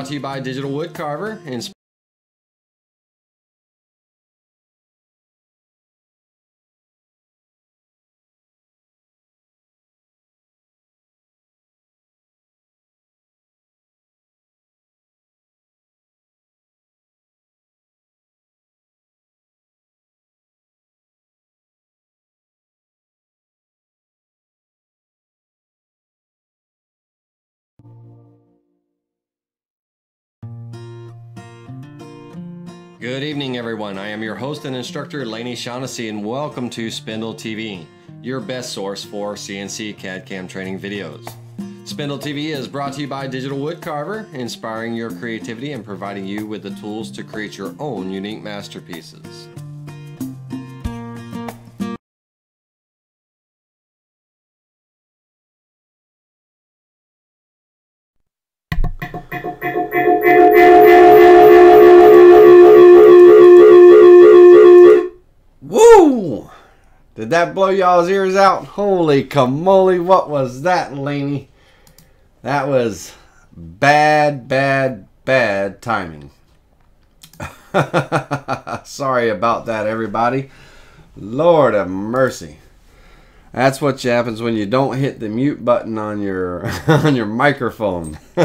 brought to you by Digital Wood Carver. And Good evening, everyone. I am your host and instructor, Laney Shaughnessy, and welcome to Spindle TV, your best source for CNC CAD CAM training videos. Spindle TV is brought to you by Digital Wood Carver, inspiring your creativity and providing you with the tools to create your own unique masterpieces. That blow y'all's ears out? Holy camole, what was that, Laney? That was bad, bad, bad timing. Sorry about that, everybody. Lord of mercy. That's what happens when you don't hit the mute button on your on your microphone. All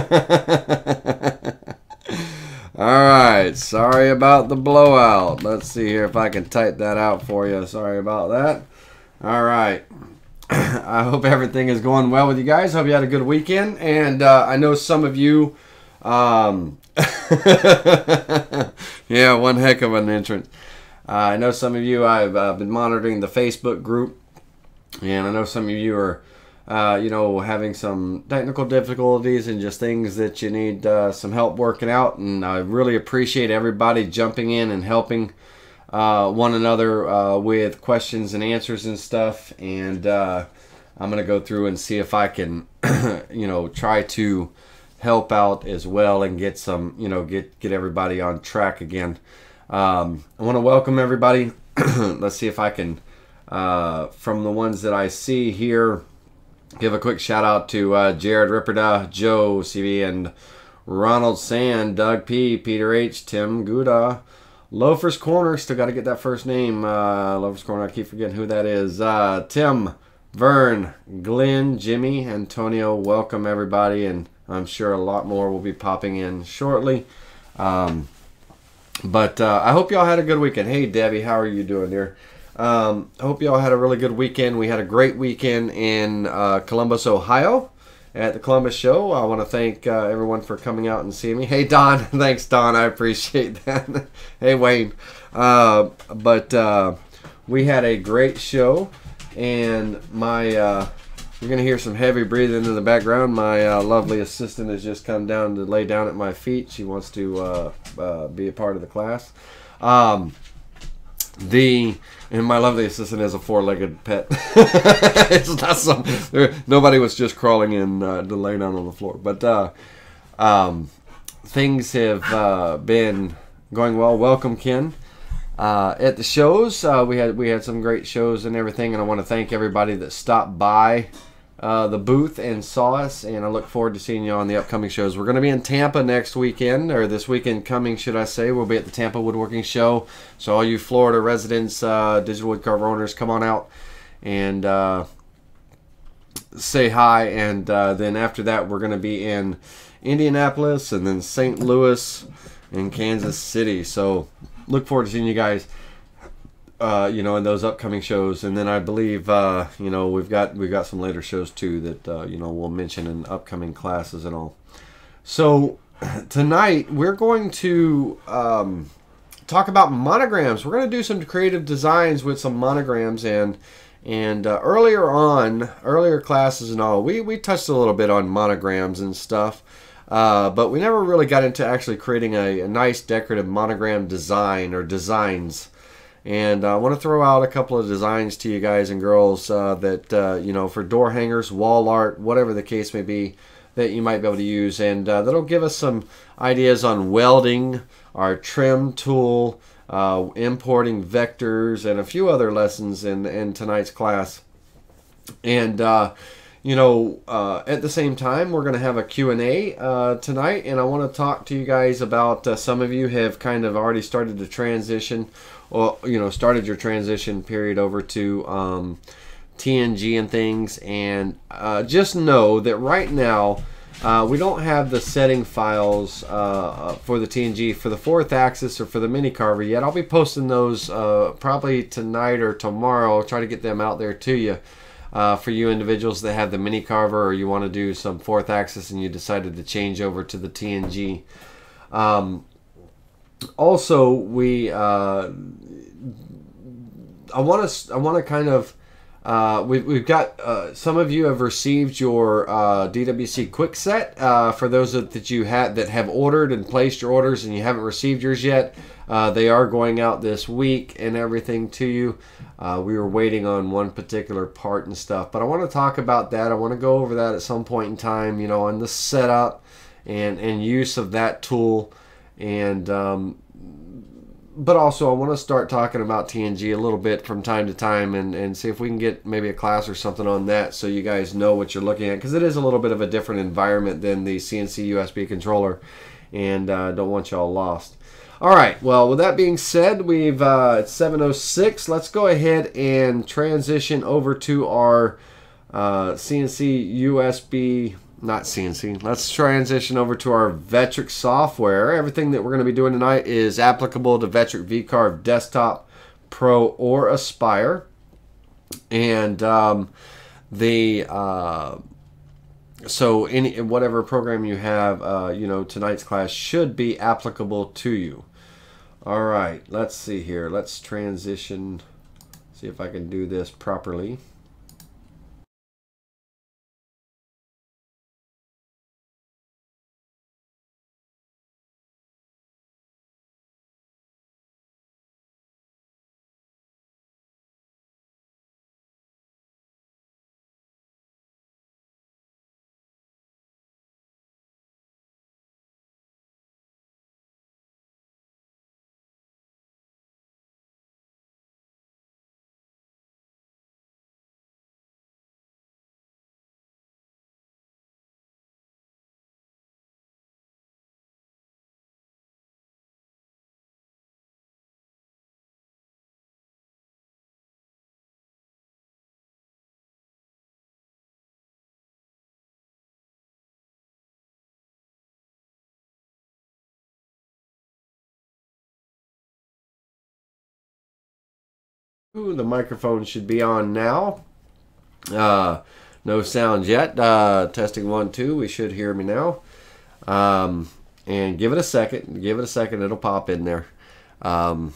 right, sorry about the blowout. Let's see here if I can type that out for you. Sorry about that. All right. I hope everything is going well with you guys. Hope you had a good weekend. And uh, I know some of you, um, yeah, one heck of an entrance. Uh, I know some of you, I've uh, been monitoring the Facebook group. And I know some of you are uh, you know, having some technical difficulties and just things that you need uh, some help working out. And I really appreciate everybody jumping in and helping uh, one another uh, with questions and answers and stuff. And uh, I'm going to go through and see if I can, you know, try to help out as well and get some, you know, get, get everybody on track again. Um, I want to welcome everybody. Let's see if I can, uh, from the ones that I see here, give a quick shout out to uh, Jared Ripperda, Joe CV, and Ronald Sand, Doug P, Peter H, Tim Gouda, Loafers Corner. Still got to get that first name. Uh, Loafers Corner. I keep forgetting who that is. Uh, Tim, Vern, Glenn, Jimmy, Antonio. Welcome everybody, and I'm sure a lot more will be popping in shortly. Um, but uh, I hope y'all had a good weekend. Hey Debbie, how are you doing, dear? Um, I hope you all had a really good weekend. We had a great weekend in uh, Columbus, Ohio at the Columbus Show. I want to thank uh, everyone for coming out and seeing me. Hey, Don. Thanks, Don. I appreciate that. hey, Wayne. Uh, but uh, we had a great show, and my. Uh, you're going to hear some heavy breathing in the background. My uh, lovely assistant has just come down to lay down at my feet. She wants to be a part of the class. Um, the and my lovely assistant has a four-legged pet. it's not some. Nobody was just crawling in uh, to lay down on the floor, but uh, um, things have uh, been going well. Welcome, Ken. Uh, at the shows, uh, we had we had some great shows and everything, and I want to thank everybody that stopped by uh, the booth and saw us. And I look forward to seeing you on the upcoming shows. We're going to be in Tampa next weekend, or this weekend coming, should I say. We'll be at the Tampa Woodworking Show. So, all you Florida residents, uh, digital woodcarver owners, come on out and uh, say hi. And uh, then after that, we're going to be in Indianapolis and then St. Louis and Kansas City. So, look forward to seeing you guys uh, you know, in those upcoming shows, and then I believe, uh, you know, we've got we've got some later shows too that uh, you know we'll mention in upcoming classes and all. So tonight we're going to um, talk about monograms. We're going to do some creative designs with some monograms and and uh, earlier on, earlier classes and all, we we touched a little bit on monograms and stuff. Uh, but we never really got into actually creating a, a nice decorative monogram design or designs. And I want to throw out a couple of designs to you guys and girls uh, that, uh, you know, for door hangers, wall art, whatever the case may be, that you might be able to use. And uh, that'll give us some ideas on welding, our trim tool, uh, importing vectors, and a few other lessons in, in tonight's class. And, uh, you know, uh, at the same time, we're going to have a Q&A uh, tonight, and I want to talk to you guys about some of you have kind of already started to transition, or, you know, started your transition period over to um, TNG and things, and uh, just know that right now, uh, we don't have the setting files uh, for the TNG for the fourth axis or for the mini carver yet. I'll be posting those probably tonight or tomorrow. I'll try to get them out there to you uh, for you individuals that have the mini carver or you want to do some fourth axis and you decided to change over to the TNG. Um, also, we uh, I want to I want to kind of uh, we've, we've got uh, some of you have received your uh, DWC quick set. Uh, for those that you had that have ordered and placed your orders and you haven't received yours yet, uh, they are going out this week and everything to you. Uh, we were waiting on one particular part and stuff, but I want to talk about that. I want to go over that at some point in time, you know, on the setup and and use of that tool, and um, but also I want to start talking about TNG a little bit from time to time and and see if we can get maybe a class or something on that so you guys know what you're looking at because it is a little bit of a different environment than the CNC USB controller, and uh, don't want y'all lost. All right. Well, with that being said, we've uh, it's 7:06. Let's go ahead and transition over to our uh, CNC USB. Not CNC. Let's transition over to our Vectric software. Everything that we're going to be doing tonight is applicable to Vectric VCarve Desktop, Pro, or Aspire. And um, the uh, so any whatever program you have, uh, you know, tonight's class should be applicable to you. All right, let's see here. Let's transition. See if I can do this properly. Ooh, the microphone should be on now. Uh, no sound yet. Uh, testing one, two. We should hear me now. Um, and give it a second. Give it a second. It'll pop in there. Um,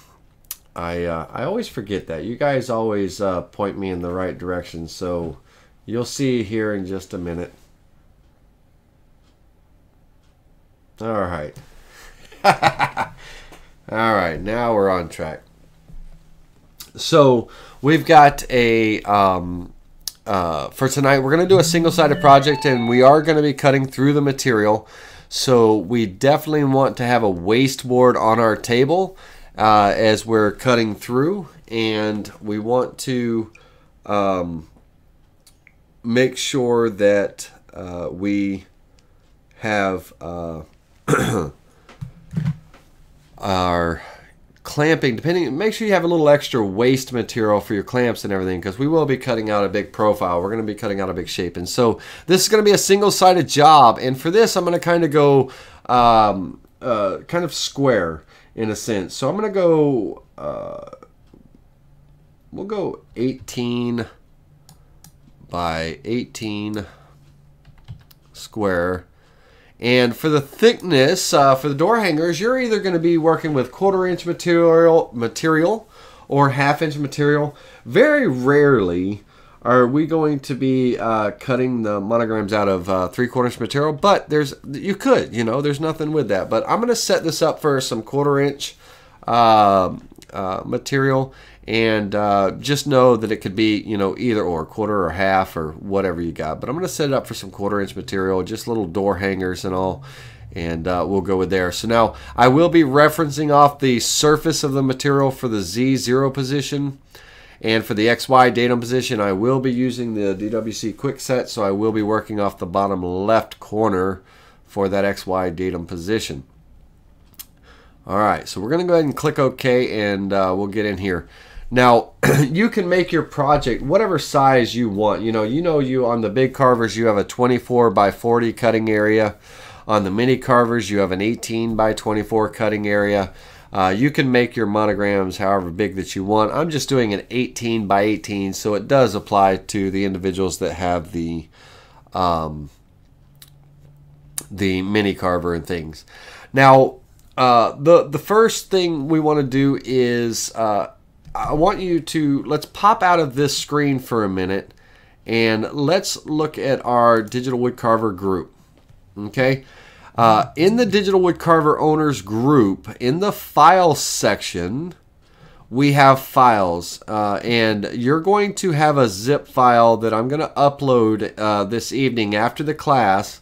I uh, I always forget that. You guys always uh, point me in the right direction. So you'll see here in just a minute. All right. All right. Now we're on track. So we've got a um, uh, for tonight. We're going to do a single-sided project, and we are going to be cutting through the material. So we definitely want to have a waste board on our table uh, as we're cutting through, and we want to um, make sure that uh, we have uh, our clamping, depending, make sure you have a little extra waste material for your clamps and everything because we will be cutting out a big profile. We're going to be cutting out a big shape. And so this is going to be a single-sided job. And for this, I'm going to kind of go um, uh, kind of square in a sense. So I'm going to go, uh, we'll go 18 by 18 square and for the thickness, uh, for the door hangers, you're either going to be working with quarter inch material, material or half inch material. Very rarely are we going to be uh, cutting the monograms out of uh, three quarter inch material, but there's you could, you know, there's nothing with that. But I'm going to set this up for some quarter inch um, uh, material and uh, just know that it could be you know either or quarter or half or whatever you got. But i'm going to set it up for some quarter inch material just little door hangers and all. And uh, we'll go with there. So now i will be referencing off the surface of the material for the z0 position. And for the XY datum position, I will be using the DWC quick set, so I will be working off the bottom left corner for that XY datum position. All right, so we're going to go ahead and click OK, and uh, we'll get in here. Now, you can make your project whatever size you want. You know, you know you on the big carvers, you have a 24 by 40 cutting area. On the mini carvers, you have an 18 by 24 cutting area. Uh, you can make your monograms however big that you want. I'm just doing an 18 by 18, so it does apply to the individuals that have the um, the mini carver and things. Now, uh, the the first thing we want to do is uh, I want you to let's pop out of this screen for a minute and let's look at our digital woodcarver group. Okay. Uh, in the Digital Woodcarver Owners group, in the file section, we have files. Uh, and you're going to have a zip file that I'm going to upload uh, this evening after the class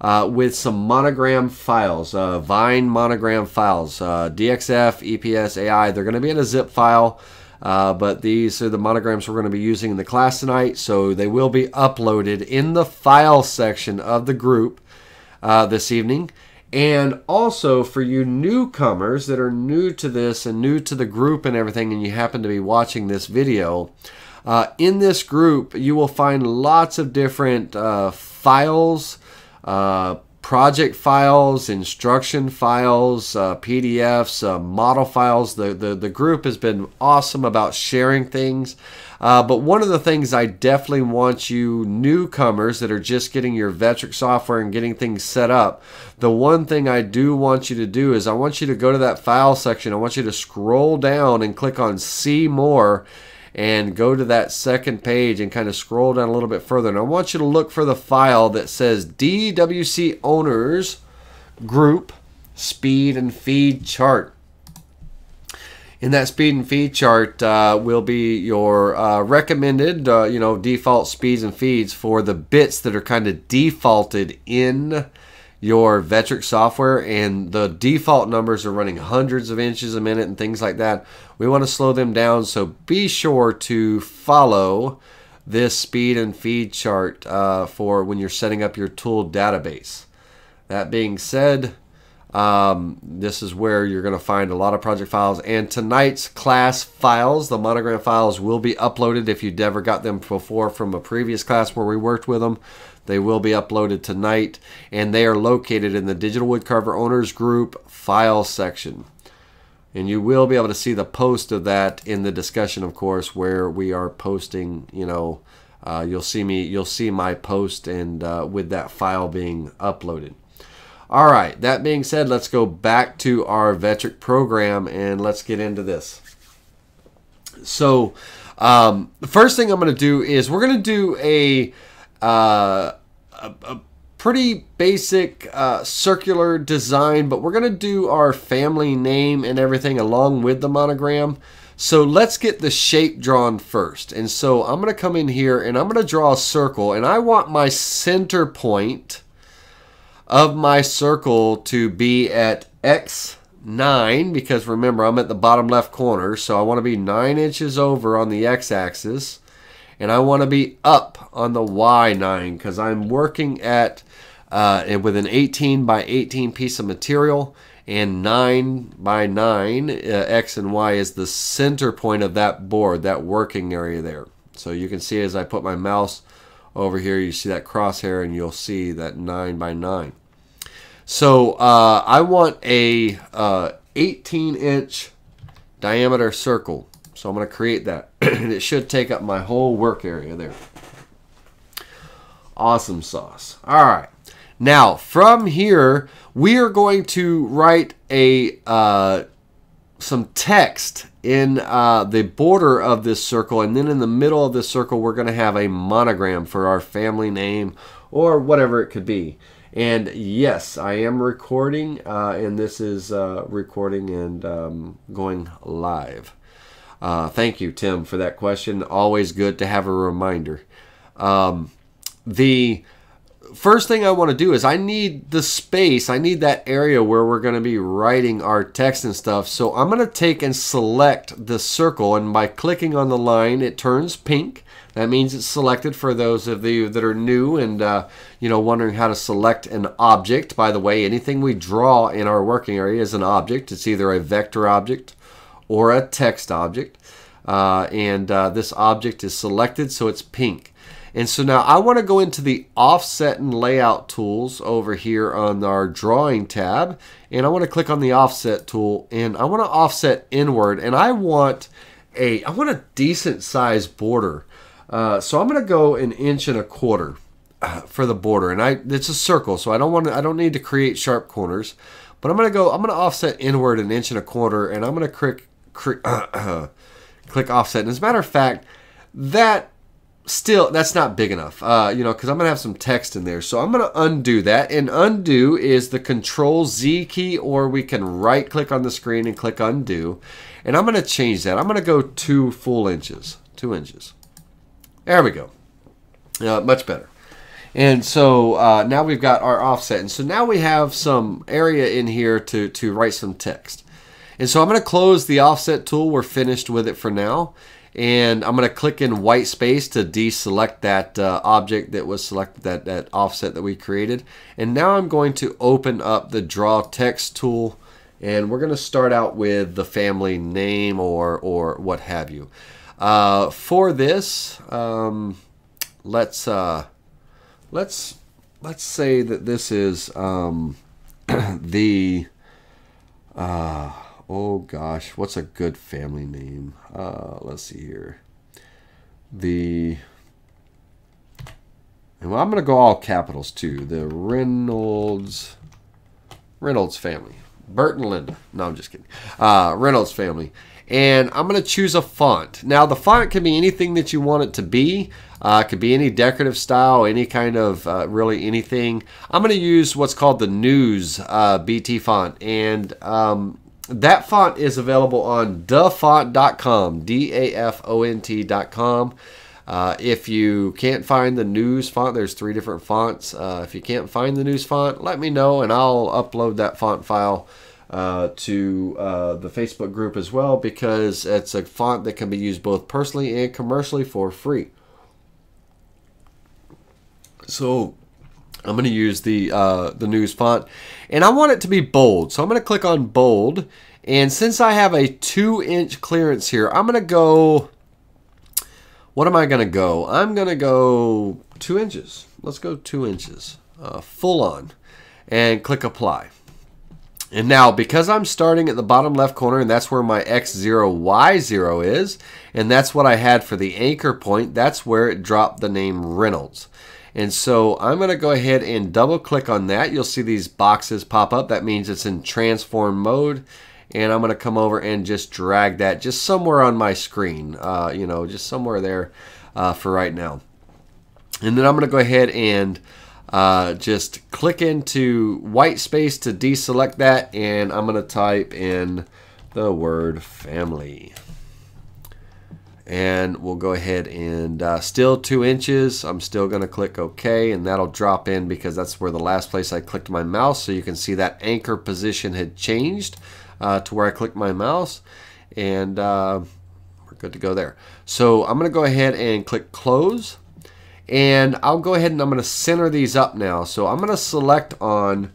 uh, with some monogram files, uh, Vine monogram files, uh, DXF, EPS, AI. They're going to be in a zip file. but these are the monograms we're going to be using in the class tonight, so they will be uploaded in the file section of the group uh, this evening. And also for you newcomers that are new to this and new to the group and everything, and you happen to be watching this video, uh, in this group you will find lots of different uh, files, uh, project files, instruction files, uh, PDFs, uh, model files. The, the, the group has been awesome about sharing things. Uh, but one of the things I definitely want you newcomers that are just getting your Vectric software and getting things set up, the one thing I do want you to do is I want you to go to that file section. I want you to scroll down and click on See More and go to that second page and kind of scroll down a little bit further. And I want you to look for the file that says DWC Owners Group Speed and Feed Chart. In that speed and feed chart uh, will be your uh, recommended, uh, you know, default speeds and feeds for the bits that are kind of defaulted in your Vectric software and the default numbers are running hundreds of inches a minute and things like that. We want to slow them down, so be sure to follow this speed and feed chart uh, for when you're setting up your tool database. That being said, um, this is where you're going to find a lot of project files. And tonight's class files, the monogram files, will be uploaded if you never got them before from a previous class where we worked with them. They will be uploaded tonight, and they are located in the Digital Woodcarver Owners Group file section. And you will be able to see the post of that in the discussion, of course, where we are posting. You know, uh, you'll see me, you'll see my post, and uh, with that file being uploaded. All right, that being said, let's go back to our Vectric program and let's get into this. So, um, the first thing I'm going to do is we're going to do a uh, a, a, pretty basic uh, circular design, but we're going to do our family name and everything along with the monogram. So let's get the shape drawn first. And so I'm going to come in here and I'm going to draw a circle and I want my center point of my circle to be at x9 because remember I'm at the bottom left corner so I want to be 9 inches over on the x-axis and I want to be up on the Y9 because I'm working at uh, with an 18 by 18 piece of material and 9 by 9 uh, X and Y is the center point of that board that working area there so you can see as I put my mouse over here you see that crosshair and you'll see that 9 by 9 so uh, I want a uh, 18 inch diameter circle so I'm going to create that. and it should take up my whole work area there. Awesome sauce. All right. Now, from here, we are going to write a uh, some text in uh, the border of this circle, and then in the middle of this circle, we're going to have a monogram for our family name or whatever it could be. And yes, I am recording, uh, and this is uh, recording and um, going live. Uh, thank you, Tim, for that question. Always good to have a reminder. Um, the first thing I want to do is I need the space. I need that area where we're going to be writing our text and stuff. So I'm going to take and select the circle. And by clicking on the line, it turns pink. That means it's selected for those of you that are new and uh, you know wondering how to select an object. By the way, anything we draw in our working area is an object. It's either a vector object or a text object. Uh, and uh, this object is selected, so it's pink. And so now I want to go into the offset and layout tools over here on our drawing tab. And I want to click on the offset tool and I want to offset inward. And I want a, I want a decent size border. Uh, so I'm going to go an inch and a quarter uh, for the border. And I, it's a circle, so I don't want to, I don't need to create sharp corners. But I'm going to go, I'm going to offset inward an inch and a quarter. And I'm going to click, click, click offset. And as a matter of fact, that still that's not big enough. Uh, you know because i'm gonna have some text in there. So i'm gonna undo that. And undo is the control z key or we can right click on the screen and click undo. And i'm gonna change that. I'm gonna go two full inches two inches. There we go. Uh, much better. And so uh, now we've got our offset. And so now we have some area in here to to write some text. And so i'm going to close the offset tool. We're finished with it for now and I'm going to click in white space to deselect that uh, object that was selected, that, that offset that we created. And now I'm going to open up the draw text tool and we're going to start out with the family name or, or what have you. Uh, for this, um, let's, uh, let's, let's say that this is um, the, uh, oh gosh, what's a good family name? Uh, let's see here. The and I'm going to go all capitals too. The Reynolds Reynolds family. Bert and Linda. No, I'm just kidding. Uh, Reynolds family. And I'm going to choose a font. Now, the font can be anything that you want it to be. Uh, it could be any decorative style, any kind of uh, really anything. I'm going to use what's called the News uh, BT font. And um, that font is available on dafont.com, D A F O N T.com. Uh, if you can't find the news font, there's three different fonts. Uh, if you can't find the news font, let me know and I'll upload that font file uh, to uh, the Facebook group as well because it's a font that can be used both personally and commercially for free. So I'm going to use the uh, the news font, and I want it to be bold. So I'm going to click on bold, and since I have a two inch clearance here, I'm going to go. What am I going to go? I'm going to go two inches. Let's go two inches, uh, full on, and click apply. And now, because I'm starting at the bottom left corner, and that's where my X0, Y0 is, and that's what I had for the anchor point, that's where it dropped the name Reynolds. And so I'm going to go ahead and double click on that. You'll see these boxes pop up. That means it's in transform mode. And I'm going to come over and just drag that just somewhere on my screen, uh, you know, just somewhere there uh, for right now. And then I'm going to go ahead and uh, just click into white space to deselect that. And I'm going to type in the word family and we'll go ahead and uh, still two inches. I'm still gonna click OK and that'll drop in because that's where the last place I clicked my mouse. So you can see that anchor position had changed uh, to where I clicked my mouse and uh, we're good to go there. So I'm gonna go ahead and click close and I'll go ahead and I'm gonna center these up now. So I'm gonna select on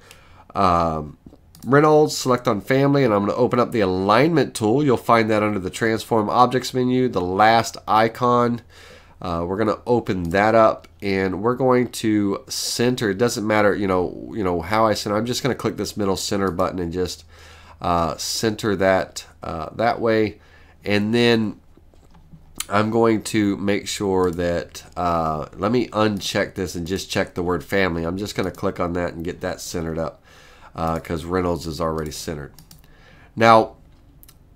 um, Reynolds, select on family, and I'm going to open up the alignment tool. You'll find that under the transform objects menu, the last icon. Uh, we're going to open that up and we're going to center. It doesn't matter, you know, you know how I center. I'm just going to click this middle center button and just uh, center that uh, that way. And then I'm going to make sure that, uh, let me uncheck this and just check the word family. I'm just going to click on that and get that centered up because uh, Reynolds is already centered. Now,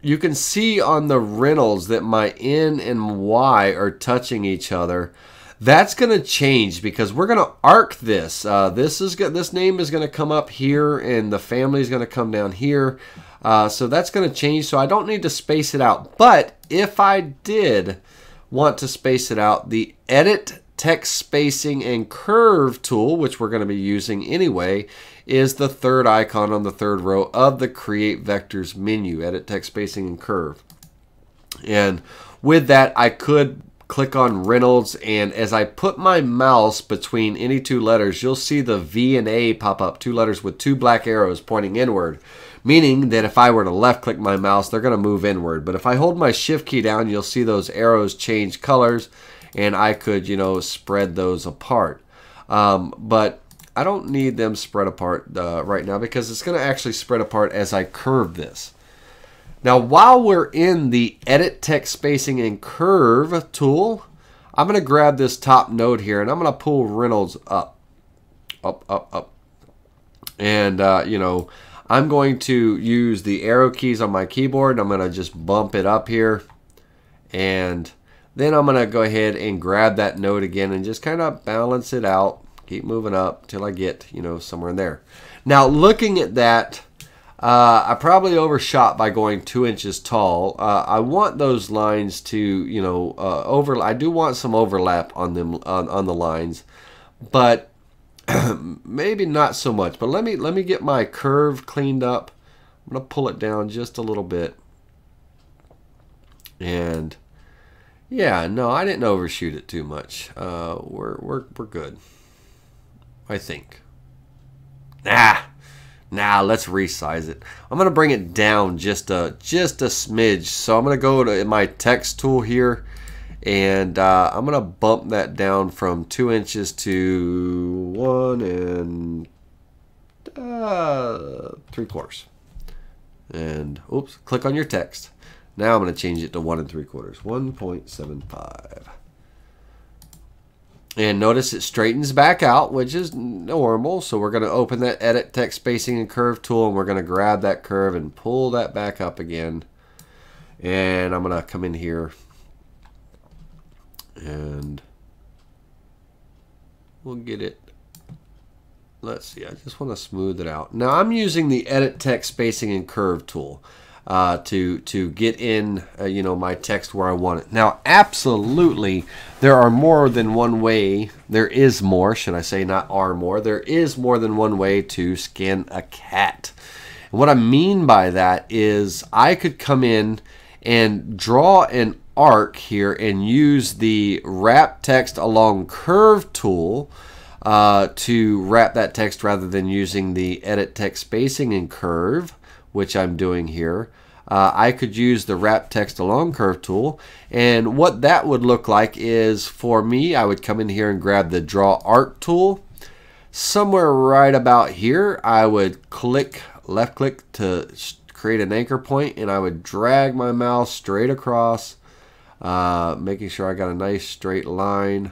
you can see on the Reynolds that my N and Y are touching each other. That's going to change because we're going to arc this. Uh, this is this name is going to come up here, and the family is going to come down here. Uh, so that's going to change. So I don't need to space it out. But if I did want to space it out, the Edit text spacing and curve tool, which we're going to be using anyway, is the third icon on the third row of the Create Vectors menu, Edit Text Spacing and Curve. And with that, I could click on Reynolds, and as I put my mouse between any two letters, you'll see the V and A pop up, two letters with two black arrows pointing inward, meaning that if I were to left click my mouse, they're going to move inward. But if I hold my Shift key down, you'll see those arrows change colors, and I could, you know, spread those apart. Um, but I don't need them spread apart uh, right now because it's going to actually spread apart as I curve this. Now, while we're in the Edit Text Spacing and Curve tool, I'm going to grab this top node here and I'm going to pull Reynolds up, up, up, up. And, uh, you know, I'm going to use the arrow keys on my keyboard. I'm going to just bump it up here. And then I'm going to go ahead and grab that node again and just kind of balance it out. Keep moving up till I get, you know, somewhere in there. Now, looking at that uh, I probably overshot by going two inches tall. Uh, I want those lines to, you know, uh, over. I do want some overlap on them on, on the lines, but maybe not so much. But let me let me get my curve cleaned up. I'm gonna pull it down just a little bit, and yeah, no, I didn't overshoot it too much. Uh, we're we're we're good. I think. Ah. Now let's resize it. I'm gonna bring it down just a just a smidge. So I'm gonna go to my text tool here, and uh, I'm gonna bump that down from two inches to one and uh, three quarters. And oops, click on your text. Now I'm gonna change it to one and three quarters. 1.75. And notice it straightens back out, which is normal. So we're going to open that Edit Text Spacing and Curve tool, and we're going to grab that curve and pull that back up again. And I'm going to come in here and we'll get it. Let's see, I just want to smooth it out. Now I'm using the Edit Text Spacing and Curve tool uh, to to get in uh, you know my text where I want it. Now, absolutely, there are more than one way. There is more, should I say, not are more. There is more than one way to skin a cat. And what I mean by that is I could come in and draw an arc here and use the wrap text along curve tool uh, to wrap that text rather than using the edit text spacing and curve which I'm doing here, uh, I could use the wrap text along curve tool. And what that would look like is for me, I would come in here and grab the draw arc tool. Somewhere right about here, I would click, left click to create an anchor point and I would drag my mouse straight across, uh, making sure I got a nice straight line.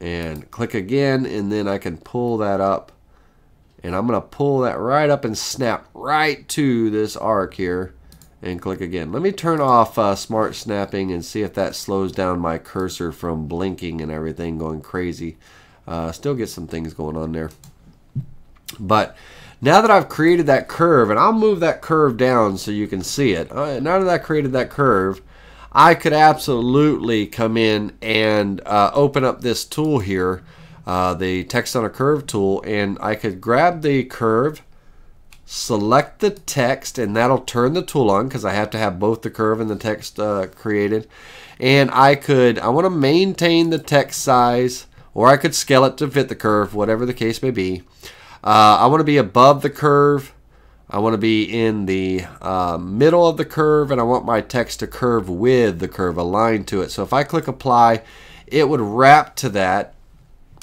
And click again and then I can pull that up and I'm going to pull that right up and snap right to this arc here and click again. Let me turn off uh, smart snapping and see if that slows down my cursor from blinking and everything going crazy. Uh, still get some things going on there. But now that I've created that curve, and I'll move that curve down so you can see it. Uh, now that I created that curve, I could absolutely come in and uh, open up this tool here uh, the text on a curve tool and I could grab the curve select the text and that'll turn the tool on because I have to have both the curve and the text uh, created. And I could I want to maintain the text size or I could scale it to fit the curve whatever the case may be. Uh, I want to be above the curve. I want to be in the uh, middle of the curve and I want my text to curve with the curve aligned to it. So if I click apply it would wrap to that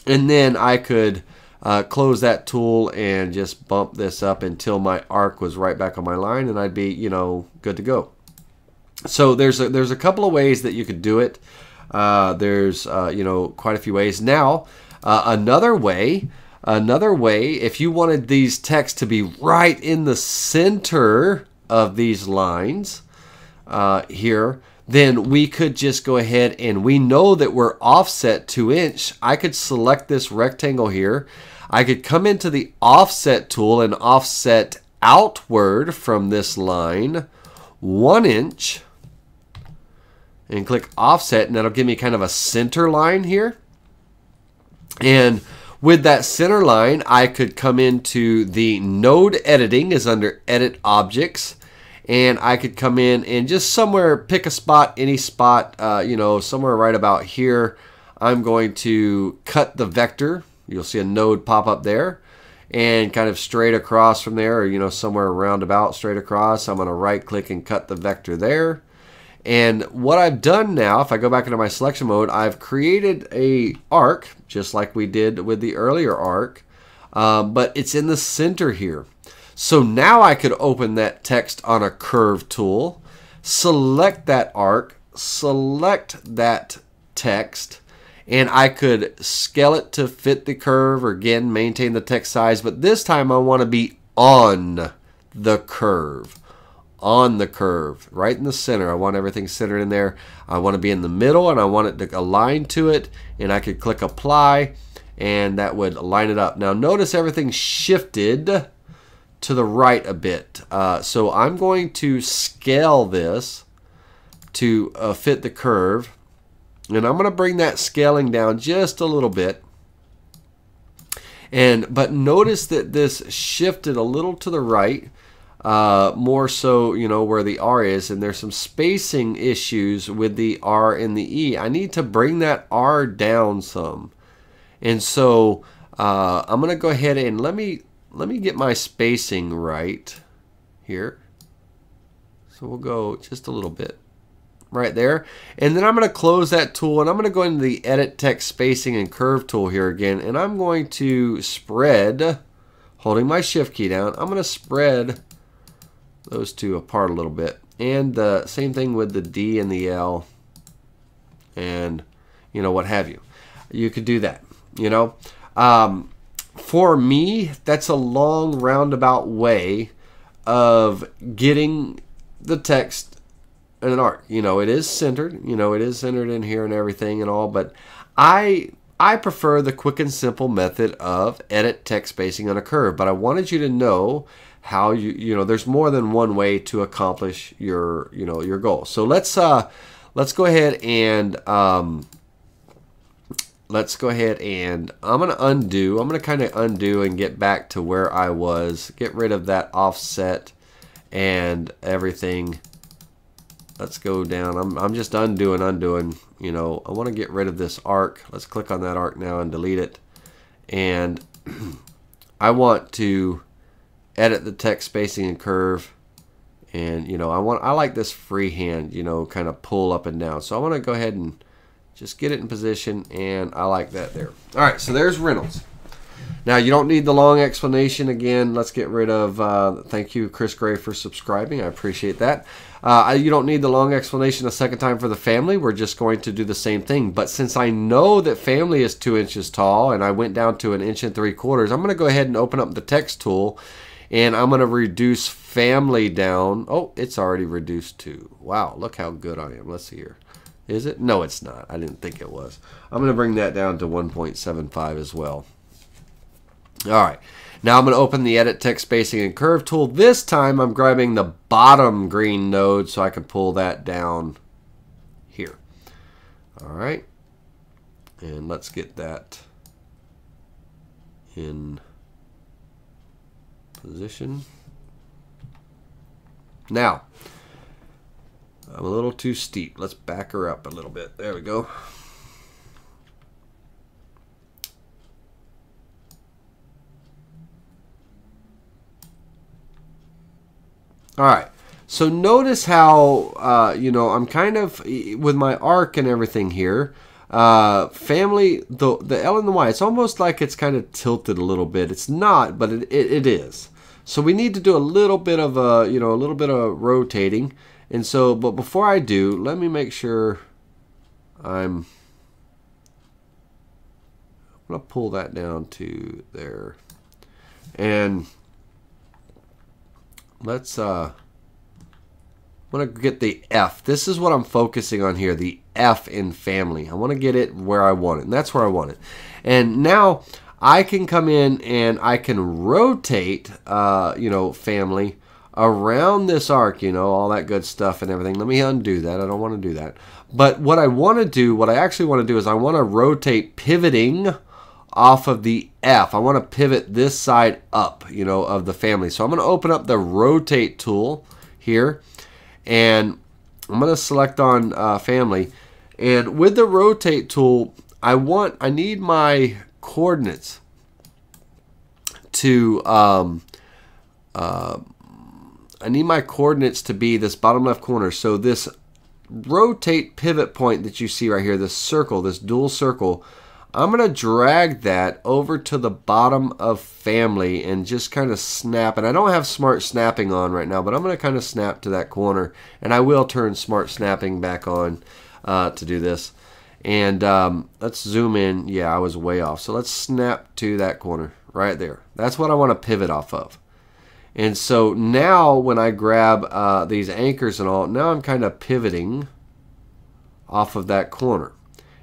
and then I could uh, close that tool and just bump this up until my arc was right back on my line and I'd be, you know, good to go. So there's a, there's a couple of ways that you could do it. Uh, there's, uh, you know, quite a few ways. Now, uh, another way, another way, if you wanted these texts to be right in the center of these lines uh, here, then we could just go ahead and we know that we're offset 2 inch. I could select this rectangle here. I could come into the offset tool and offset outward from this line 1 inch. and click offset and that'll give me kind of a center line here. And with that center line, I could come into the node editing is under edit objects and I could come in and just somewhere pick a spot, any spot, uh, you know, somewhere right about here. I'm going to cut the vector. You'll see a node pop up there and kind of straight across from there or, you know, somewhere roundabout straight across. I'm going to right click and cut the vector there. And what I've done now, if I go back into my selection mode, I've created a arc, just like we did with the earlier arc, um, but it's in the center here. So now I could open that text on a curve tool, select that arc, select that text, and I could scale it to fit the curve or again maintain the text size, but this time I want to be on the curve on the curve, right in the center. I want everything centered in there. I want to be in the middle and I want it to align to it and I could click apply and that would line it up. Now notice everything shifted to the right a bit. Uh, so I'm going to scale this to uh, fit the curve and I'm going to bring that scaling down just a little bit. And but notice that this shifted a little to the right uh, more so, you know, where the R is, and there's some spacing issues with the R and the E. I need to bring that R down some. And so uh, I'm going to go ahead and let me let me get my spacing right here. So we'll go just a little bit right there. And then I'm going to close that tool and I'm going to go into the edit text spacing and curve tool here again. And I'm going to spread, holding my shift key down, I'm going to spread those two apart a little bit. And the same thing with the D and the L and, you know, what have you. You could do that, you know. Um, for me, that's a long roundabout way of getting the text in an arc. You know, it is centered, you know, it is centered in here and everything and all, but I I prefer the quick and simple method of edit text spacing on a curve, but I wanted you to know how you you know there's more than one way to accomplish your you know your goal so let's uh let's go ahead and um let's go ahead and I'm gonna undo I'm gonna kind of undo and get back to where I was get rid of that offset and everything. Let's go down I'm, I'm just undoing undoing you know I want to get rid of this arc. Let's click on that arc now and delete it. And I want to edit the text spacing and curve. And you know I want I like this freehand you know kind of pull up and down. So I want to go ahead and just get it in position and I like that there all right so there's Reynolds now you don't need the long explanation again let's get rid of uh, thank you Chris Gray for subscribing I appreciate that uh, you don't need the long explanation a second time for the family we're just going to do the same thing but since I know that family is two inches tall and I went down to an inch and three quarters I'm gonna go ahead and open up the text tool and I'm going to reduce family down. Oh, it's already reduced to. Wow, look how good I am. Let's see here. Is it? No, it's not. I didn't think it was. I'm going to bring that down to 1.75 as well. All right. Now I'm going to open the Edit Text Spacing and Curve tool. This time I'm grabbing the bottom green node so I can pull that down here. All right. And let's get that in position. Now, I'm a little too steep. Let's back her up a little bit. There we go. All right. So notice how, uh, you know, I'm kind of, with my arc and everything here, uh, family, the, the L and the Y, it's almost like it's kind of tilted a little bit. It's not, but it, it, it is. So we need to do a little bit of a, you know, a little bit of rotating. And so, but before I do, let me make sure I'm, I'm going to pull that down to there. And let's, uh, I want to get the F. This is what I'm focusing on here, the F in family. I want to get it where I want it, and that's where I want it. And now I can come in and I can rotate, uh, you know, family around this arc, you know, all that good stuff and everything. Let me undo that. I don't want to do that. But what I want to do, what I actually want to do is I want to rotate pivoting off of the F. I want to pivot this side up, you know, of the family. So I'm going to open up the rotate tool here and I'm going to select on uh, family. And with the rotate tool, I want, I need my coordinates to, um, uh, I need my coordinates to be this bottom left corner. So this rotate pivot point that you see right here, this circle, this dual circle, I'm going to drag that over to the bottom of family and just kind of snap. And I don't have smart snapping on right now, but I'm going to kind of snap to that corner. And I will turn smart snapping back on uh, to do this. And um, let's zoom in. Yeah, I was way off. So let's snap to that corner right there. That's what I want to pivot off of. And so now when I grab uh, these anchors and all, now I'm kind of pivoting off of that corner.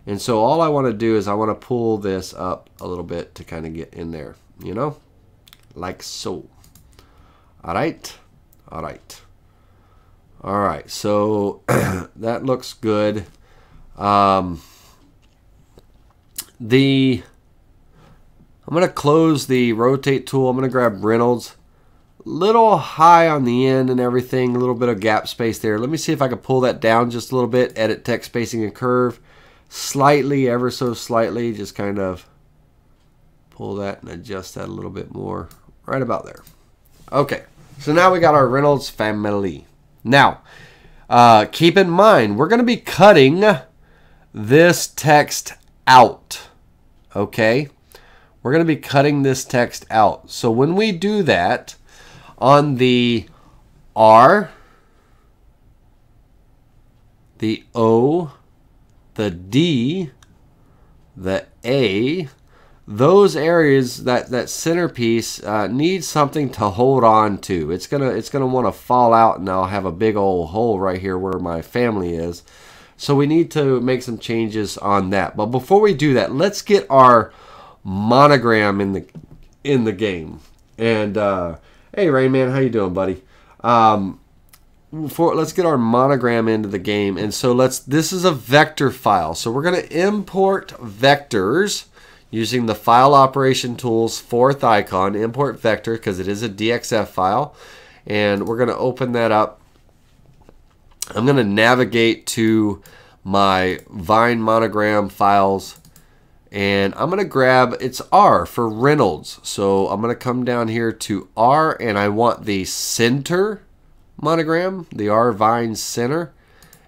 And so all I want to do is I want to pull this up a little bit to kind of get in there, you know, like so. All right. All right. All right. So that looks good. Um, the I'm going to close the rotate tool. I'm going to grab Reynolds. Little high on the end and everything. A little bit of gap space there. Let me see if I can pull that down just a little bit. Edit text spacing and curve slightly, ever so slightly, just kind of pull that and adjust that a little bit more. Right about there. Okay, so now we got our Reynolds family. Now, uh, keep in mind, we're going to be cutting this text out. Okay? We're going to be cutting this text out. So when we do that, on the R, the O, the D, the A, those areas that that centerpiece uh, needs something to hold on to. It's gonna it's gonna want to fall out, and I'll have a big old hole right here where my family is. So we need to make some changes on that. But before we do that, let's get our monogram in the in the game. And uh, hey, Rain Man, how you doing, buddy? Um, for let's get our monogram into the game and so let's this is a vector file so we're going to import vectors using the file operation tools fourth icon import vector because it is a DXF file and we're going to open that up I'm going to navigate to my vine monogram files and I'm going to grab it's R for Reynolds so I'm going to come down here to R and I want the center monogram, the R Vine Center.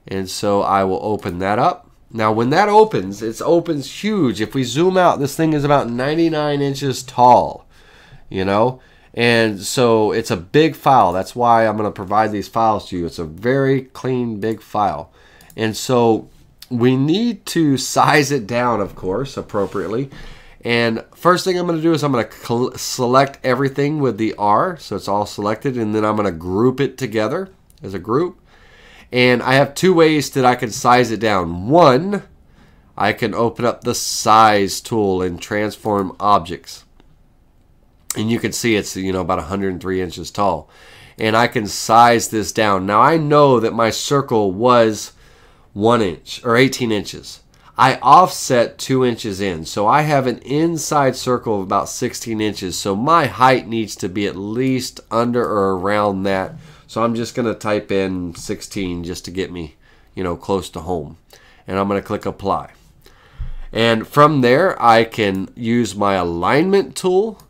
And so I will open that up. Now when that opens, it opens huge. If we zoom out, this thing is about 99 inches tall, you know? And so it's a big file. That's why I'm going to provide these files to you. It's a very clean, big file. And so we need to size it down, of course, appropriately. And first thing I'm going to do is I'm going to select everything with the R. So it's all selected. And then I'm going to group it together as a group. And I have two ways that I can size it down. One, I can open up the size tool and transform objects. And you can see it's you know about 103 inches tall. And I can size this down. Now I know that my circle was one inch or 18 inches. I offset two inches in. So I have an inside circle of about 16 inches. So my height needs to be at least under or around that. So I'm just going to type in 16 just to get me, you know, close to home. And I'm going to click apply. And from there, I can use my alignment tool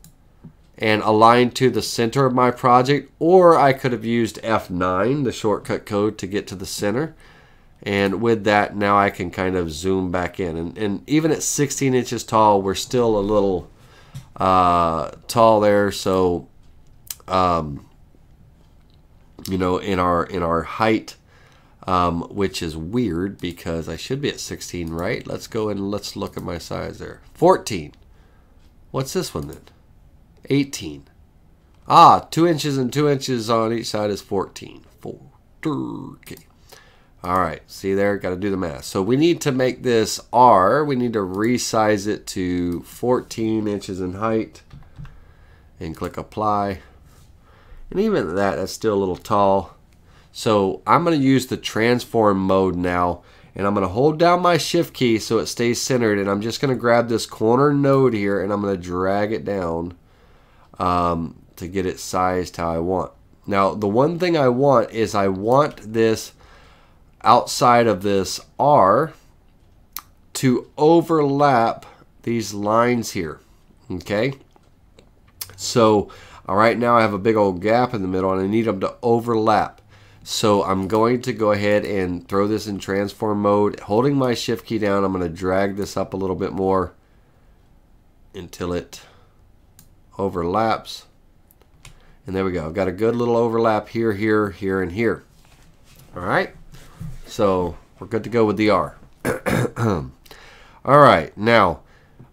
and align to the center of my project. Or I could have used F9, the shortcut code, to get to the center. And with that, now I can kind of zoom back in. And, and even at 16 inches tall, we're still a little uh, tall there. So, um, you know, in our in our height, um, which is weird because I should be at 16, right? Let's go and let's look at my size there. 14. What's this one then? 18. Ah, two inches and two inches on each side is 14. Four. Okay. All right, see there, got to do the math. So we need to make this R, we need to resize it to 14 inches in height and click apply. And even that, that's still a little tall. So I'm going to use the transform mode now. And I'm going to hold down my shift key so it stays centered. And I'm just going to grab this corner node here and I'm going to drag it down um, to get it sized how I want. Now, the one thing I want is I want this outside of this R to overlap these lines here. Okay? So, all right, now I have a big old gap in the middle and I need them to overlap. So I'm going to go ahead and throw this in transform mode. Holding my shift key down, I'm going to drag this up a little bit more until it overlaps. And there we go. I've got a good little overlap here, here, here, and here. All right. So we're good to go with the R. All right. Now,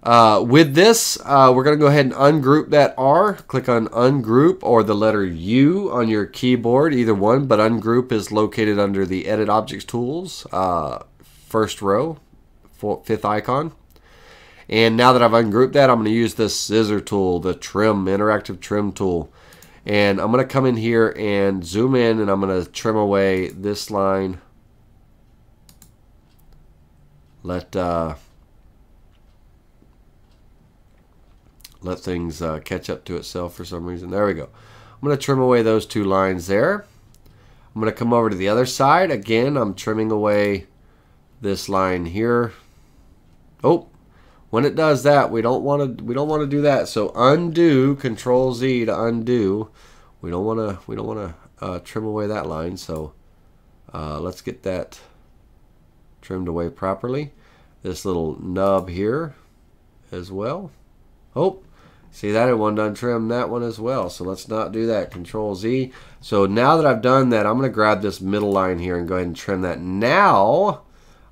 uh, with this, uh, we're going to go ahead and ungroup that R. Click on ungroup or the letter U on your keyboard, either one, but ungroup is located under the Edit Objects Tools, uh, first row, fifth icon. And now that I've ungrouped that, I'm going to use the scissor tool, the trim, interactive trim tool. And I'm going to come in here and zoom in and I'm going to trim away this line. Let uh, let things uh, catch up to itself for some reason. There we go. I'm going to trim away those two lines there. I'm going to come over to the other side. Again, I'm trimming away this line here. Oh, when it does that, we don't want to we don't want to do that. So undo, Control Z to undo. We don't want to we don't want to uh, trim away that line. So uh, let's get that trimmed away properly. This little nub here as well. Oh, see that one done trim that one as well. So let's not do that. Control Z. So now that I've done that, I'm going to grab this middle line here and go ahead and trim that. Now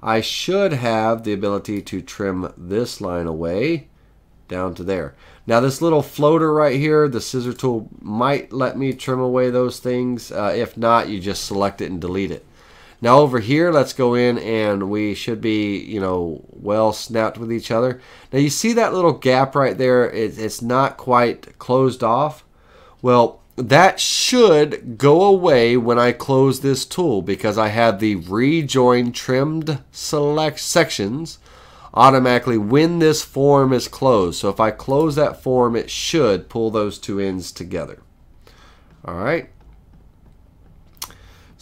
I should have the ability to trim this line away down to there. Now this little floater right here, the scissor tool might let me trim away those things. Uh, if not, you just select it and delete it. Now over here, let's go in and we should be, you know, well snapped with each other. Now you see that little gap right there? It's not quite closed off. Well, that should go away when I close this tool because I have the rejoin trimmed select sections automatically when this form is closed. So if I close that form, it should pull those two ends together. All right.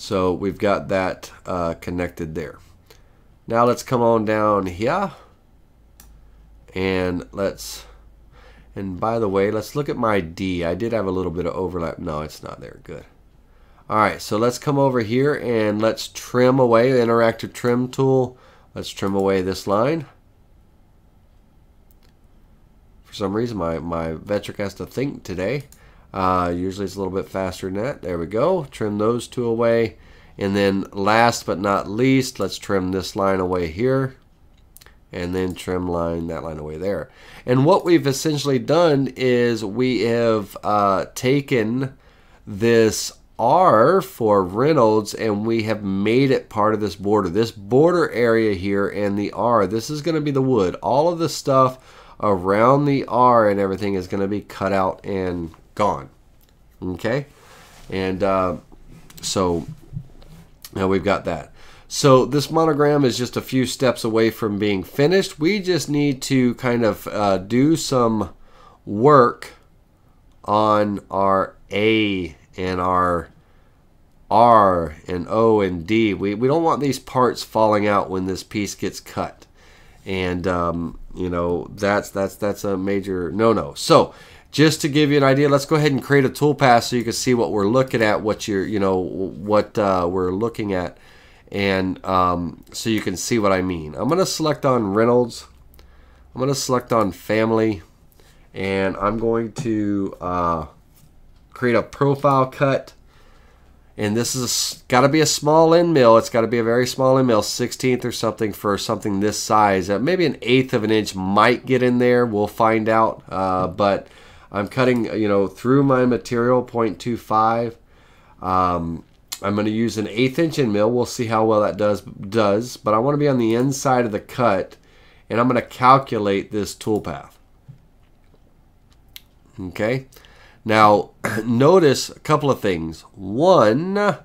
So we've got that uh, connected there. Now let's come on down here and let's and by the way, let's look at my D. I did have a little bit of overlap. No, it's not there. Good. All right, so let's come over here and let's trim away the interactive trim tool. Let's trim away this line. For some reason, my, my Vectric has to think today. Uh, usually it's a little bit faster than that. There we go. Trim those two away. And then last but not least, let's trim this line away here and then trim line that line away there. And what we've essentially done is we have uh, taken this R for Reynolds and we have made it part of this border. This border area here and the R, this is going to be the wood. All of the stuff around the R and everything is going to be cut out and gone. Okay? And uh, so now we've got that. So this monogram is just a few steps away from being finished. We just need to kind of uh, do some work on our A and our R and O and D. We, we don't want these parts falling out when this piece gets cut. And, um, you know, that's, that's, that's a major no-no. So just to give you an idea, let's go ahead and create a toolpath so you can see what we're looking at, what you're, you know, what uh, we're looking at and um, so you can see what I mean. I'm going to select on Reynolds. I'm going to select on family and I'm going to uh, create a profile cut and this is got to be a small end mill. It's got to be a very small end mill, 16th or something for something this size. Uh, maybe an eighth of an inch might get in there. We'll find out. Uh, but I'm cutting, you know, through my material 0.25. Um, I'm going to use an eighth inch end mill. We'll see how well that does, does, but I want to be on the inside of the cut and I'm going to calculate this toolpath. Okay. Now, notice a couple of things. One,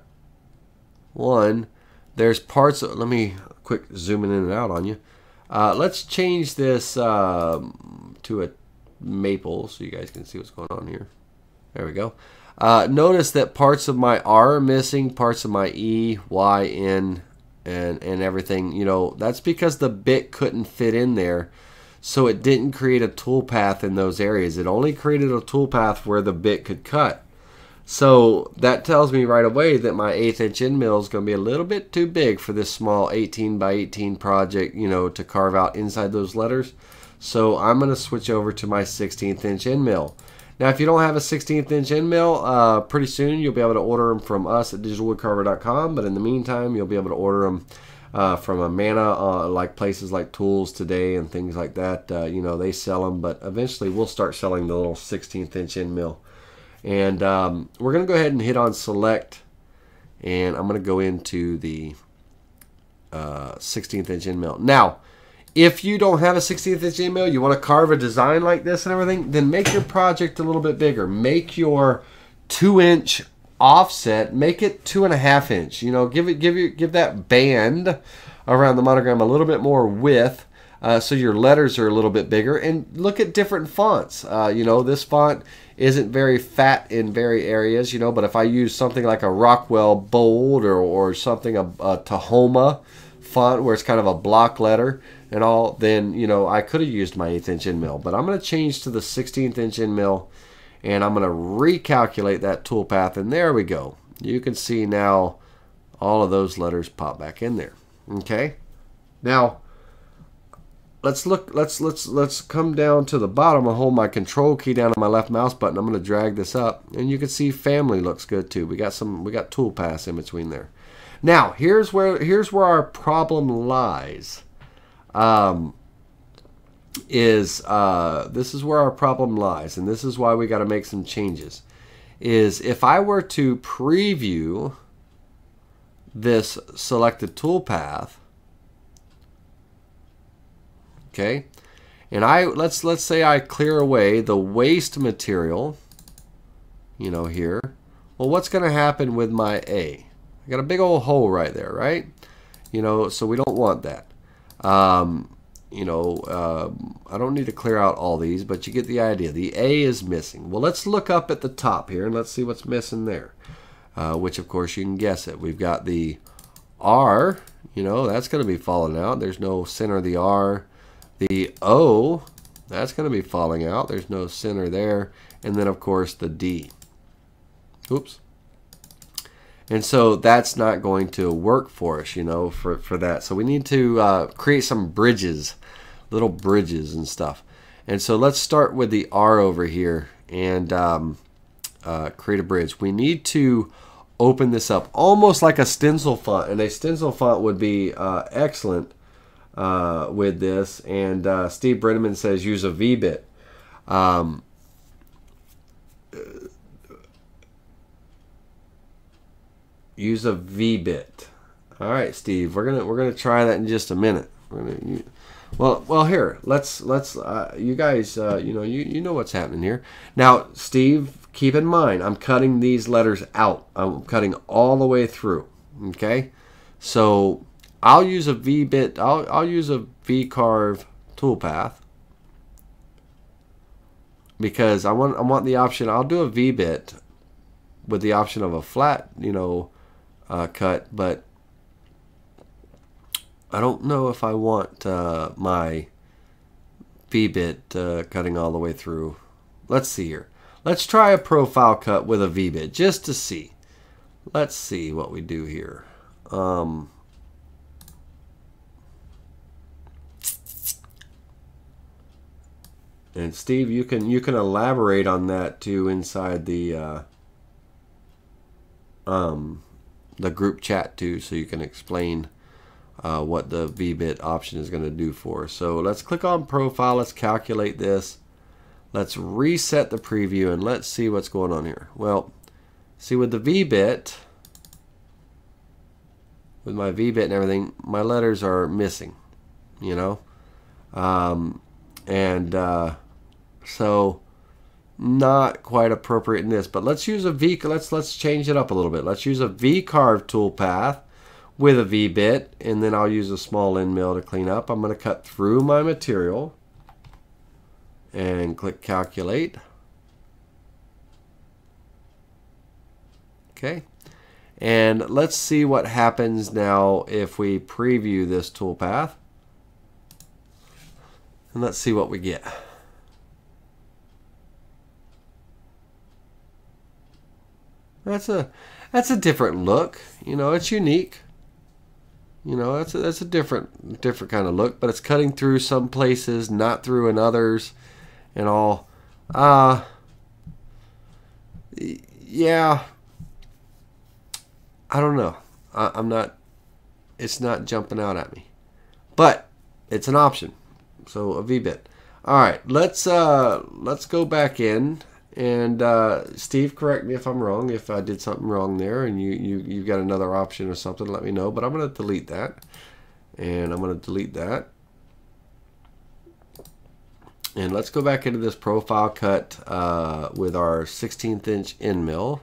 one, there's parts. Of, let me quick zooming in and out on you. Uh, let's change this uh, to a maple so you guys can see what's going on here. There we go. Uh, notice that parts of my R are missing, parts of my E, Y, N, and, and everything. You know, that's because the bit couldn't fit in there. So it didn't create a toolpath in those areas. It only created a toolpath where the bit could cut. So that tells me right away that my eighth inch end mill is going to be a little bit too big for this small 18 by 18 project, you know, to carve out inside those letters. So I'm going to switch over to my 16th inch end mill. Now, if you don't have a 16th inch end mill, uh, pretty soon you'll be able to order them from us at digitalwoodcarver.com. But in the meantime, you'll be able to order them uh, from Amana, uh, like places like Tools Today and things like that. Uh, you know, they sell them, but eventually we'll start selling the little 16th inch end mill. And um, we're going to go ahead and hit on select. And I'm going to go into the 16th uh, inch end mill. Now, if you don't have a 16th inch end mill, you want to carve a design like this and everything, then make your project a little bit bigger. Make your two inch offset, make it two and a half inch. You know, give it, give you, give that band around the monogram a little bit more width, uh, so your letters are a little bit bigger. And look at different fonts. Uh, you know, this font isn't very fat in very areas. You know, but if I use something like a Rockwell Bold or or something a, a Tahoma font where it's kind of a block letter and all, then, you know, I could have used my eighth inch end mill. But I'm going to change to the 16th inch end mill and I'm going to recalculate that toolpath. And there we go. You can see now all of those letters pop back in there. Okay. Now, let's look let's let's let's come down to the bottom and hold my control key down on my left mouse button i'm going to drag this up and you can see family looks good too we got some we got tool paths in between there now here's where here's where our problem lies um, is uh, this is where our problem lies, and this is why we got to make some changes. Is if I were to preview this selected toolpath, okay, and I let's let's say I clear away the waste material, you know here. Well, what's going to happen with my A? I got a big old hole right there, right? You know, so we don't want that. Um, you know, uh, I don't need to clear out all these, but you get the idea. The A is missing. Well, let's look up at the top here and let's see what's missing there, uh, which of course you can guess it. We've got the R, you know, that's going to be falling out. There's no center of the R. The O, that's going to be falling out. There's no center there. And then, of course, the D. Oops. And so that's not going to work for us, you know, for, for that. So we need to uh, create some bridges, little bridges and stuff. And so let's start with the R over here and um, uh, create a bridge. We need to open this up almost like a stencil font. And a stencil font would be uh, excellent uh, with this. And uh, Steve Brenneman says use a V-bit. Um, use a V-bit. All right, Steve, we're gonna we're gonna try that in just a minute. We're gonna, well, well, here let's let's uh, you guys, uh, you know, you you know what's happening here. Now, Steve, keep in mind, I'm cutting these letters out. I'm cutting all the way through. Okay, so I'll use a V-bit. I'll I'll use a V-carve toolpath because I want I want the option. I'll do a V-bit with the option of a flat, you know, uh, cut, but I don't know if I want uh, my V-bit uh, cutting all the way through. Let's see here. Let's try a profile cut with a V-bit just to see. Let's see what we do here. Um, and Steve, you can you can elaborate on that too inside the uh, um, the group chat too so you can explain uh, what the VBit option is going to do for. So let's click on profile. Let's calculate this. Let's reset the preview and let's see what's going on here. Well, see with the VBit, with my VBit and everything, my letters are missing, you know? Um, and uh, so not quite appropriate in this, but let's use a V, let's, let's change it up a little bit. Let's use a V-carve toolpath with a V-bit, and then I'll use a small end mill to clean up. I'm going to cut through my material and click calculate. Okay. And let's see what happens now if we preview this toolpath. And let's see what we get. That's a that's a different look. You know, it's unique. You know, that's a, that's a different different kind of look, but it's cutting through some places, not through in others, and all. Uh yeah. I don't know. I, I'm not. It's not jumping out at me, but it's an option. So a V-bit. All right, let's uh let's go back in and uh, Steve, correct me if I'm wrong. If I did something wrong there, and you you you've got another option or something, let me know. But I'm going to delete that, and I'm going to delete that. And let's go back into this profile cut uh, with our 16th inch end mill.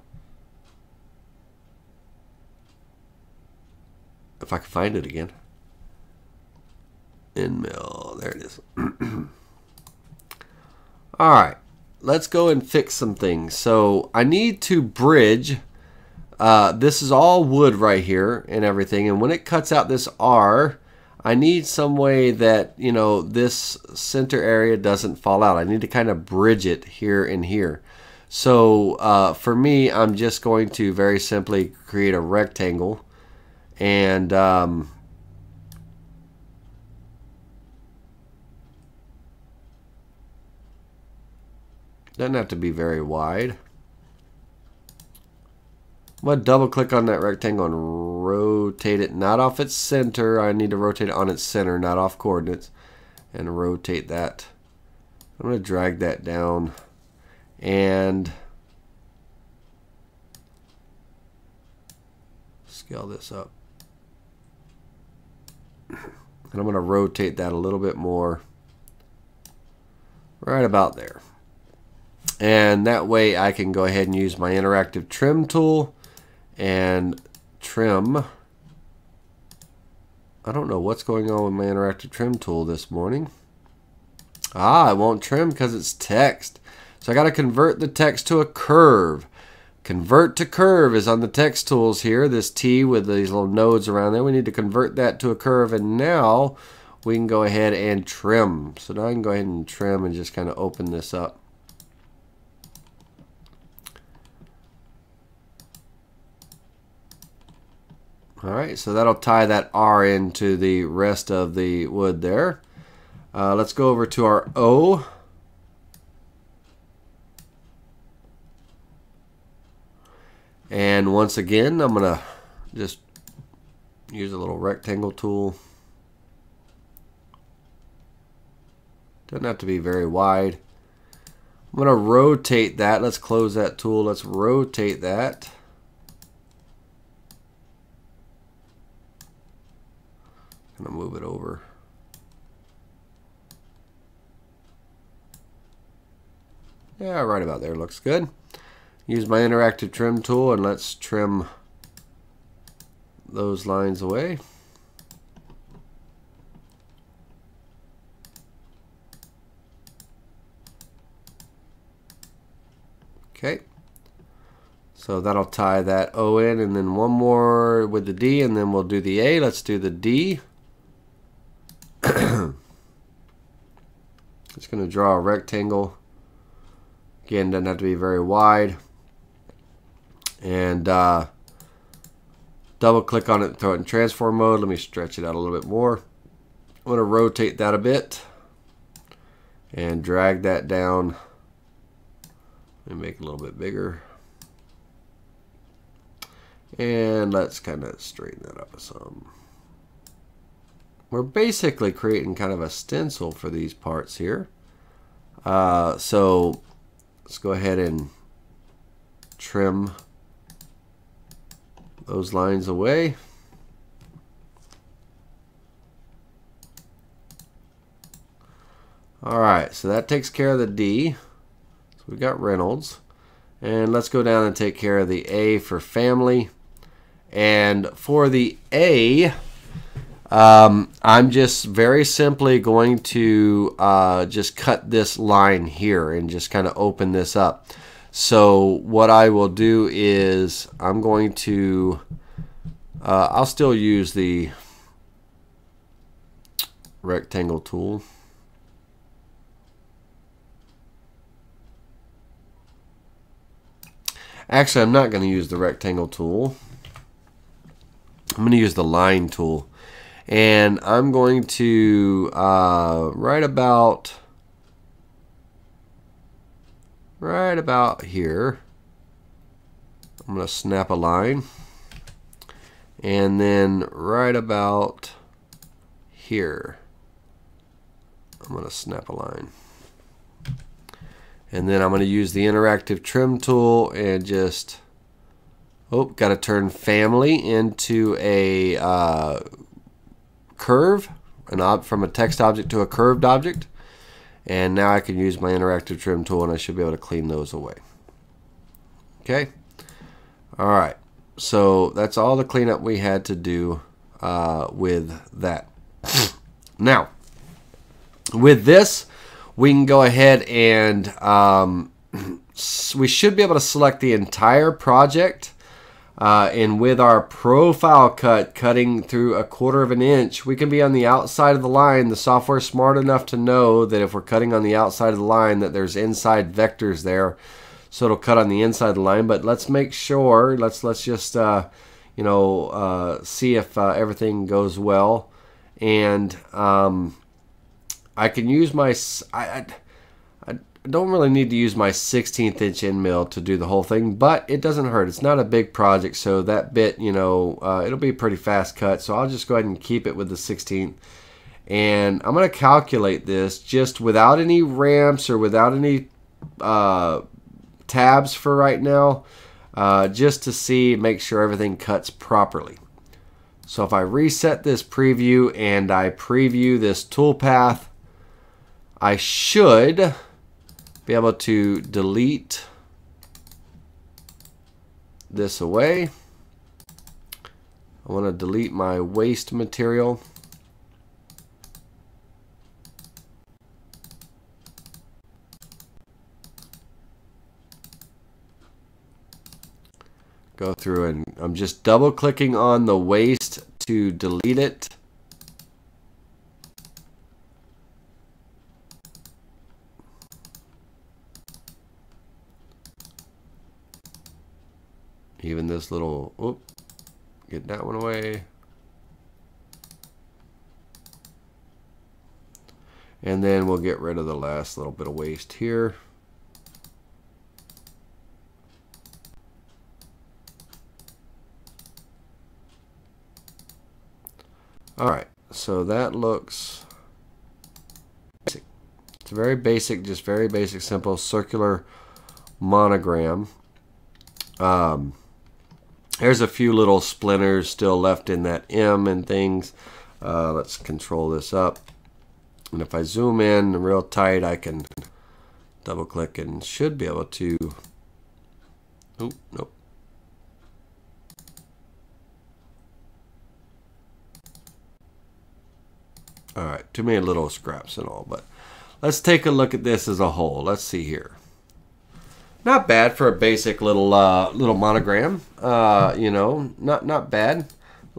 If I can find it again. End mill, there it is. All right let's go and fix some things. So I need to bridge. Uh, this is all wood right here and everything. And when it cuts out this R, I need some way that, you know, this center area doesn't fall out. I need to kind of bridge it here and here. So uh, for me, I'm just going to very simply create a rectangle. And um, Doesn't have to be very wide. I'm going to double click on that rectangle and rotate it, not off its center. I need to rotate it on its center, not off coordinates. And rotate that. I'm going to drag that down and scale this up. And I'm going to rotate that a little bit more. Right about there. And that way I can go ahead and use my interactive trim tool and trim. I don't know what's going on with my interactive trim tool this morning. Ah, it won't trim because it's text. So I got to convert the text to a curve. Convert to curve is on the text tools here. This T with these little nodes around there. We need to convert that to a curve. And now we can go ahead and trim. So now I can go ahead and trim and just kind of open this up. All right, so that'll tie that R into the rest of the wood there. Uh, let's go over to our O. And once again, I'm going to just use a little rectangle tool. Doesn't have to be very wide. I'm going to rotate that. Let's close that tool. Let's rotate that. Gonna move it over. Yeah, right about there looks good. Use my interactive trim tool and let's trim those lines away. Okay. So that'll tie that O in and then one more with the D and then we'll do the A. Let's do the D. Just going to draw a rectangle. Again, doesn't have to be very wide. And uh, double click on it, throw it in transform mode. Let me stretch it out a little bit more. I'm going to rotate that a bit and drag that down and make it a little bit bigger. And let's kind of straighten that up some we're basically creating kind of a stencil for these parts here. Uh, so let's go ahead and trim those lines away. All right, so that takes care of the D. So we got Reynolds. And let's go down and take care of the A for family. And for the A, um, I'm just very simply going to uh, just cut this line here and just kind of open this up. So what I will do is I'm going to, uh, I'll still use the rectangle tool. Actually, I'm not going to use the rectangle tool. I'm going to use the line tool. And I'm going to, uh, right about, right about here, I'm going to snap a line. And then right about here, I'm going to snap a line. And then I'm going to use the interactive trim tool and just, oh, got to turn family into a uh, curve, an ob from a text object to a curved object. And now I can use my interactive trim tool and I should be able to clean those away. Okay. All right. So that's all the cleanup we had to do uh, with that. now, with this, we can go ahead and um, we should be able to select the entire project. Uh, and with our profile cut cutting through a quarter of an inch, we can be on the outside of the line. The software is smart enough to know that if we're cutting on the outside of the line that there's inside vectors there. So it'll cut on the inside of the line. But let's make sure, let's, let's just, uh, you know, uh, see if uh, everything goes well. And um, I can use my I, I don't really need to use my 16th inch end mill to do the whole thing, but it doesn't hurt. It's not a big project, so that bit, you know, uh, it'll be a pretty fast cut. So I'll just go ahead and keep it with the 16th. And I'm going to calculate this just without any ramps or without any uh, tabs for right now, uh, just to see, make sure everything cuts properly. So if I reset this preview and I preview this toolpath, I should be able to delete this away. I want to delete my waste material. Go through and I'm just double clicking on the waste to delete it. Even this little, oop, get that one away. And then we'll get rid of the last little bit of waste here. All right, so that looks basic. It's a very basic, just very basic, simple circular monogram. Um, there's a few little splinters still left in that M and things. Uh, let's control this up. And if I zoom in real tight, I can double click and should be able to. Oh, nope. All right, too many little scraps and all, but let's take a look at this as a whole. Let's see here not bad for a basic little uh, little monogram. Uh, you know, not not bad.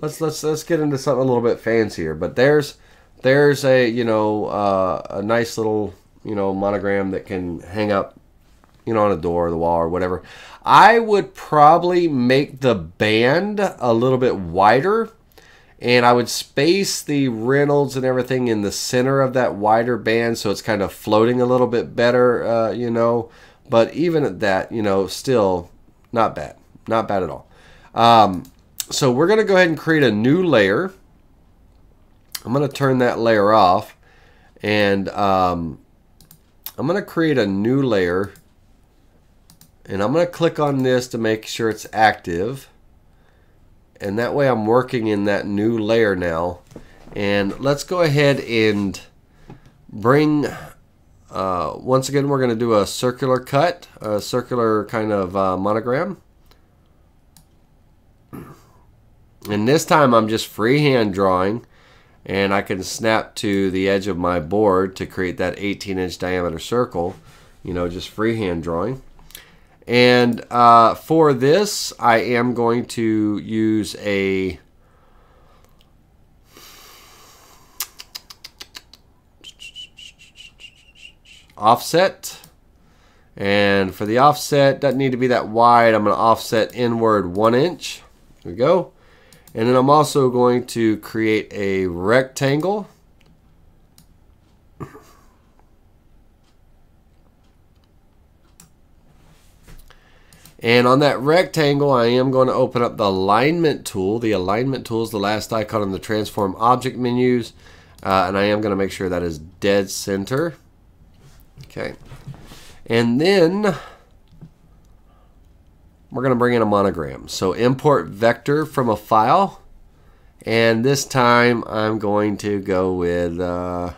Let's let's let's get into something a little bit fancier. But there's there's a you know uh, a nice little you know monogram that can hang up you know on a door or the wall or whatever. I would probably make the band a little bit wider and I would space the Reynolds and everything in the center of that wider band so it's kind of floating a little bit better, uh, you know. But even at that, you know, still not bad. Not bad at all. Um, so we're going to go ahead and create a new layer. I'm going to turn that layer off. And um, I'm going to create a new layer. And I'm going to click on this to make sure it's active. And that way I'm working in that new layer now. And let's go ahead and bring uh, once again, we're going to do a circular cut, a circular kind of uh, monogram. And this time I'm just freehand drawing and I can snap to the edge of my board to create that 18 inch diameter circle, you know, just freehand drawing. And uh, for this, I am going to use a offset. And for the offset, doesn't need to be that wide. I'm going to offset inward one inch. There we go. And then I'm also going to create a rectangle. And on that rectangle, I am going to open up the alignment tool. The alignment tool is the last icon in the transform object menus. Uh, and I am going to make sure that is dead center. Okay. And then we're going to bring in a monogram. So import vector from a file. And this time I'm going to go with, uh,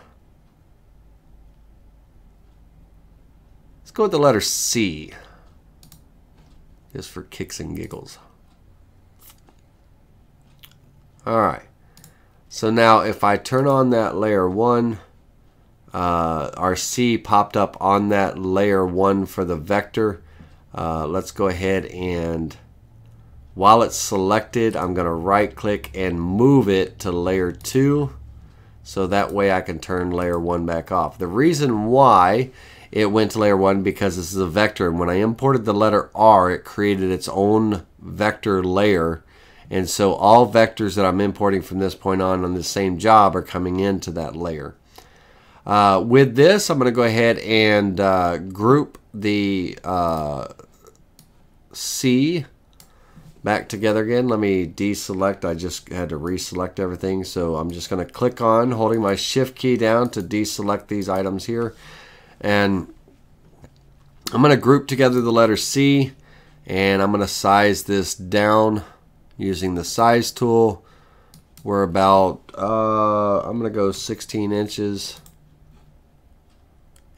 let's go with the letter C. Just for kicks and giggles. All right. So now if I turn on that layer one, uh, our C popped up on that layer one for the vector. Uh, let's go ahead and while it's selected, I'm going to right click and move it to layer 2 so that way I can turn layer 1 back off. The reason why it went to layer 1 because this is a vector and when I imported the letter R it created its own vector layer and so all vectors that I'm importing from this point on on the same job are coming into that layer. Uh, with this I'm going to go ahead and uh, group the uh, C back together again. Let me deselect. I just had to reselect everything. So I'm just going to click on holding my shift key down to deselect these items here. And I'm going to group together the letter C and I'm going to size this down using the size tool. We're about, uh, I'm going to go 16 inches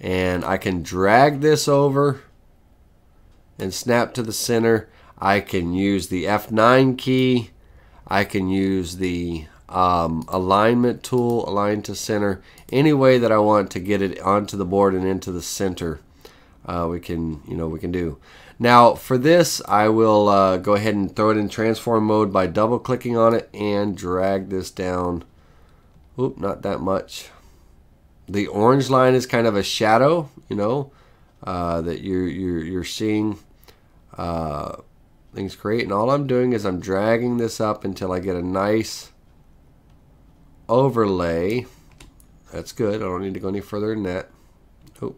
and I can drag this over and snap to the center. I can use the F9 key. I can use the um, alignment tool, align to center, any way that I want to get it onto the board and into the center. Uh, we can, you know, we can do. Now for this, I will uh, go ahead and throw it in transform mode by double clicking on it and drag this down. Oop, not that much. The orange line is kind of a shadow, you know, uh, that you're, you're, you're seeing uh, things create. And all I'm doing is I'm dragging this up until I get a nice overlay. That's good. I don't need to go any further than that. Oh,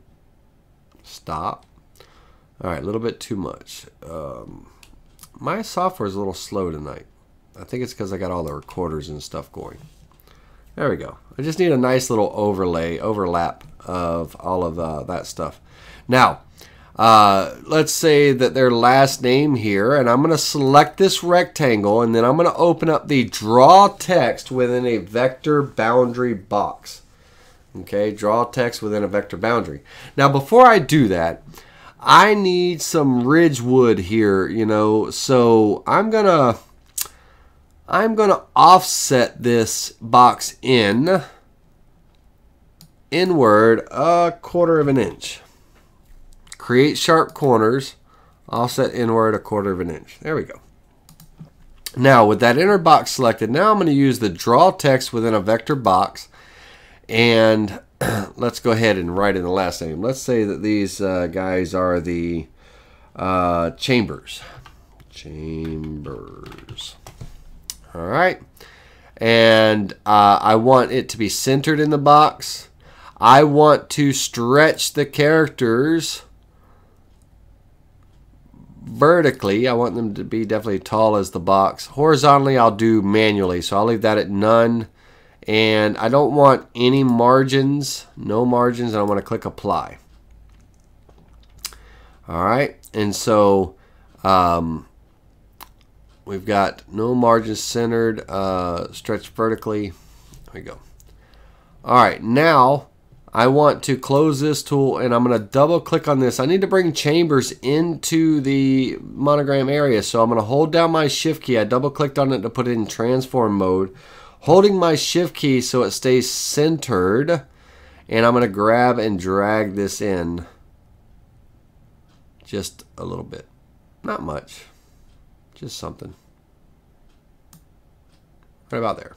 stop. All right, a little bit too much. Um, my software is a little slow tonight. I think it's because I got all the recorders and stuff going. There we go. I just need a nice little overlay, overlap of all of uh, that stuff. Now, uh, let's say that their last name here, and I'm going to select this rectangle, and then I'm going to open up the draw text within a vector boundary box. Okay, draw text within a vector boundary. Now, before I do that, I need some ridgewood here, you know, so I'm going to I'm going to offset this box in inward a quarter of an inch. Create sharp corners, offset inward a quarter of an inch. There we go. Now with that inner box selected, now I'm going to use the draw text within a vector box and let's go ahead and write in the last name. Let's say that these uh, guys are the uh, chambers. Chambers. All right. And uh, I want it to be centered in the box. I want to stretch the characters vertically. I want them to be definitely tall as the box. Horizontally, I'll do manually. So I'll leave that at none. And I don't want any margins, no margins, and I want to click apply. All right. And so um, We've got no margins centered, uh, stretched vertically. There we go. All right, now I want to close this tool and I'm going to double click on this. I need to bring chambers into the monogram area. So I'm going to hold down my shift key. I double clicked on it to put it in transform mode. Holding my shift key so it stays centered. And I'm going to grab and drag this in just a little bit. Not much. Just something. Right about there.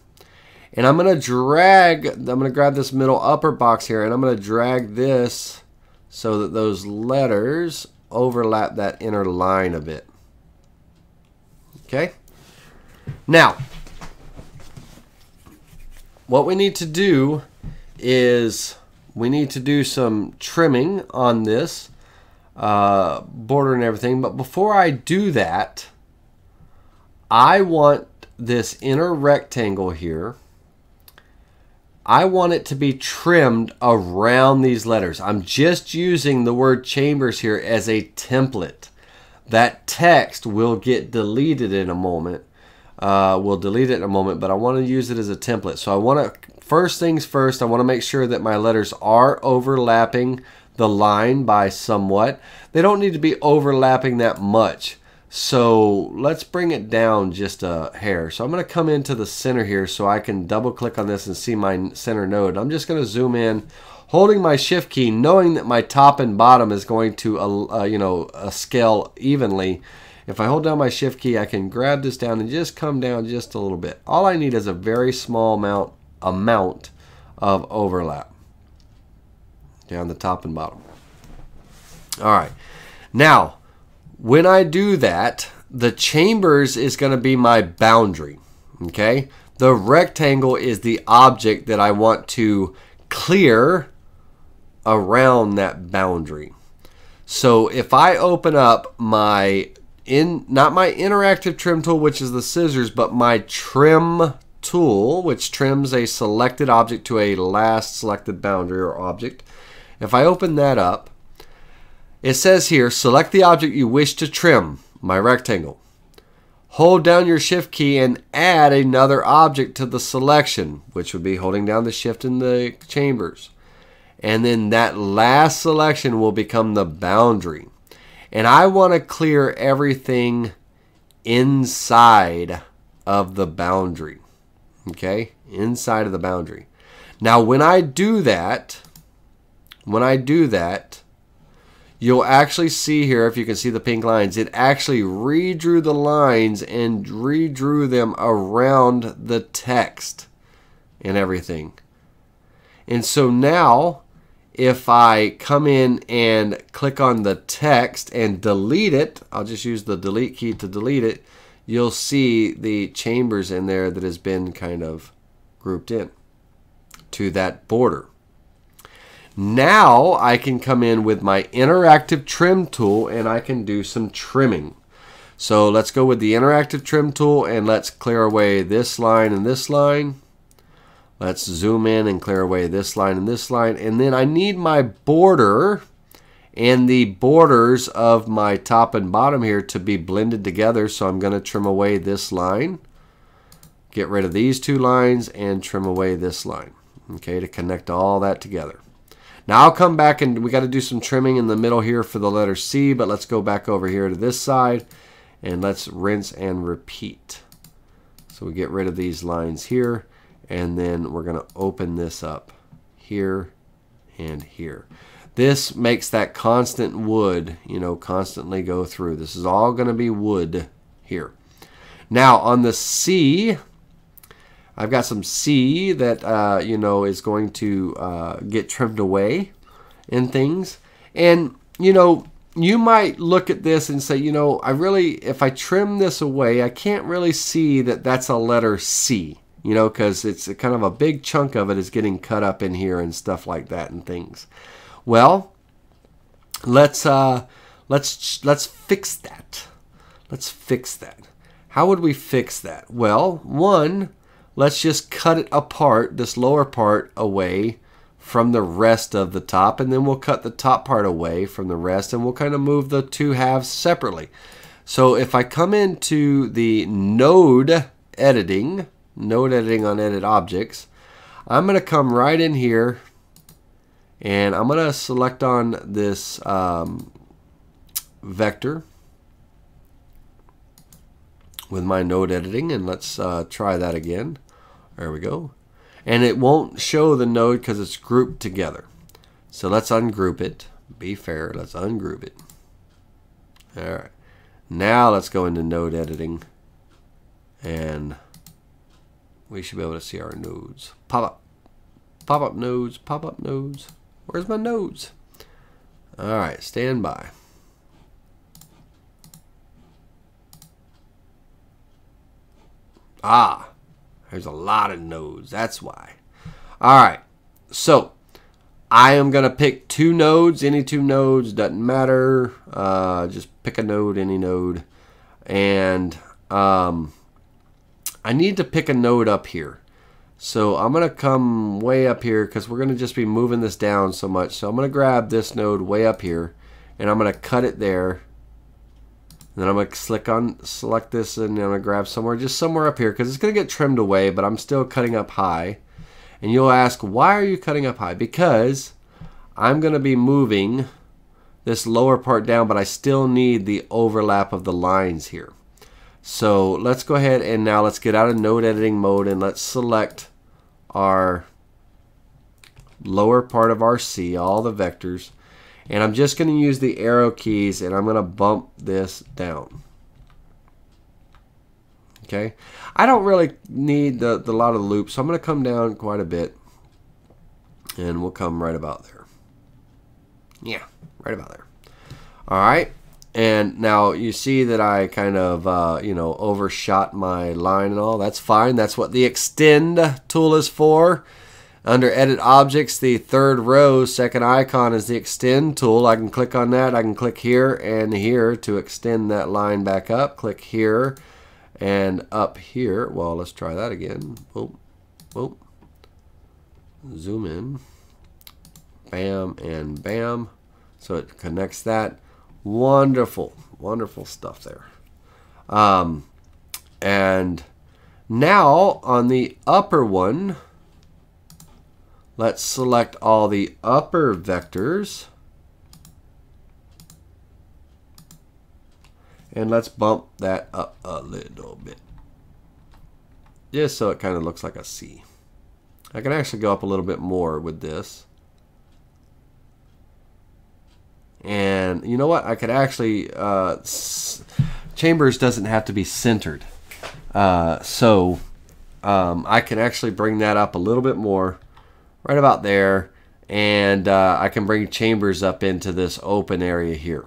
And I'm going to drag, I'm going to grab this middle upper box here, and I'm going to drag this so that those letters overlap that inner line a bit. Okay? Now, what we need to do is we need to do some trimming on this uh, border and everything. But before I do that, I want this inner rectangle here I want it to be trimmed around these letters. I'm just using the word chambers here as a template. That text will get deleted in a moment. Uh, we'll delete it in a moment, but I want to use it as a template. So I want to, first things first, I want to make sure that my letters are overlapping the line by somewhat. They don't need to be overlapping that much. So let's bring it down just a hair. So I'm going to come into the center here so I can double click on this and see my center node. I'm just going to zoom in holding my shift key knowing that my top and bottom is going to uh, uh, you know uh, scale evenly. If I hold down my shift key I can grab this down and just come down just a little bit. All I need is a very small amount amount of overlap down the top and bottom. All right. Now, when I do that, the chambers is going to be my boundary. Okay. The rectangle is the object that I want to clear around that boundary. So if I open up my in not my interactive trim tool which is the scissors but my trim tool which trims a selected object to a last selected boundary or object. If I open that up it says here, select the object you wish to trim, my rectangle. Hold down your shift key and add another object to the selection, which would be holding down the shift in the chambers. And then that last selection will become the boundary. And I want to clear everything inside of the boundary. Okay? Inside of the boundary. Now, when I do that, when I do that, you'll actually see here, if you can see the pink lines, it actually redrew the lines and redrew them around the text and everything. And so now, if I come in and click on the text and delete it, I'll just use the delete key to delete it, you'll see the chambers in there that has been kind of grouped in to that border. Now I can come in with my interactive trim tool and I can do some trimming. So let's go with the interactive trim tool and let's clear away this line and this line. Let's zoom in and clear away this line and this line. And then I need my border and the borders of my top and bottom here to be blended together. So I'm going to trim away this line, get rid of these two lines, and trim away this line, okay, to connect all that together. Now I'll come back and we got to do some trimming in the middle here for the letter C, but let's go back over here to this side and let's rinse and repeat. So we get rid of these lines here and then we're going to open this up here and here. This makes that constant wood, you know, constantly go through. This is all going to be wood here. Now on the C, I've got some C that, uh, you know, is going to uh, get trimmed away and things. And, you know, you might look at this and say, you know, I really, if I trim this away, I can't really see that that's a letter C, you know, because it's kind of a big chunk of it is getting cut up in here and stuff like that and things. Well, let's, uh, let's, let's fix that. Let's fix that. How would we fix that? Well, one, let's just cut it apart, this lower part away from the rest of the top and then we'll cut the top part away from the rest and we'll kind of move the two halves separately. So if I come into the node editing, node editing on edit objects, I'm going to come right in here And I'm going to select on this um, vector with my node editing and let's uh, try that again. There we go. And it won't show the node because it's grouped together. So let's ungroup it. Be fair, let's ungroup it. All right. Now let's go into node editing and we should be able to see our nodes. Pop up. Pop up nodes, pop up nodes. Where's my nodes? All right, stand by. Ah, there's a lot of nodes. That's why. All right. So I am going to pick two nodes. Any two nodes. Doesn't matter. Uh, just pick a node, any node. And um, I need to pick a node up here. So I'm going to come way up here because we're going to just be moving this down so much. So I'm going to grab this node way up here. And I'm going to cut it there then I'm going to click on, select this, and I'm going to grab somewhere, just somewhere up here, because it's going to get trimmed away, but I'm still cutting up high. And you'll ask, why are you cutting up high? Because I'm going to be moving this lower part down, but I still need the overlap of the lines here. So let's go ahead and now let's get out of node editing mode and let's select our lower part of our C, all the vectors. And I'm just going to use the arrow keys and I'm going to bump this down. Okay. I don't really need the, the lot of loops, so I'm going to come down quite a bit. And we'll come right about there. Yeah, right about there. All right. And now you see that I kind of, uh, you know, overshot my line and all. That's fine. That's what the extend tool is for. Under Edit Objects, the third row, second icon is the Extend tool. I can click on that. I can click here and here to extend that line back up. Click here and up here. Well, let's try that again. Boom, boom. Zoom in. Bam and bam. So it connects that. Wonderful, wonderful stuff there. Um, and now on the upper one, Let's select all the upper vectors. And let's bump that up a little bit. Just so it kind of looks like a C. I can actually go up a little bit more with this. And you know what? I could actually, uh, Chambers doesn't have to be centered. Uh, so um, I can actually bring that up a little bit more right about there. And uh, I can bring chambers up into this open area here.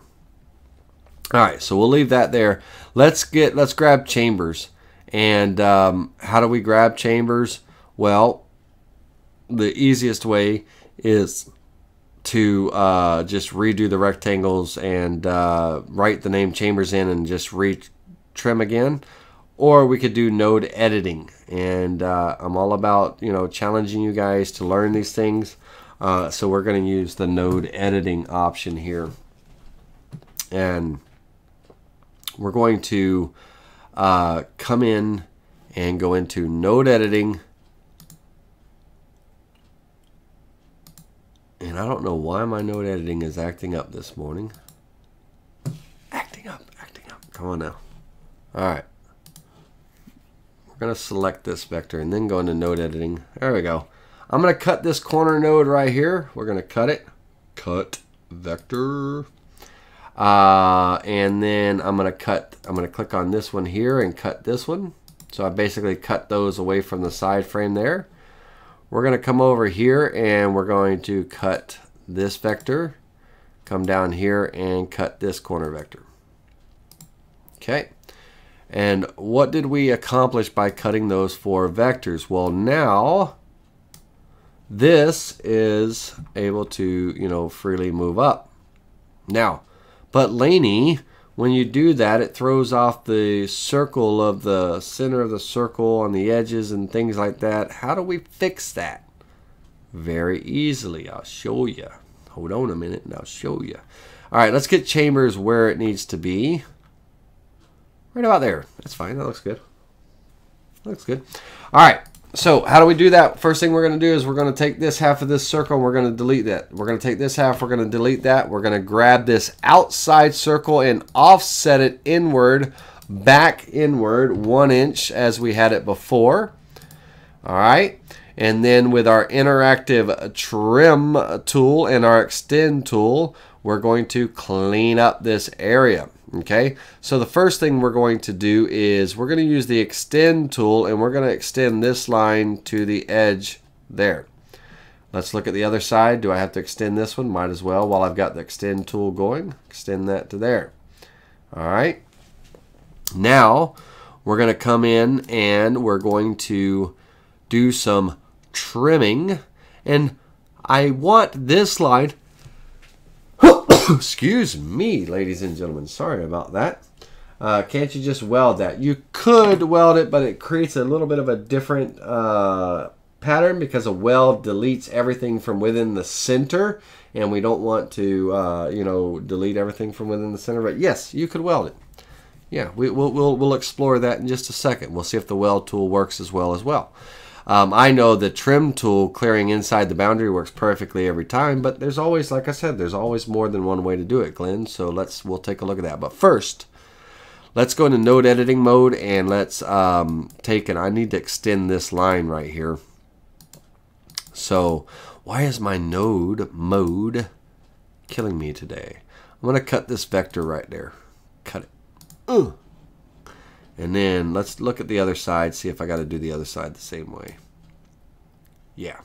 All right, so we'll leave that there. Let's get let's grab chambers. And um, how do we grab chambers? Well, the easiest way is to uh, just redo the rectangles and uh, write the name chambers in and just re-trim again or we could do node editing. And uh, I'm all about you know challenging you guys to learn these things. Uh, so we're going to use the node editing option here. And we're going to uh, come in and go into node editing. And I don't know why my node editing is acting up this morning. Acting up acting up. Come on now. All right going to select this vector and then go into node editing. There we go. I'm going to cut this corner node right here. We're going to cut it. Cut vector. Uh, and then I'm going to cut, I'm going to click on this one here and cut this one. So I basically cut those away from the side frame there. We're going to come over here and we're going to cut this vector, come down here and cut this corner vector. Okay. And what did we accomplish by cutting those four vectors? Well, now this is able to, you know, freely move up. Now, but Laney, when you do that, it throws off the circle of the center of the circle on the edges and things like that. How do we fix that? Very easily. I'll show you. Hold on a minute and I'll show you. All right, let's get chambers where it needs to be. Right about there. That's fine. That looks good. Looks good. All right. so how do we do that? First thing we're going to do is we're going to take this half of this circle and we're going to delete that. We're going to take this half, we're going to delete that. We're going to grab this outside circle and offset it inward, back inward, one inch as we had it before. All right. And then with our interactive trim tool and our extend tool, we're going to clean up this area. Okay, so the first thing we're going to do is we're going to use the extend tool and we're going to extend this line to the edge there. Let's look at the other side. Do I have to extend this one? Might as well while I've got the extend tool going. Extend that to there. All right. Now we're going to come in and we're going to do some trimming. And I want this line Excuse me, ladies and gentlemen. Sorry about that. Uh, can't you just weld that? You could weld it, but it creates a little bit of a different uh, pattern because a weld deletes everything from within the center, and we don't want to, uh, you know, delete everything from within the center. But yes, you could weld it. Yeah, we, will we'll, we'll explore that in just a second. We'll see if the weld tool works as well as well. Um, I know the trim tool clearing inside the boundary works perfectly every time, but there's always, like I said, there's always more than one way to do it, Glenn. So let's we'll take a look at that. But first, let's go into node editing mode and let's um, take and I need to extend this line right here. So why is my node mode killing me today? I'm going to cut this vector right there. Cut it. Ugh. And then let's look at the other side, see if I got to do the other side the same way. Yeah.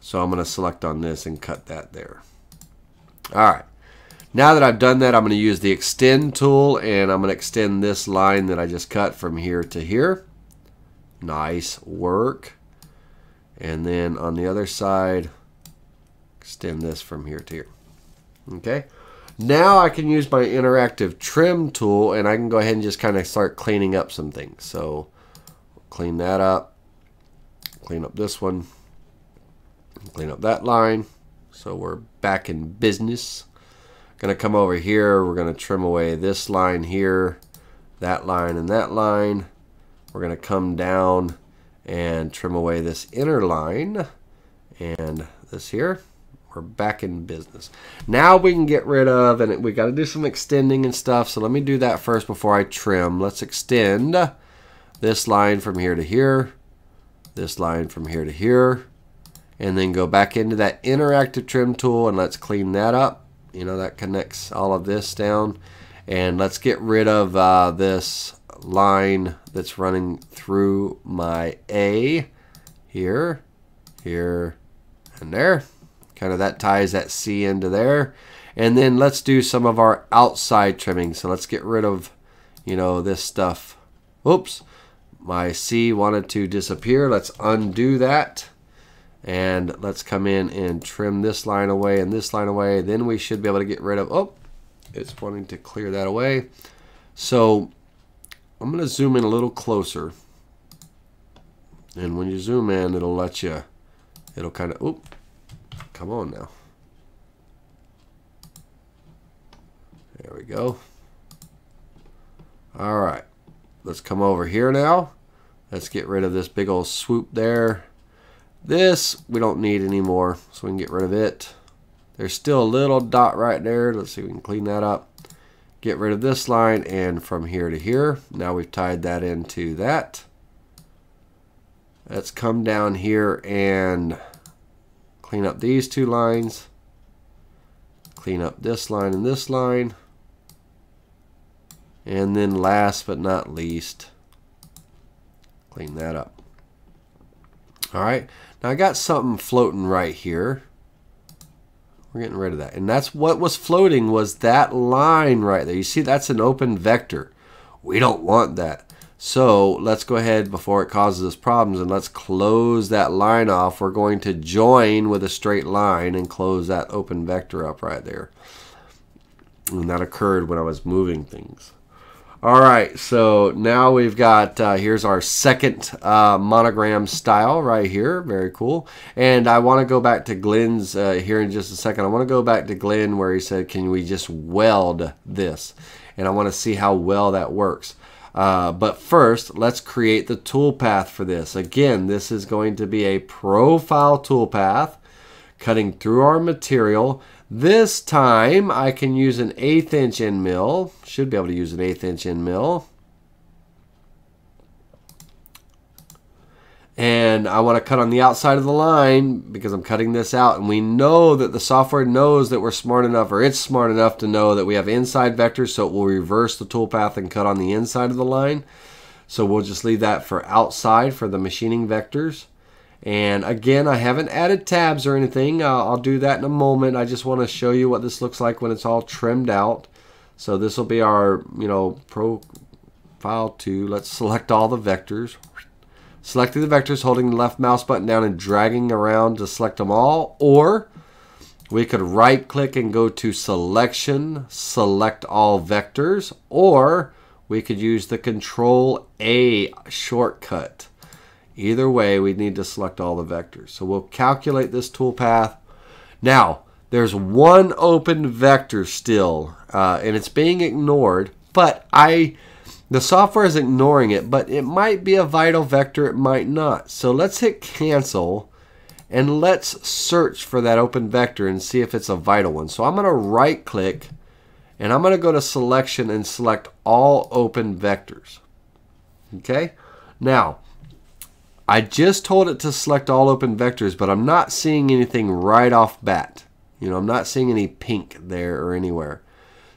So I'm going to select on this and cut that there. All right. Now that I've done that, I'm going to use the extend tool and I'm going to extend this line that I just cut from here to here. Nice work. And then on the other side, extend this from here to here. Okay. Now I can use my interactive trim tool and I can go ahead and just kind of start cleaning up some things. So clean that up, clean up this one, clean up that line. So we're back in business. Gonna come over here, we're gonna trim away this line here, that line and that line. We're gonna come down and trim away this inner line and this here. We're back in business. Now we can get rid of, and we got to do some extending and stuff. So let me do that first before I trim. Let's extend this line from here to here, this line from here to here, and then go back into that interactive trim tool and let's clean that up. You know, that connects all of this down. And let's get rid of uh, this line that's running through my A here, here, and there. Kind of that ties that C into there. And then let's do some of our outside trimming. So let's get rid of, you know, this stuff. Oops, my C wanted to disappear. Let's undo that. And let's come in and trim this line away and this line away. Then we should be able to get rid of, oh, it's wanting to clear that away. So I'm going to zoom in a little closer. And when you zoom in, it'll let you, it'll kind of, oop, Come on now. There we go. All right. Let's come over here now. Let's get rid of this big old swoop there. This we don't need anymore, so we can get rid of it. There's still a little dot right there. Let's see if we can clean that up. Get rid of this line and from here to here. Now we've tied that into that. Let's come down here and Clean up these two lines. Clean up this line and this line. And then last but not least, clean that up. All right, now I got something floating right here. We're getting rid of that. And that's what was floating was that line right there. You see, that's an open vector. We don't want that. So let's go ahead before it causes us problems and let's close that line off. We're going to join with a straight line and close that open vector up right there. And that occurred when I was moving things. All right, so now we've got, uh, here's our second uh, monogram style right here. Very cool. And I want to go back to Glenn's uh, here in just a second. I want to go back to Glenn where he said, can we just weld this? And I want to see how well that works. Uh, but first, let's create the toolpath for this. Again, this is going to be a profile toolpath cutting through our material. This time I can use an eighth inch end mill. Should be able to use an eighth inch end mill. And I want to cut on the outside of the line because I'm cutting this out and we know that the software knows that we're smart enough or it's smart enough to know that we have inside vectors so it will reverse the toolpath and cut on the inside of the line. So we'll just leave that for outside for the machining vectors. And again I haven't added tabs or anything. Uh, I'll do that in a moment. I just want to show you what this looks like when it's all trimmed out. So this will be our you know profile 2 let's select all the vectors selecting the vectors, holding the left mouse button down and dragging around to select them all. Or we could right click and go to selection, select all vectors. Or we could use the control A shortcut. Either way, we need to select all the vectors. So we'll calculate this toolpath. Now, there's one open vector still, uh, and it's being ignored, but I the software is ignoring it, but it might be a vital vector, it might not. So let's hit cancel and let's search for that open vector and see if it's a vital one. So I'm going to right click and I'm going to go to selection and select all open vectors. Okay, now I just told it to select all open vectors, but I'm not seeing anything right off bat. You know, I'm not seeing any pink there or anywhere.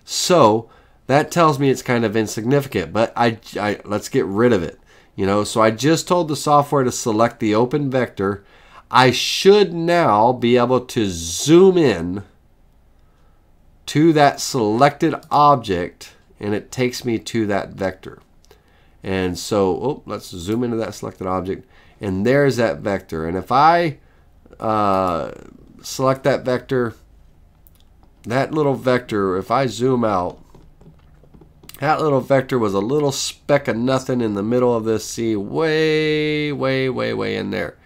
So that tells me it's kind of insignificant, but I, I let's get rid of it. You know, so I just told the software to select the open vector. I should now be able to zoom in to that selected object and it takes me to that vector. And so, oh, let's zoom into that selected object and there's that vector. And if I uh, select that vector, that little vector, if I zoom out, that little vector was a little speck of nothing in the middle of this sea, way, way, way, way in there.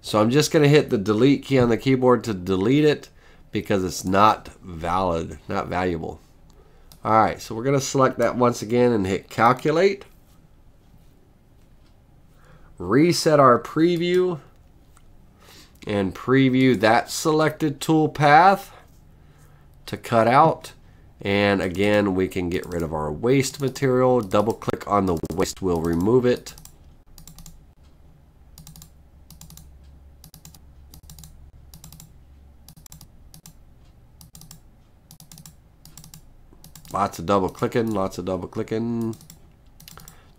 So I'm just going to hit the delete key on the keyboard to delete it because it's not valid, not valuable. All right, so we're going to select that once again and hit calculate. Reset our preview and preview that selected tool path to cut out. And again, we can get rid of our waste material. Double click on the waste will remove it. Lots of double clicking, lots of double clicking.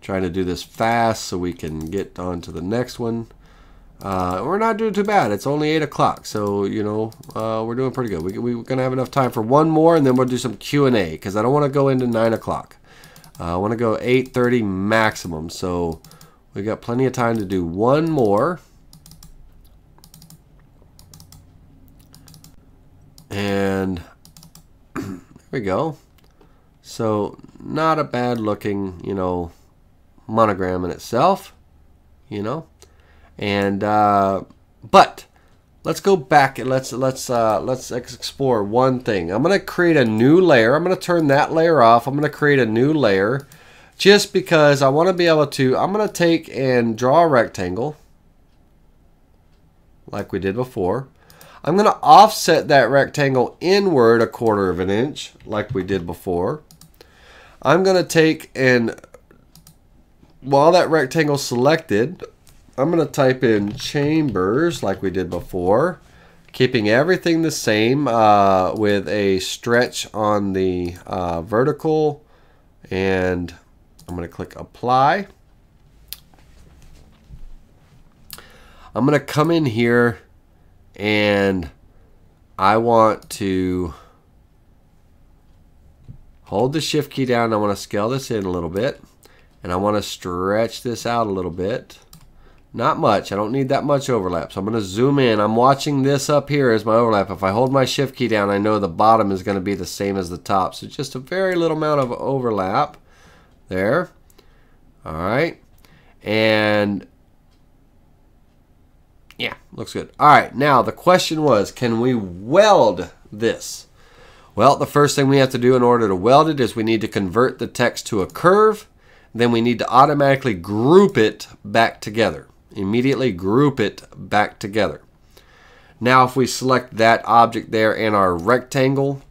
Trying to do this fast so we can get on to the next one. Uh, we're not doing too bad. It's only 8 o'clock, so, you know, uh, we're doing pretty good. We, we're going to have enough time for one more, and then we'll do some Q&A, because I don't want to go into 9 o'clock. Uh, I want to go 8.30 maximum, so we've got plenty of time to do one more. And there we go. So, not a bad looking, you know, monogram in itself, you know. And uh, but let's go back and let's let's uh, let's explore one thing. I'm gonna create a new layer. I'm gonna turn that layer off. I'm gonna create a new layer just because I want to be able to. I'm gonna take and draw a rectangle like we did before. I'm going to offset that rectangle inward a quarter of an inch like we did before. I'm going to take and while that rectangle selected, I'm going to type in chambers like we did before, keeping everything the same uh, with a stretch on the uh, vertical and I'm going to click apply. I'm going to come in here and I want to hold the shift key down. I want to scale this in a little bit and I want to stretch this out a little bit. Not much. I don't need that much overlap. So I'm going to zoom in. I'm watching this up here as my overlap. If I hold my shift key down, I know the bottom is going to be the same as the top. So just a very little amount of overlap there. All right. And yeah, looks good. All right. Now the question was, can we weld this? Well, the first thing we have to do in order to weld it is we need to convert the text to a curve. then we need to automatically group it back together. Immediately group it back together. Now if we select that object there in our rectangle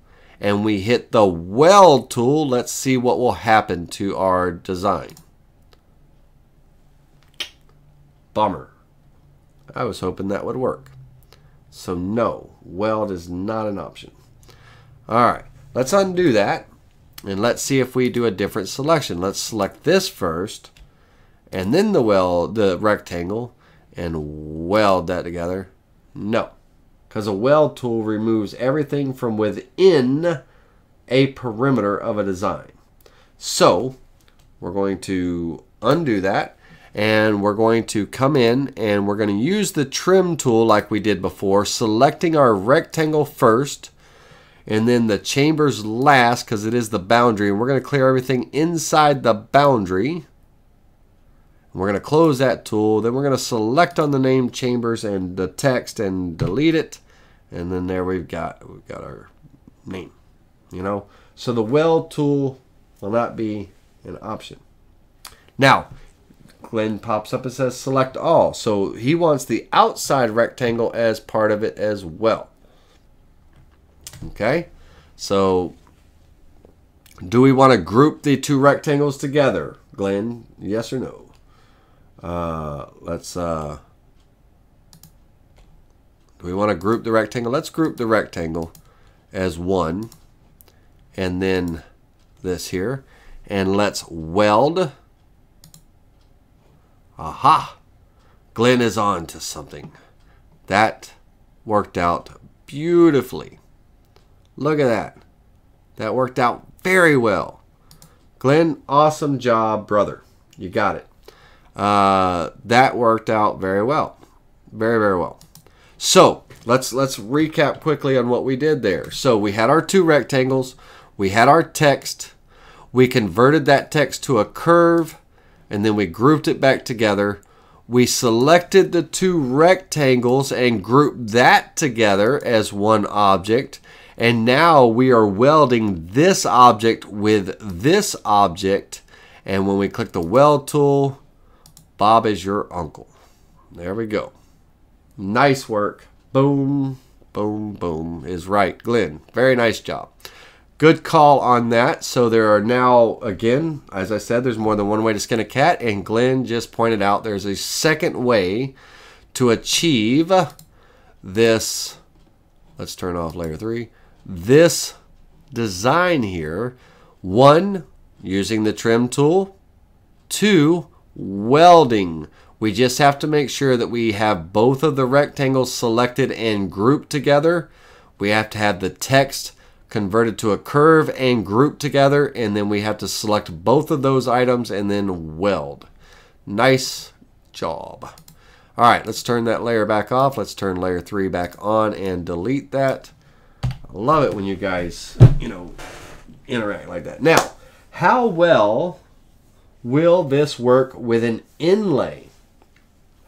and we hit the weld tool, let's see what will happen to our design. Bummer. I was hoping that would work. So no, weld is not an option. All right, let's undo that and let's see if we do a different selection. Let's select this first and then the weld, the rectangle and weld that together. No, because a weld tool removes everything from within a perimeter of a design. So we're going to undo that and we're going to come in and we're going to use the trim tool like we did before, selecting our rectangle first and then the chambers last because it is the boundary and we're going to clear everything inside the boundary. We're going to close that tool. Then we're going to select on the name chambers and the text and delete it. And then there we've got we've got our name. You know, so the weld tool will not be an option. Now, Glenn pops up and says select all. So he wants the outside rectangle as part of it as well. Okay, so do we want to group the two rectangles together, Glenn? Yes or no? Uh, let's, uh, do we want to group the rectangle? Let's group the rectangle as one. And then this here. And let's weld Aha! Glenn is on to something. That worked out beautifully. Look at that. That worked out very well. Glenn, awesome job, brother. You got it. Uh, that worked out very well. Very, very well. So let's let's recap quickly on what we did there. So we had our two rectangles. We had our text. We converted that text to a curve and then we grouped it back together. We selected the two rectangles and grouped that together as one object. And now we are welding this object with this object. And when we click the weld tool, Bob is your uncle. There we go. Nice work. Boom, boom, boom is right. Glenn, very nice job. Good call on that. So there are now, again, as I said, there's more than one way to skin a cat. And Glenn just pointed out there's a second way to achieve this. Let's turn off layer three. This design here. One, using the trim tool. Two, welding. We just have to make sure that we have both of the rectangles selected and grouped together. We have to have the text converted to a curve and grouped together and then we have to select both of those items and then weld. Nice job. All right, let's turn that layer back off. Let's turn layer three back on and delete that. I love it when you guys, you know, interact like that. Now, how well will this work with an inlay?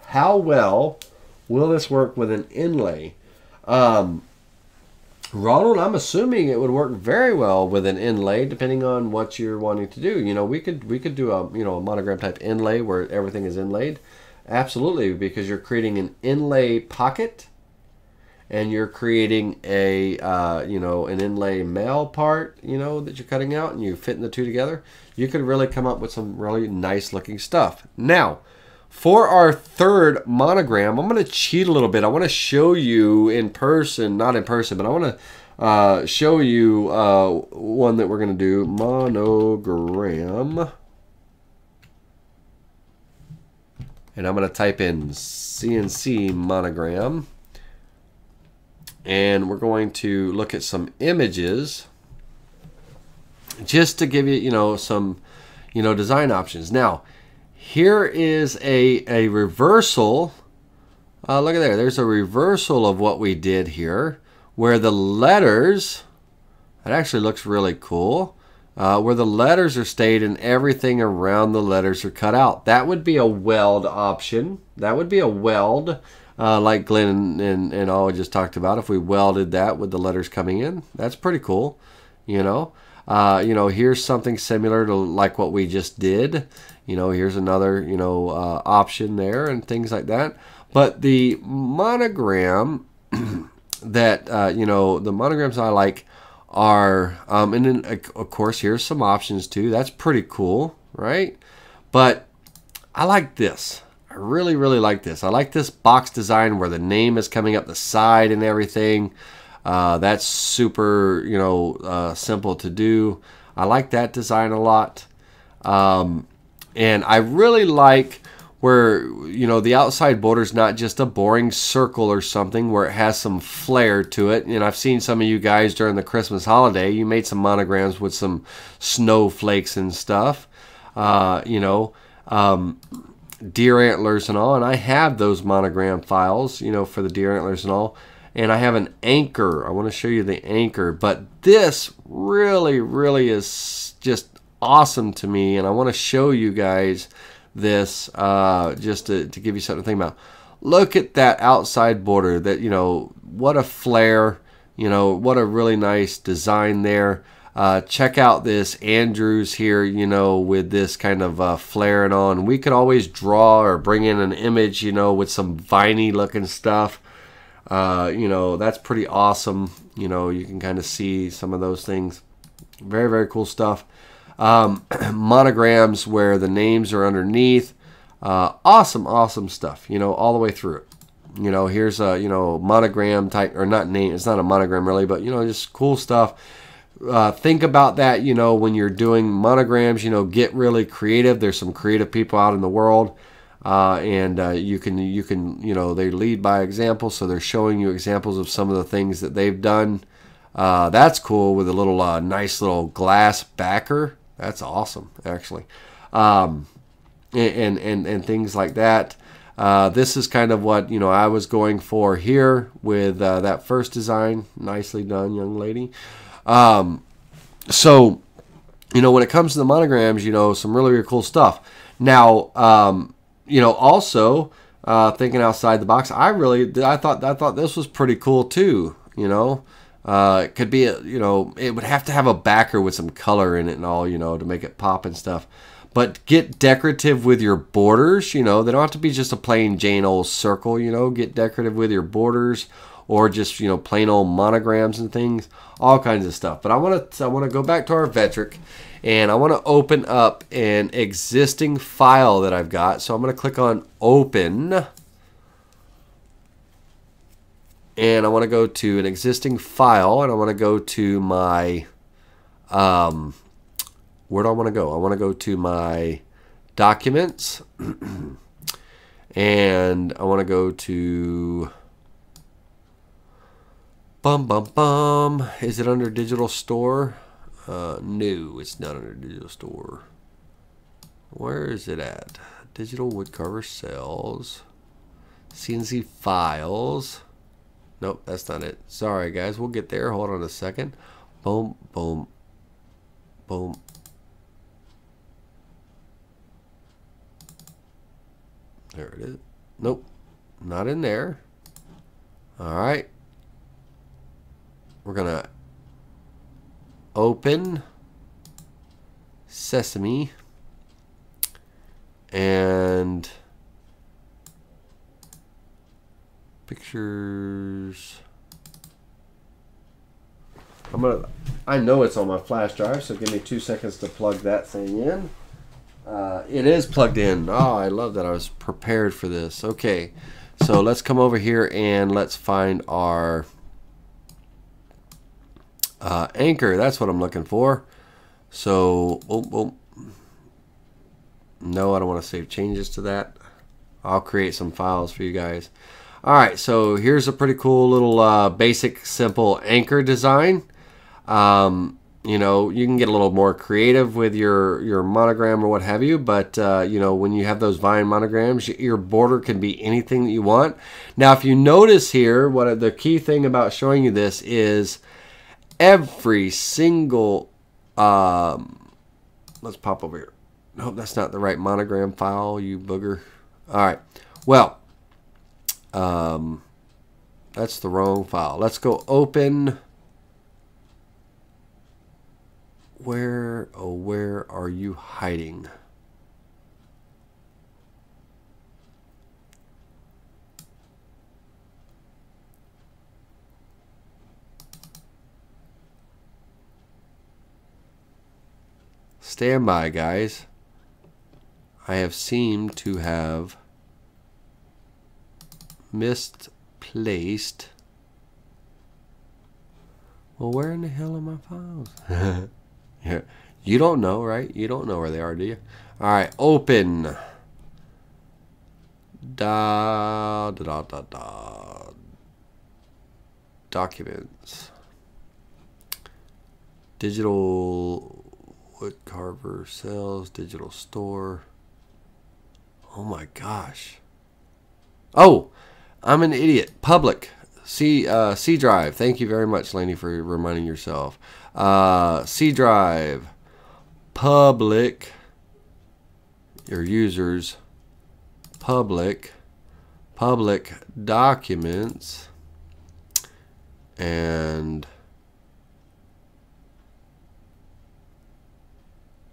How well will this work with an inlay? Um, Ronald, I'm assuming it would work very well with an inlay, depending on what you're wanting to do. You know, we could we could do a you know a monogram type inlay where everything is inlaid. Absolutely, because you're creating an inlay pocket, and you're creating a uh, you know an inlay male part, you know that you're cutting out, and you're fitting the two together. You could really come up with some really nice looking stuff. Now, for our third monogram, I'm going to cheat a little bit. I want to show you in person, not in person, but I want to uh, show you uh, one that we're going to do. Monogram. And I'm going to type in CNC monogram. And we're going to look at some images just to give you, you know, some, you know, design options. Now, here is a, a reversal. Uh, look at there. There's a reversal of what we did here where the letters, that actually looks really cool, uh, where the letters are stayed and everything around the letters are cut out. That would be a weld option. That would be a weld uh, like Glenn and, and, and all just talked about. If we welded that with the letters coming in, that's pretty cool, you know. Uh, you know, here's something similar to like what we just did. You know, here's another, you know, uh, option there and things like that. But the monogram that, uh, you know, the monograms I like are, um, and then of course, here's some options too. That's pretty cool, right? But I like this. I really, really like this. I like this box design where the name is coming up the side and everything. Uh, that's super, you know, uh, simple to do. I like that design a lot. Um, and I really like where, you know, the outside border is not just a boring circle or something where it has some flair to it. And I've seen some of you guys during the Christmas holiday, you made some monograms with some snowflakes and stuff, uh, you know, um, deer antlers and all. And I have those monogram files, you know, for the deer antlers and all and I have an anchor. I want to show you the anchor, but this really, really is just awesome to me, and I want to show you guys this uh, just to, to give you something to think about. Look at that outside border. That you know, what a flare. You know, what a really nice design there. Uh, check out this Andrews here, you know, with this kind of uh, flaring on. We could always draw or bring in an image, you know, with some viney looking stuff. Uh, you know, that's pretty awesome. You know, you can kind of see some of those things. Very, very cool stuff. Um, monograms where the names are underneath. Uh, awesome, awesome stuff, you know, all the way through. You know, here's a, you know, monogram type, or not name, it's not a monogram really, but, you know, just cool stuff. Uh, think about that, you know, when you're doing monograms, you know, get really creative. There's some creative people out in the world uh, and uh, you can you can you know they lead by example, so they're showing you examples of some of the things that they've done. Uh, that's cool with a little uh, nice little glass backer. That's awesome, actually, um, and, and and things like that. Uh, this is kind of what you know I was going for here with uh, that first design. Nicely done, young lady. Um, so, you know, when it comes to the monograms, you know, some really, really cool stuff. Now, um, you know, also uh, thinking outside the box, I really I thought I thought this was pretty cool too. You know, uh, it could be a, you know it would have to have a backer with some color in it and all you know to make it pop and stuff. But get decorative with your borders. You know, they don't have to be just a plain Jane old circle. You know, get decorative with your borders or just you know plain old monograms and things, all kinds of stuff. But I want to I want to go back to our Vectric and I want to open up an existing file that I've got. So I'm going to click on open and I want to go to an existing file and I want to go to my um, where do I want to go? I want to go to my documents and I want to go to bum bum bum is it under digital store uh, no, it's not under digital store. Where is it at? Digital woodcarver cells. CNC files. Nope, that's not it. Sorry, guys. We'll get there. Hold on a second. Boom, boom, boom. There it is. Nope, not in there. All right. We're going to open Sesame and pictures. I'm gonna. I know it's on my flash drive, so give me two seconds to plug that thing in. Uh, it is plugged in. Oh, I love that. I was prepared for this. Okay, so let's come over here and let's find our uh, anchor, that's what I'm looking for. So, oh, oh. no, I don't want to save changes to that. I'll create some files for you guys. All right, so here's a pretty cool little uh, basic, simple anchor design. Um, you know, you can get a little more creative with your, your monogram or what have you, but, uh, you know, when you have those vine monograms, your border can be anything that you want. Now, if you notice here, what the key thing about showing you this is every single um, let's pop over here. Nope that's not the right monogram file you booger. All right well um, that's the wrong file. Let's go open. Where, oh, where are you hiding? Stand by, guys. I have seemed to have misplaced. Well, where in the hell are my files? yeah. You don't know, right? You don't know where they are, do you? All right, open. Da da da da da. Documents. Digital wood carver sells digital store. Oh my gosh. Oh, I'm an idiot. Public. C uh, C drive. Thank you very much, Laney, for reminding yourself. Uh, C drive. Public. Your users. Public. Public documents. And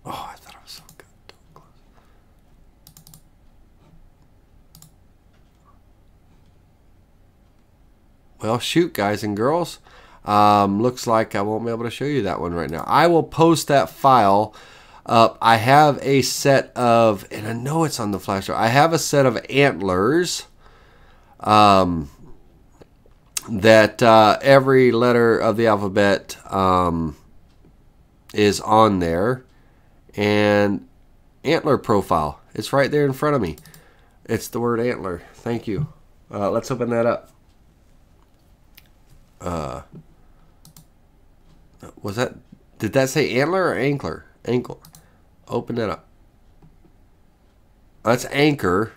Oh, I thought it was so good. Well, shoot, guys and girls. Um, looks like I won't be able to show you that one right now. I will post that file up. I have a set of, and I know it's on the flash drive. I have a set of antlers um, that uh, every letter of the alphabet um, is on there and antler profile. It's right there in front of me. It's the word antler. Thank you. Uh, let's open that up. Uh, was that? Did that say antler or ankler? Ankle. Open it up. That's anchor.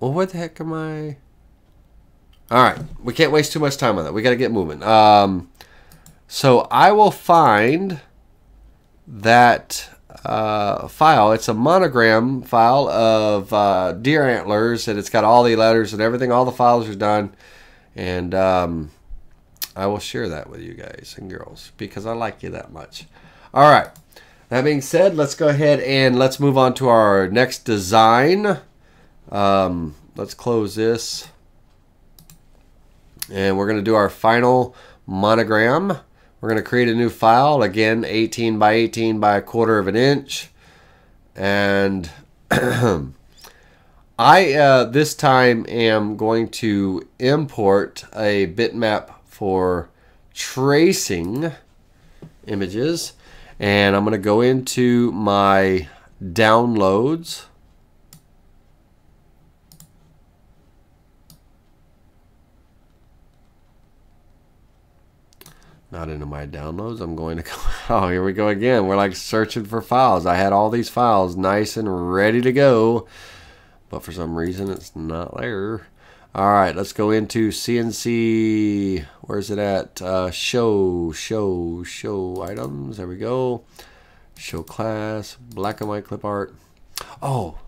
Well, what the heck am I? All right, we can't waste too much time on that. We got to get moving. Um, so I will find that uh, file. It's a monogram file of uh, deer antlers, and it's got all the letters and everything. All the files are done, and um, I will share that with you guys and girls because I like you that much. All right. That being said, let's go ahead and let's move on to our next design. Um, let's close this. And we're going to do our final monogram. We're going to create a new file, again, 18 by 18 by a quarter of an inch. And I, uh, this time, am going to import a bitmap for tracing images. And I'm going to go into my downloads. not into my downloads. I'm going to go. Oh, here we go again. We're like searching for files. I had all these files nice and ready to go, but for some reason it's not there. All right, let's go into CNC. Where's it at? Uh, show, show, show items. There we go. Show class, black and white clip art. Oh,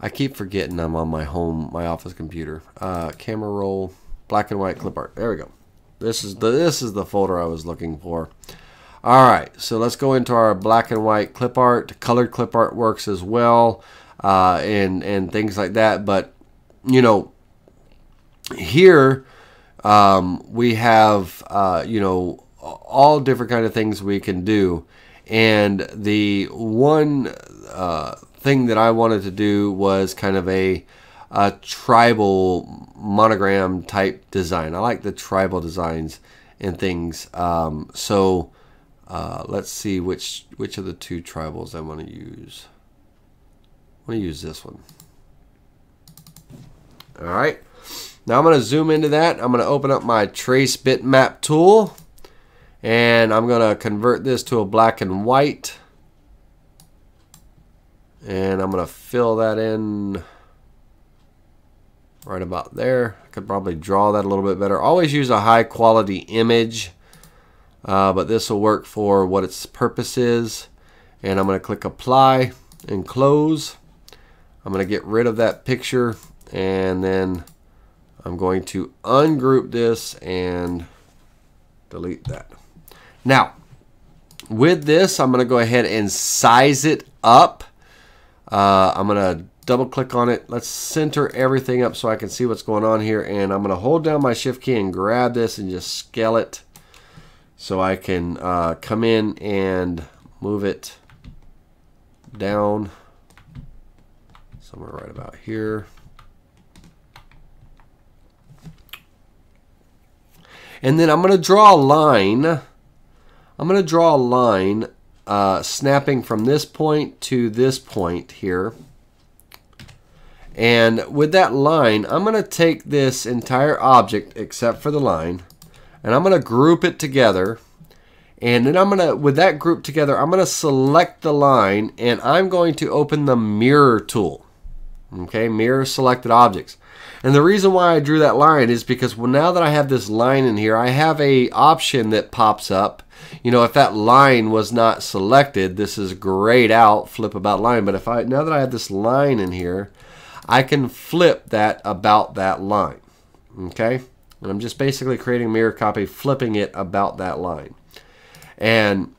I keep forgetting I'm on my home, my office computer. Uh, camera roll, black and white clip art. There we go. This is the this is the folder I was looking for. All right, so let's go into our black and white clip art. Colored clip art works as well, uh, and and things like that. But you know, here um, we have uh, you know all different kind of things we can do, and the one uh, thing that I wanted to do was kind of a a tribal monogram type design. I like the tribal designs and things. Um, so uh, let's see which which of the two tribals I want to use. I want to use this one. All right. Now I'm going to zoom into that. I'm going to open up my trace bitmap tool and I'm going to convert this to a black and white. And I'm going to fill that in right about there. I could probably draw that a little bit better. Always use a high quality image, uh, but this will work for what its purpose is. And I'm going to click apply and close. I'm going to get rid of that picture and then I'm going to ungroup this and delete that. Now, with this, I'm going to go ahead and size it up. Uh, I'm going to double click on it. Let's center everything up so I can see what's going on here. And I'm going to hold down my shift key and grab this and just scale it so I can uh, come in and move it down somewhere right about here. And then I'm going to draw a line. I'm going to draw a line uh, snapping from this point to this point here. And with that line, I'm going to take this entire object, except for the line, and I'm going to group it together. And then I'm going to, with that group together, I'm going to select the line, and I'm going to open the mirror tool. Okay, mirror selected objects. And the reason why I drew that line is because well, now that I have this line in here, I have a option that pops up. You know, if that line was not selected, this is grayed out, flip about line. But if I now that I have this line in here, I can flip that about that line. Okay? And I'm just basically creating a mirror copy, flipping it about that line. And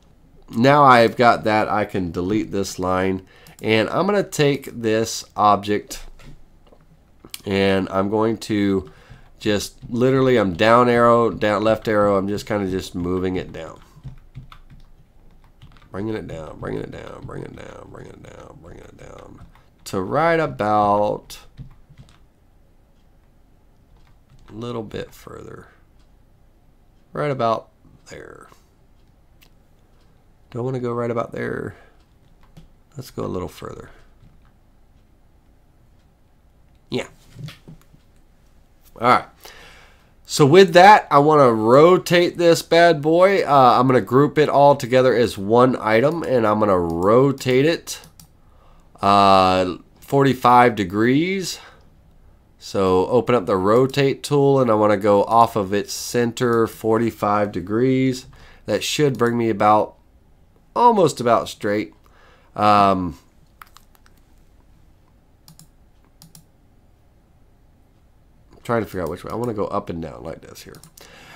now I've got that, I can delete this line. And I'm going to take this object and I'm going to just literally I'm down arrow, down left arrow, I'm just kind of just moving it down. Bringing it down, bringing it down, bringing it down, bringing it down, bringing it down to right about a little bit further. Right about there. Don't want to go right about there. Let's go a little further. Yeah. All right. So with that, I want to rotate this bad boy. Uh, I'm going to group it all together as one item, and I'm going to rotate it uh, 45 degrees. So open up the rotate tool, and I want to go off of its center 45 degrees. That should bring me about, almost about straight. Um, trying to figure out which way. I want to go up and down like this here.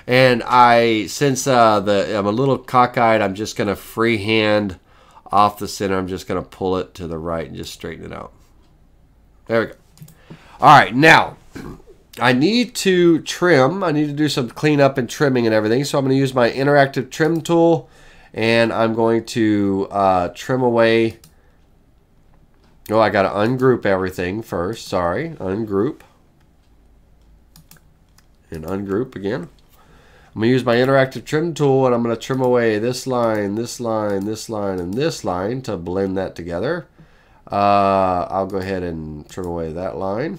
And I, since uh, the I'm a little cockeyed, I'm just going to freehand off the center. I'm just going to pull it to the right and just straighten it out. There we go. All right, now I need to trim. I need to do some cleanup and trimming and everything. So I'm going to use my interactive trim tool and I'm going to uh, trim away. Oh, I got to ungroup everything first. Sorry, ungroup and ungroup again. I'm going to use my interactive trim tool and I'm going to trim away this line, this line, this line, and this line to blend that together. Uh, I'll go ahead and trim away that line.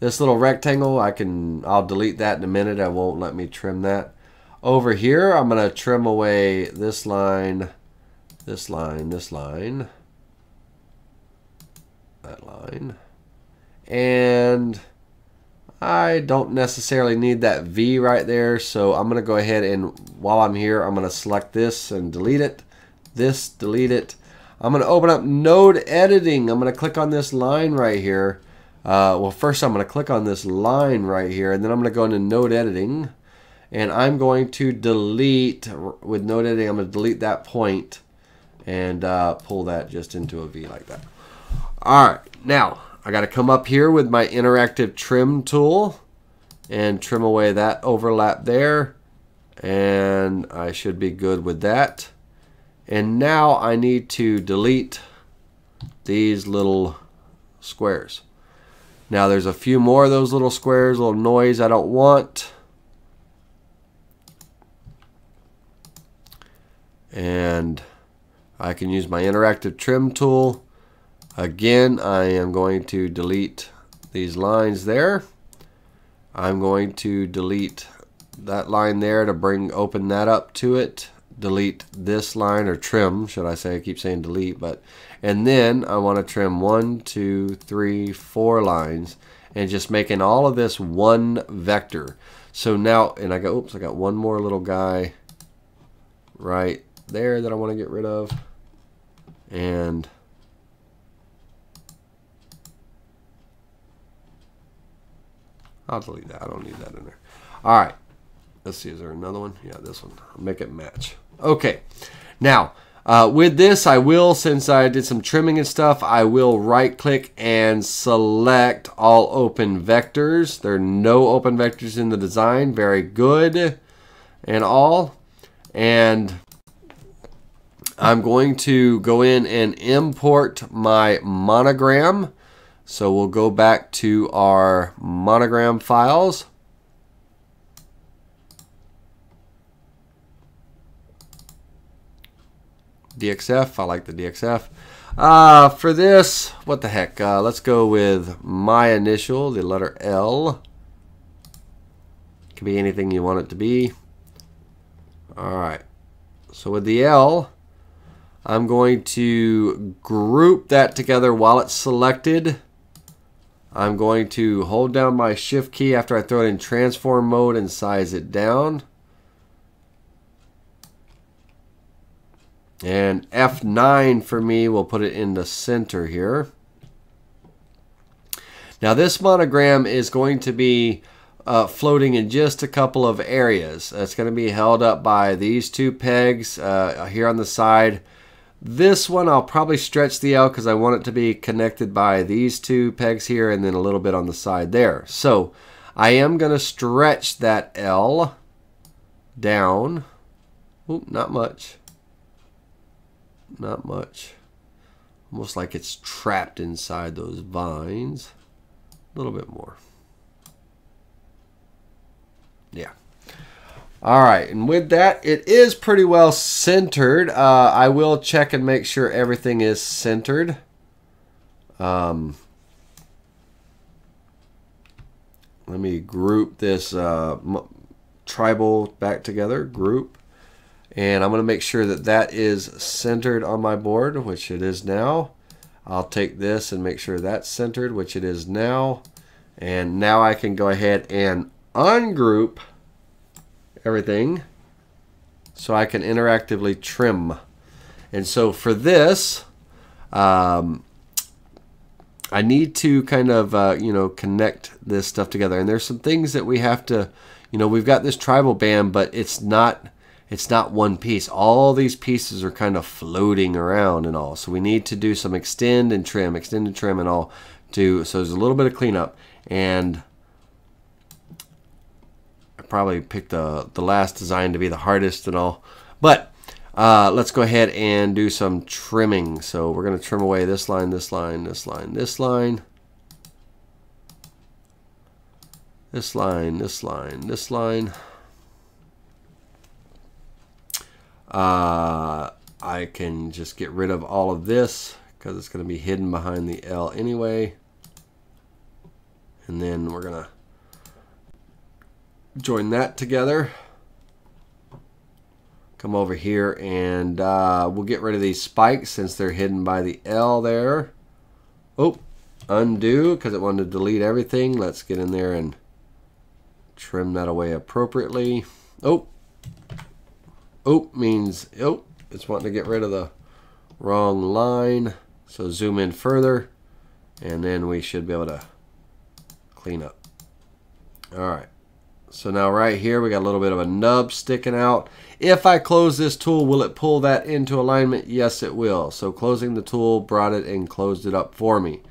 This little rectangle, I can, I'll delete that in a minute. I won't let me trim that. Over here, I'm going to trim away this line, this line, this line, that line, and I don't necessarily need that V right there, so I'm going to go ahead and while I'm here, I'm going to select this and delete it. This, delete it. I'm going to open up node editing. I'm going to click on this line right here. Uh, well, first I'm going to click on this line right here, and then I'm going to go into node editing. And I'm going to delete, with node editing, I'm going to delete that point and uh, pull that just into a V like that. All right, now I got to come up here with my interactive trim tool and trim away that overlap there. And I should be good with that. And now I need to delete these little squares. Now there's a few more of those little squares, little noise I don't want. And I can use my interactive trim tool Again, I am going to delete these lines there. I'm going to delete that line there to bring open that up to it. Delete this line or trim, should I say? I keep saying delete, but and then I want to trim one, two, three, four lines and just making all of this one vector. So now, and I got, oops, I got one more little guy right there that I want to get rid of. And I'll delete that. I don't need that in there. All right. Let's see, is there another one? Yeah, this one. I'll make it match. Okay. Now, uh, with this, I will, since I did some trimming and stuff, I will right click and select all open vectors. There are no open vectors in the design. Very good and all. And I'm going to go in and import my monogram. So we'll go back to our monogram files. DXF. I like the DXF. Uh, for this, what the heck? Uh, let's go with my initial, the letter L. Can be anything you want it to be. All right. So with the L, I'm going to group that together while it's selected. I'm going to hold down my shift key after I throw it in transform mode and size it down. And F9 for me, we'll put it in the center here. Now this monogram is going to be uh, floating in just a couple of areas. It's going to be held up by these two pegs uh, here on the side. This one I'll probably stretch the L because I want it to be connected by these two pegs here and then a little bit on the side there. So I am going to stretch that L down. Oop, not much. Not much. Almost like it's trapped inside those vines. A little bit more. Yeah. All right, and with that, it is pretty well centered. Uh, I will check and make sure everything is centered. Um, let me group this uh, tribal back together, group. And I'm going to make sure that that is centered on my board, which it is now. I'll take this and make sure that's centered, which it is now. And now I can go ahead and ungroup everything so I can interactively trim. And so for this, um, I need to kind of, uh, you know, connect this stuff together. And there's some things that we have to, you know, we've got this tribal band, but it's not, it's not one piece. All these pieces are kind of floating around and all. So we need to do some extend and trim, extend and trim and all to, so there's a little bit of cleanup. And probably picked the, the last design to be the hardest and all. But uh, let's go ahead and do some trimming. So we're going to trim away this line, this line, this line, this line. This line, this line, this line. Uh, I can just get rid of all of this because it's going to be hidden behind the L anyway. And then we're going to join that together. Come over here and uh, we'll get rid of these spikes since they're hidden by the L there. Oh, undo because it wanted to delete everything. Let's get in there and trim that away appropriately. Oh, oh means, oh, it's wanting to get rid of the wrong line. So zoom in further and then we should be able to clean up. All right. So now right here we got a little bit of a nub sticking out. If I close this tool, will it pull that into alignment? Yes, it will. So closing the tool brought it and closed it up for me.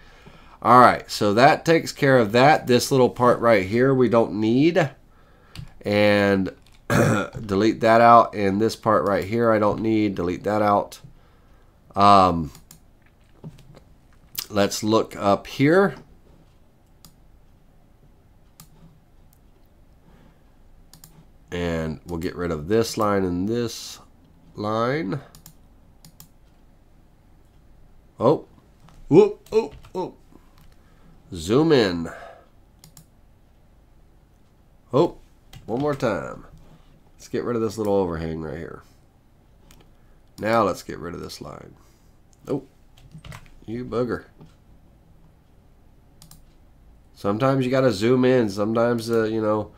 All right, so that takes care of that. This little part right here we don't need. And delete that out. And this part right here I don't need. Delete that out. Um, let's look up here. And we'll get rid of this line and this line. Oh, whoop, oh, oh. Zoom in. Oh, one more time. Let's get rid of this little overhang right here. Now let's get rid of this line. Oh, you bugger. Sometimes you got to zoom in. Sometimes, uh, you know,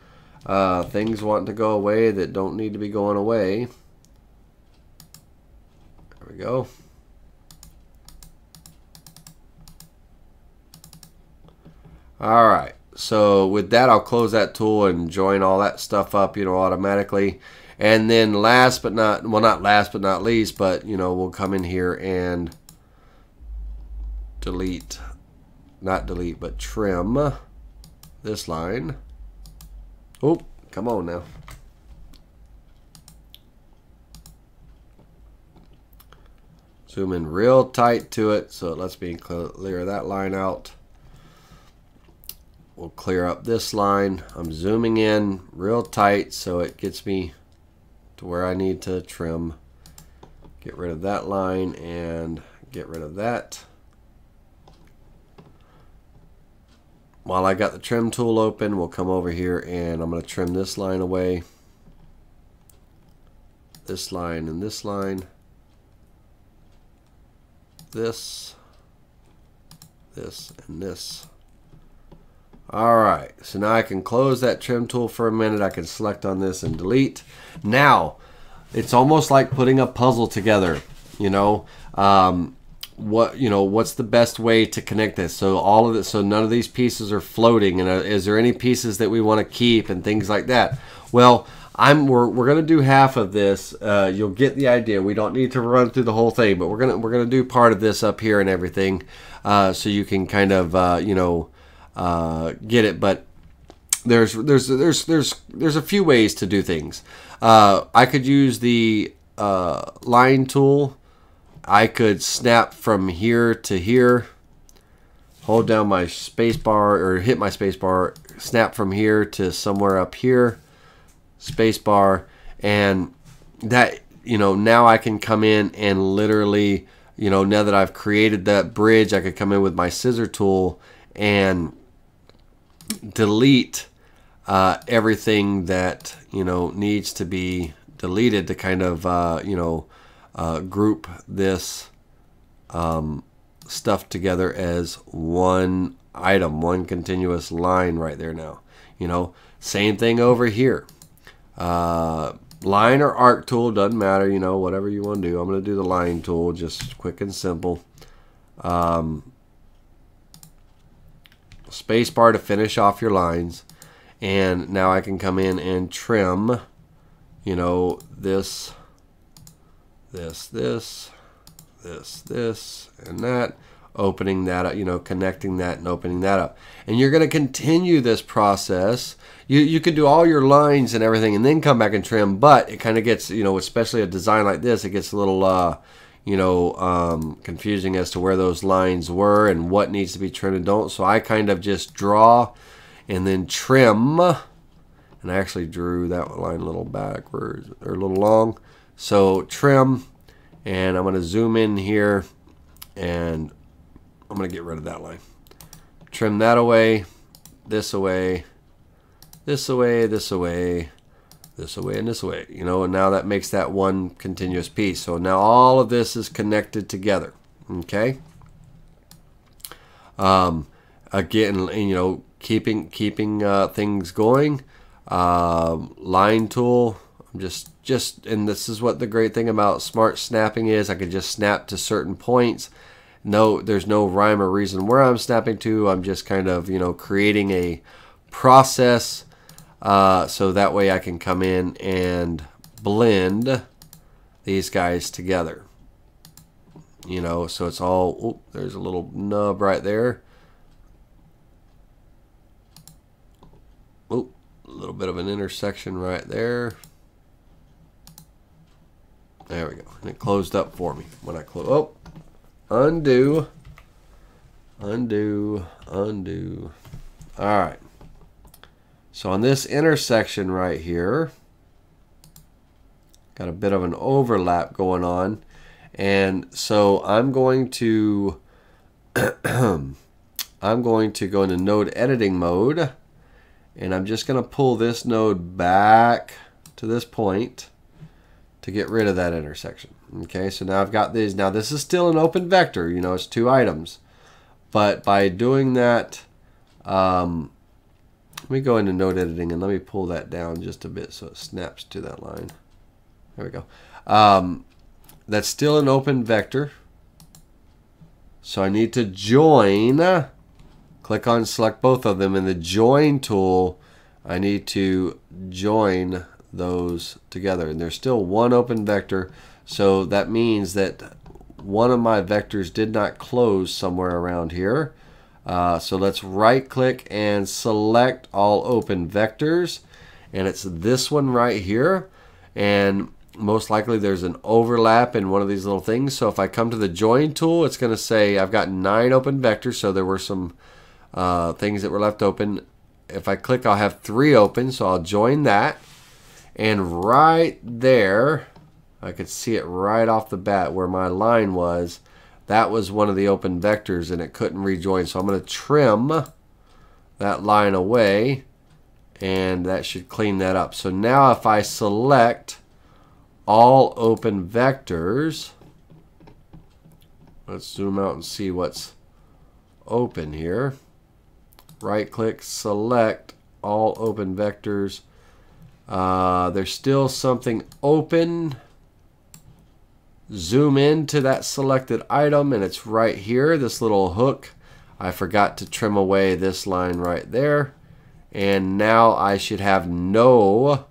uh, things want to go away that don't need to be going away. There we go. All right. so with that, I'll close that tool and join all that stuff up, you know, automatically. And then last but not, well, not last but not least, but, you know, we'll come in here and delete, not delete, but trim this line. Oh, come on now. Zoom in real tight to it so it lets me clear that line out. We'll clear up this line. I'm zooming in real tight so it gets me to where I need to trim. Get rid of that line and get rid of that. While I got the trim tool open, we'll come over here and I'm going to trim this line away. This line and this line this, this, and this. Alright, so now I can close that trim tool for a minute. I can select on this and delete. Now, it's almost like putting a puzzle together, you know. Um, what you know what's the best way to connect this so all of it so none of these pieces are floating and uh, is there any pieces that we want to keep and things like that well I'm we're, we're gonna do half of this. Uh, you'll get the idea. We don't need to run through the whole thing, but we're gonna we're gonna do part of this up here and everything, uh, so you can kind of uh, you know uh, get it. But there's there's there's there's there's a few ways to do things. Uh, I could use the line tool. I could snap from here to here. Hold down my space bar or hit my space bar. Snap from here to somewhere up here spacebar, and that you know now I can come in and literally you know now that I've created that bridge, I could come in with my scissor tool and delete uh, everything that you know needs to be deleted to kind of uh, you know uh, group this um, stuff together as one item, one continuous line right there now. You know, same thing over here. Uh, line or arc tool, doesn't matter, you know, whatever you want to do. I'm going to do the line tool, just quick and simple. Um, space bar to finish off your lines. And now I can come in and trim, you know, this, this, this, this, this, and that opening that up, you know, connecting that and opening that up. And you're going to continue this process. You, you could do all your lines and everything and then come back and trim, but it kind of gets, you know, especially a design like this, it gets a little, uh, you know, um, confusing as to where those lines were and what needs to be trimmed and don't. So I kind of just draw and then trim. And I actually drew that line a little backwards or a little long. So trim, and I'm going to zoom in here and I'm going to get rid of that line. Trim that away, this away, this away, this away, this away, and this away. You know, and now that makes that one continuous piece. So now all of this is connected together. Okay. Um, again, you know, keeping keeping uh, things going. Uh, line tool. I'm just just, and this is what the great thing about smart snapping is. I can just snap to certain points no there's no rhyme or reason where I'm snapping to. I'm just kind of you know creating a process uh, so that way I can come in and blend these guys together. You know, so it's all, oh, there's a little nub right there. Oh, a little bit of an intersection right there. There we go. And it closed up for me when I close. Oh, undo, undo, undo. All right. So on this intersection right here, got a bit of an overlap going on. And so I'm going to I'm going to go into node editing mode and I'm just going to pull this node back to this point to get rid of that intersection. Okay, so now I've got these. Now this is still an open vector, you know, it's two items. But by doing that, um, let me go into node editing and let me pull that down just a bit so it snaps to that line. There we go. Um, that's still an open vector. So I need to join, click on select both of them in the join tool I need to join those together. And there's still one open vector so that means that one of my vectors did not close somewhere around here. Uh, so let's right click and select all open vectors and it's this one right here. And most likely there's an overlap in one of these little things. So if I come to the join tool it's going to say I've got nine open vectors so there were some uh, things that were left open. If I click I'll have three open so I'll join that and right there I could see it right off the bat where my line was. That was one of the open vectors and it couldn't rejoin. So I'm going to trim that line away and that should clean that up. So now if I select all open vectors let's zoom out and see what's open here. Right click, select all open vectors. Uh, there's still something open. Zoom in to that selected item and it's right here, this little hook. I forgot to trim away this line right there. And now I should have no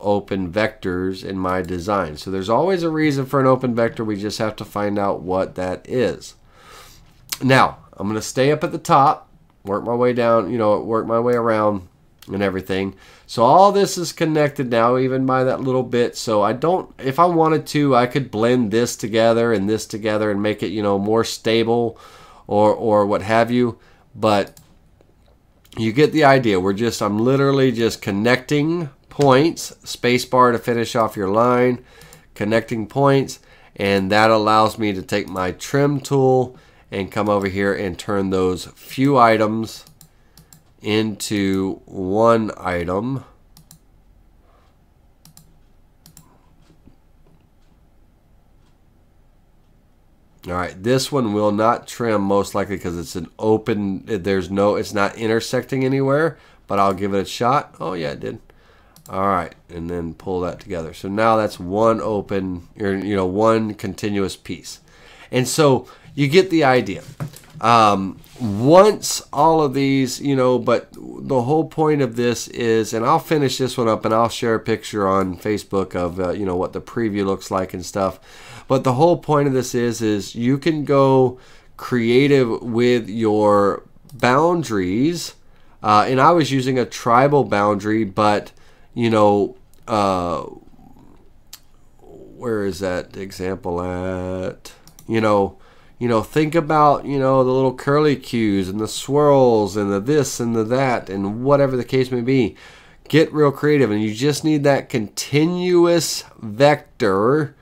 open vectors in my design. So there's always a reason for an open vector. We just have to find out what that is. Now, I'm going to stay up at the top work my way down, you know, work my way around and everything. So all this is connected now, even by that little bit. So I don't, if I wanted to, I could blend this together and this together and make it, you know, more stable or, or what have you. But you get the idea. We're just, I'm literally just connecting points, spacebar to finish off your line, connecting points, and that allows me to take my trim tool and come over here and turn those few items into one item. All right, this one will not trim most likely because it's an open, there's no, it's not intersecting anywhere, but I'll give it a shot. Oh yeah, it did. All right, and then pull that together. So now that's one open, or you know, one continuous piece. And so you get the idea. Um, once all of these, you know, but the whole point of this is, and I'll finish this one up and I'll share a picture on Facebook of, uh, you know, what the preview looks like and stuff. But the whole point of this is, is you can go creative with your boundaries. Uh, and I was using a tribal boundary, but, you know, uh, where is that example at? You know, you know, think about, you know, the little curly cues and the swirls and the this and the that and whatever the case may be. Get real creative and you just need that continuous vector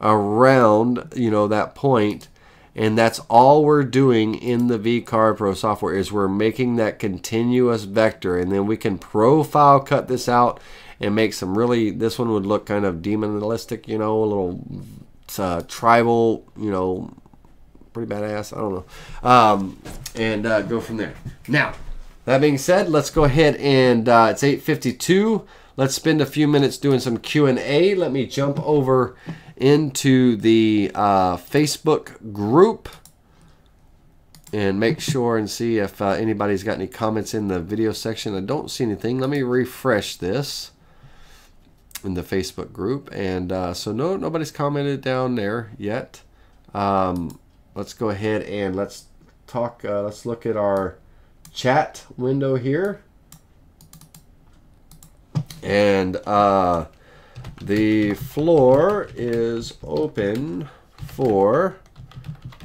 around, you know, that point. And that's all we're doing in the VCarve Pro software is we're making that continuous vector and then we can profile cut this out and make some really, this one would look kind of demonistic, you know, a little uh, tribal, you know, pretty badass. I don't know. Um, and uh, go from there. Now, that being said, let's go ahead and uh, it's 8:52. Let's spend a few minutes doing some Q and A. Let me jump over into the uh, Facebook group and make sure and see if uh, anybody's got any comments in the video section. I don't see anything. Let me refresh this in the Facebook group, and uh, so no, nobody's commented down there yet. Um, let's go ahead and let's talk, uh, let's look at our chat window here. And uh, the floor is open for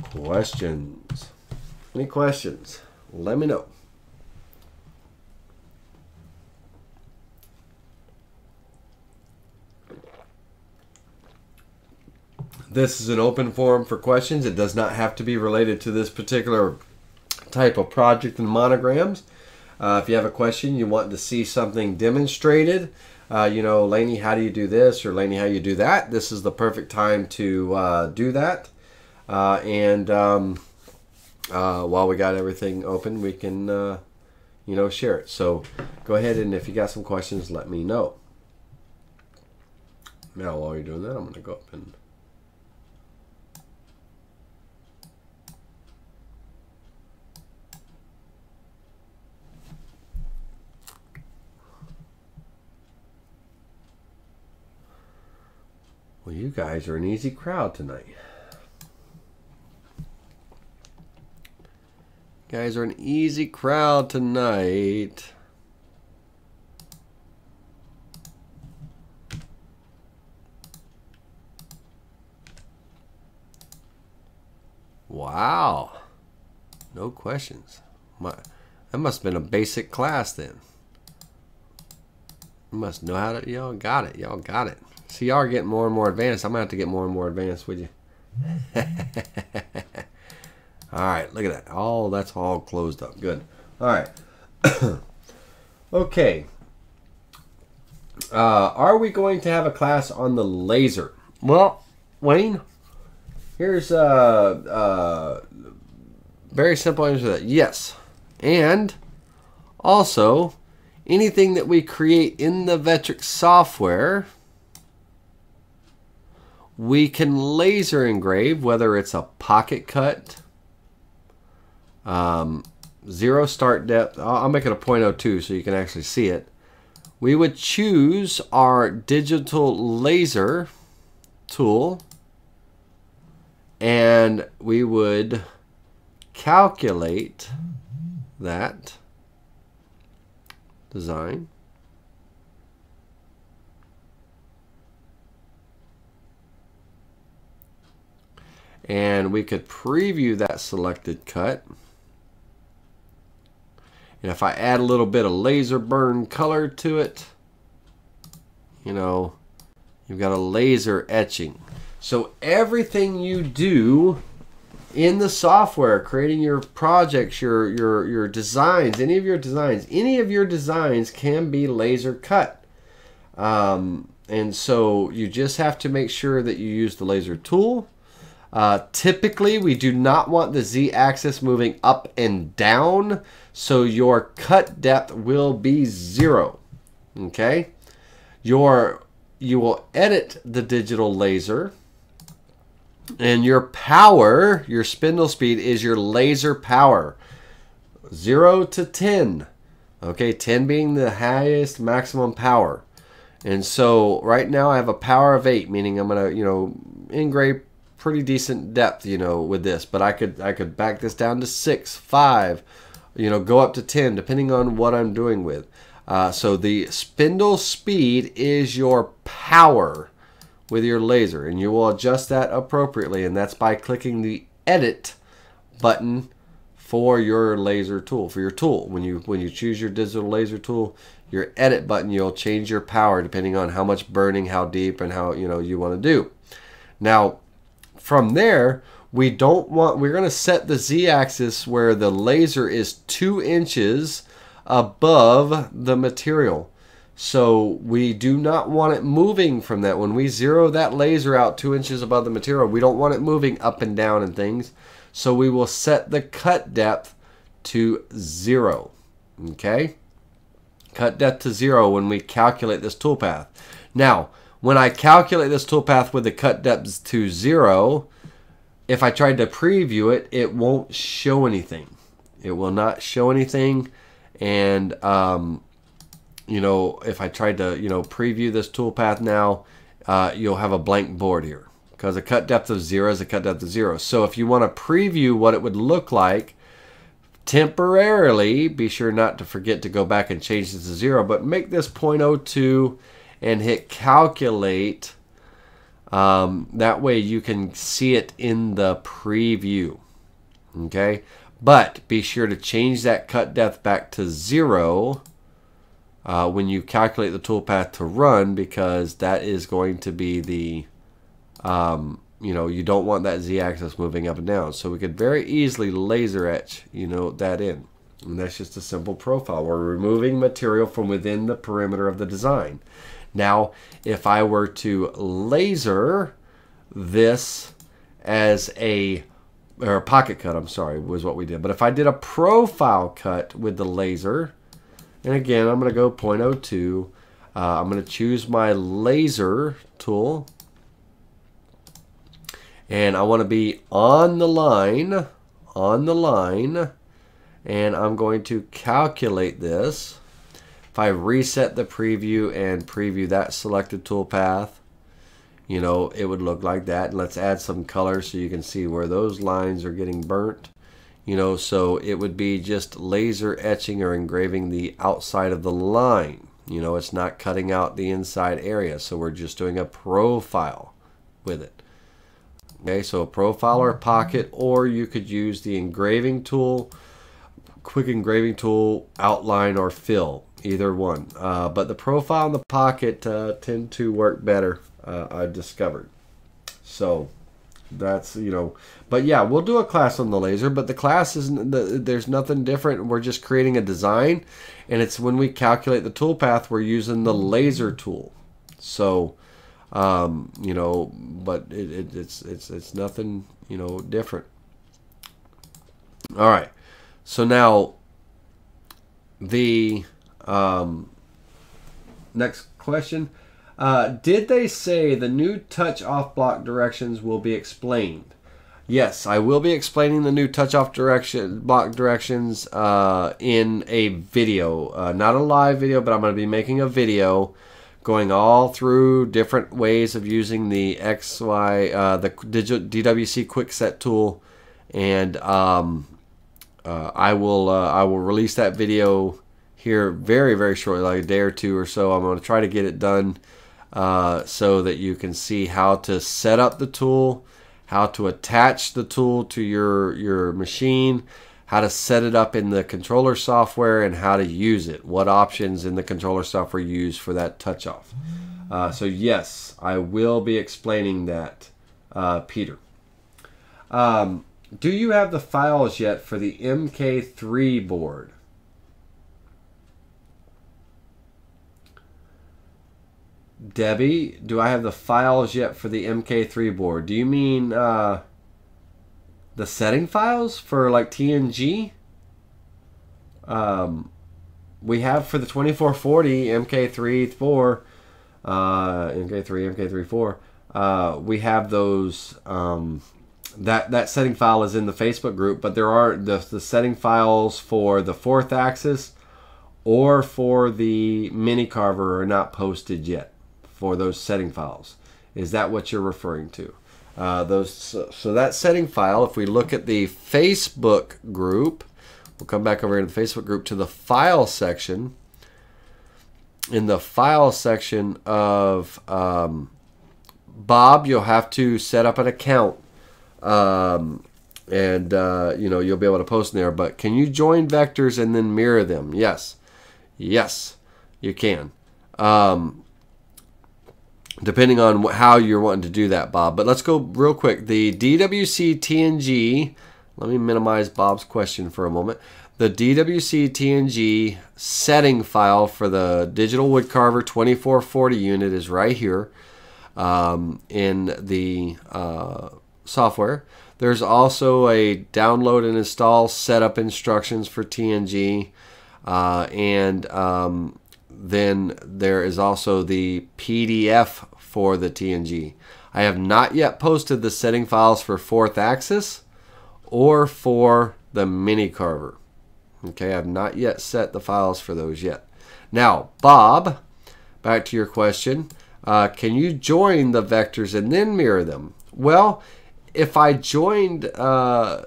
questions. Any questions? Let me know. This is an open forum for questions. It does not have to be related to this particular type of project and monograms. Uh, if you have a question, you want to see something demonstrated, uh, you know, Laney, how do you do this? Or Laney, how you do that? This is the perfect time to uh, do that. Uh, and um, uh, while we got everything open, we can, uh, you know, share it. So go ahead and if you got some questions, let me know. Now, while you're doing that, I'm going to go up and Well, you guys are an easy crowd tonight. You guys are an easy crowd tonight. Wow. No questions. My, that must have been a basic class then. You must know how to, y'all got it. Y'all got it. See, y'all are getting more and more advanced. I'm going to have to get more and more advanced with you. all right, look at that. All that's all closed up. Good. All right. okay. Uh, are we going to have a class on the laser? Well, Wayne, here's a uh, uh, very simple answer to that. Yes. And also, anything that we create in the Vectric software, we can laser engrave, whether it's a pocket cut, um, zero start depth. I'll, I'll make it a 0.02 so you can actually see it. We would choose our digital laser tool and we would calculate that design. And we could preview that selected cut. And if I add a little bit of laser burn color to it, you know, you've got a laser etching. So everything you do in the software, creating your projects, your your your designs, any of your designs, any of your designs can be laser cut. Um, and so you just have to make sure that you use the laser tool. Uh, typically, we do not want the z-axis moving up and down, so your cut depth will be zero. Okay, your you will edit the digital laser and your power, your spindle speed, is your laser power. 0 to 10. Okay, 10 being the highest maximum power. And so right now I have a power of 8, meaning I'm to, you know, engrave pretty decent depth, you know, with this. But I could I could back this down to 6, 5, you know, go up to 10, depending on what I'm doing with. Uh, so the spindle speed is your power with your laser and you will adjust that appropriately and that's by clicking the edit button for your laser tool for your tool when you when you choose your digital laser tool your edit button you'll change your power depending on how much burning how deep and how you know you want to do now from there we don't want we're going to set the z-axis where the laser is two inches above the material so we do not want it moving from that. When we zero that laser out two inches above the material, we don't want it moving up and down and things. So we will set the cut depth to zero. Okay? Cut depth to zero when we calculate this toolpath. Now, when I calculate this toolpath with the cut depth to zero, if I tried to preview it, it won't show anything. It will not show anything. And um, you know, if I tried to, you know, preview this toolpath now, uh, you'll have a blank board here because a cut depth of zero is a cut depth of zero. So if you want to preview what it would look like temporarily, be sure not to forget to go back and change this to zero, but make this 0.02 and hit calculate. Um, that way you can see it in the preview. Okay, but be sure to change that cut depth back to zero uh, when you calculate the toolpath to run because that is going to be the um, you know you don't want that z-axis moving up and down so we could very easily laser etch you know that in and that's just a simple profile we're removing material from within the perimeter of the design now if I were to laser this as a or a pocket cut I'm sorry was what we did but if I did a profile cut with the laser and again, I'm going to go 0.02. Uh, I'm going to choose my laser tool. And I want to be on the line, on the line. And I'm going to calculate this. If I reset the preview and preview that selected toolpath, you know, it would look like that. And let's add some color so you can see where those lines are getting burnt. You know, so it would be just laser etching or engraving the outside of the line. You know, it's not cutting out the inside area. So we're just doing a profile with it. Okay, so a profile or a pocket, or you could use the engraving tool, quick engraving tool, outline, or fill, either one. Uh, but the profile and the pocket uh, tend to work better uh, I've discovered. So that's you know, but yeah, we'll do a class on the laser. But the class isn't the, there's nothing different. We're just creating a design, and it's when we calculate the tool path, we're using the laser tool. So um, you know, but it, it, it's it's it's nothing you know different. All right, so now the um, next question. Uh, did they say the new touch off block directions will be explained? Yes, I will be explaining the new touch off direction block directions uh, in a video. Uh, not a live video, but I'm going to be making a video going all through different ways of using the XY, uh, the DWC Quick Set tool, and um, uh, I will uh, I will release that video here very very shortly, like a day or two or so. I'm going to try to get it done uh, so that you can see how to set up the tool, how to attach the tool to your, your machine, how to set it up in the controller software, and how to use it. What options in the controller software you use for that touch off. Uh, so, yes, I will be explaining that, uh, Peter. Um, do you have the files yet for the MK3 board? Debbie, do I have the files yet for the MK3 board? Do you mean uh, the setting files for like TNG? Um, we have for the 2440 MK3 4, uh, MK3, MK3 4. Uh, we have those. Um, that that setting file is in the Facebook group, but there are the the setting files for the fourth axis or for the mini carver are not posted yet for those setting files. Is that what you're referring to? Uh, those so, so, that setting file, if we look at the Facebook group, we'll come back over into the Facebook group to the file section. In the file section of um, Bob, you'll have to set up an account. Um, and uh, you know you'll be able to post in there. But can you join vectors and then mirror them? Yes, yes, you can. Um, depending on how you're wanting to do that, Bob. But let's go real quick. The DWC TNG, let me minimize Bob's question for a moment. The DWC TNG setting file for the digital woodcarver 2440 unit is right here um, in the uh, software. There's also a download and install setup instructions for TNG. Uh, and um, then there is also the PDF for the TNG. I have not yet posted the setting files for fourth axis or for the mini carver. Okay, I've not yet set the files for those yet. Now, Bob, back to your question. Uh, can you join the vectors and then mirror them? Well, if I joined, uh,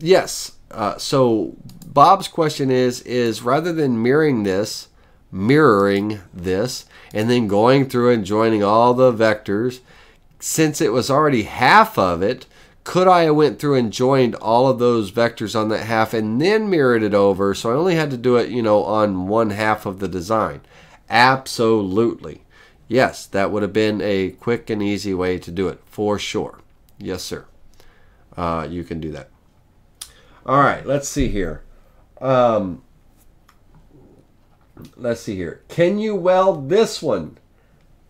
yes. Uh, so Bob's question is, is rather than mirroring this, mirroring this and then going through and joining all the vectors. Since it was already half of it, could I have went through and joined all of those vectors on that half and then mirrored it over so I only had to do it, you know, on one half of the design? Absolutely. Yes, that would have been a quick and easy way to do it for sure. Yes, sir. Uh, you can do that. All right, let's see here. Um, let's see here. Can you weld this one?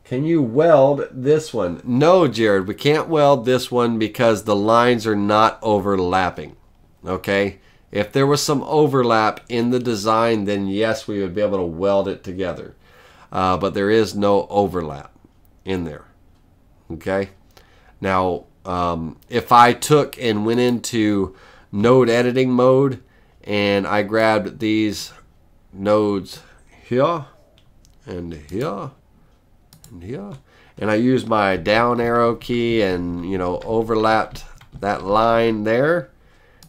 Can you weld this one? No, Jared, we can't weld this one because the lines are not overlapping. Okay? If there was some overlap in the design, then yes, we would be able to weld it together. Uh, but there is no overlap in there. Okay? Now, um, if I took and went into node editing mode and I grabbed these nodes here and here and here. And I use my down arrow key and, you know, overlapped that line there.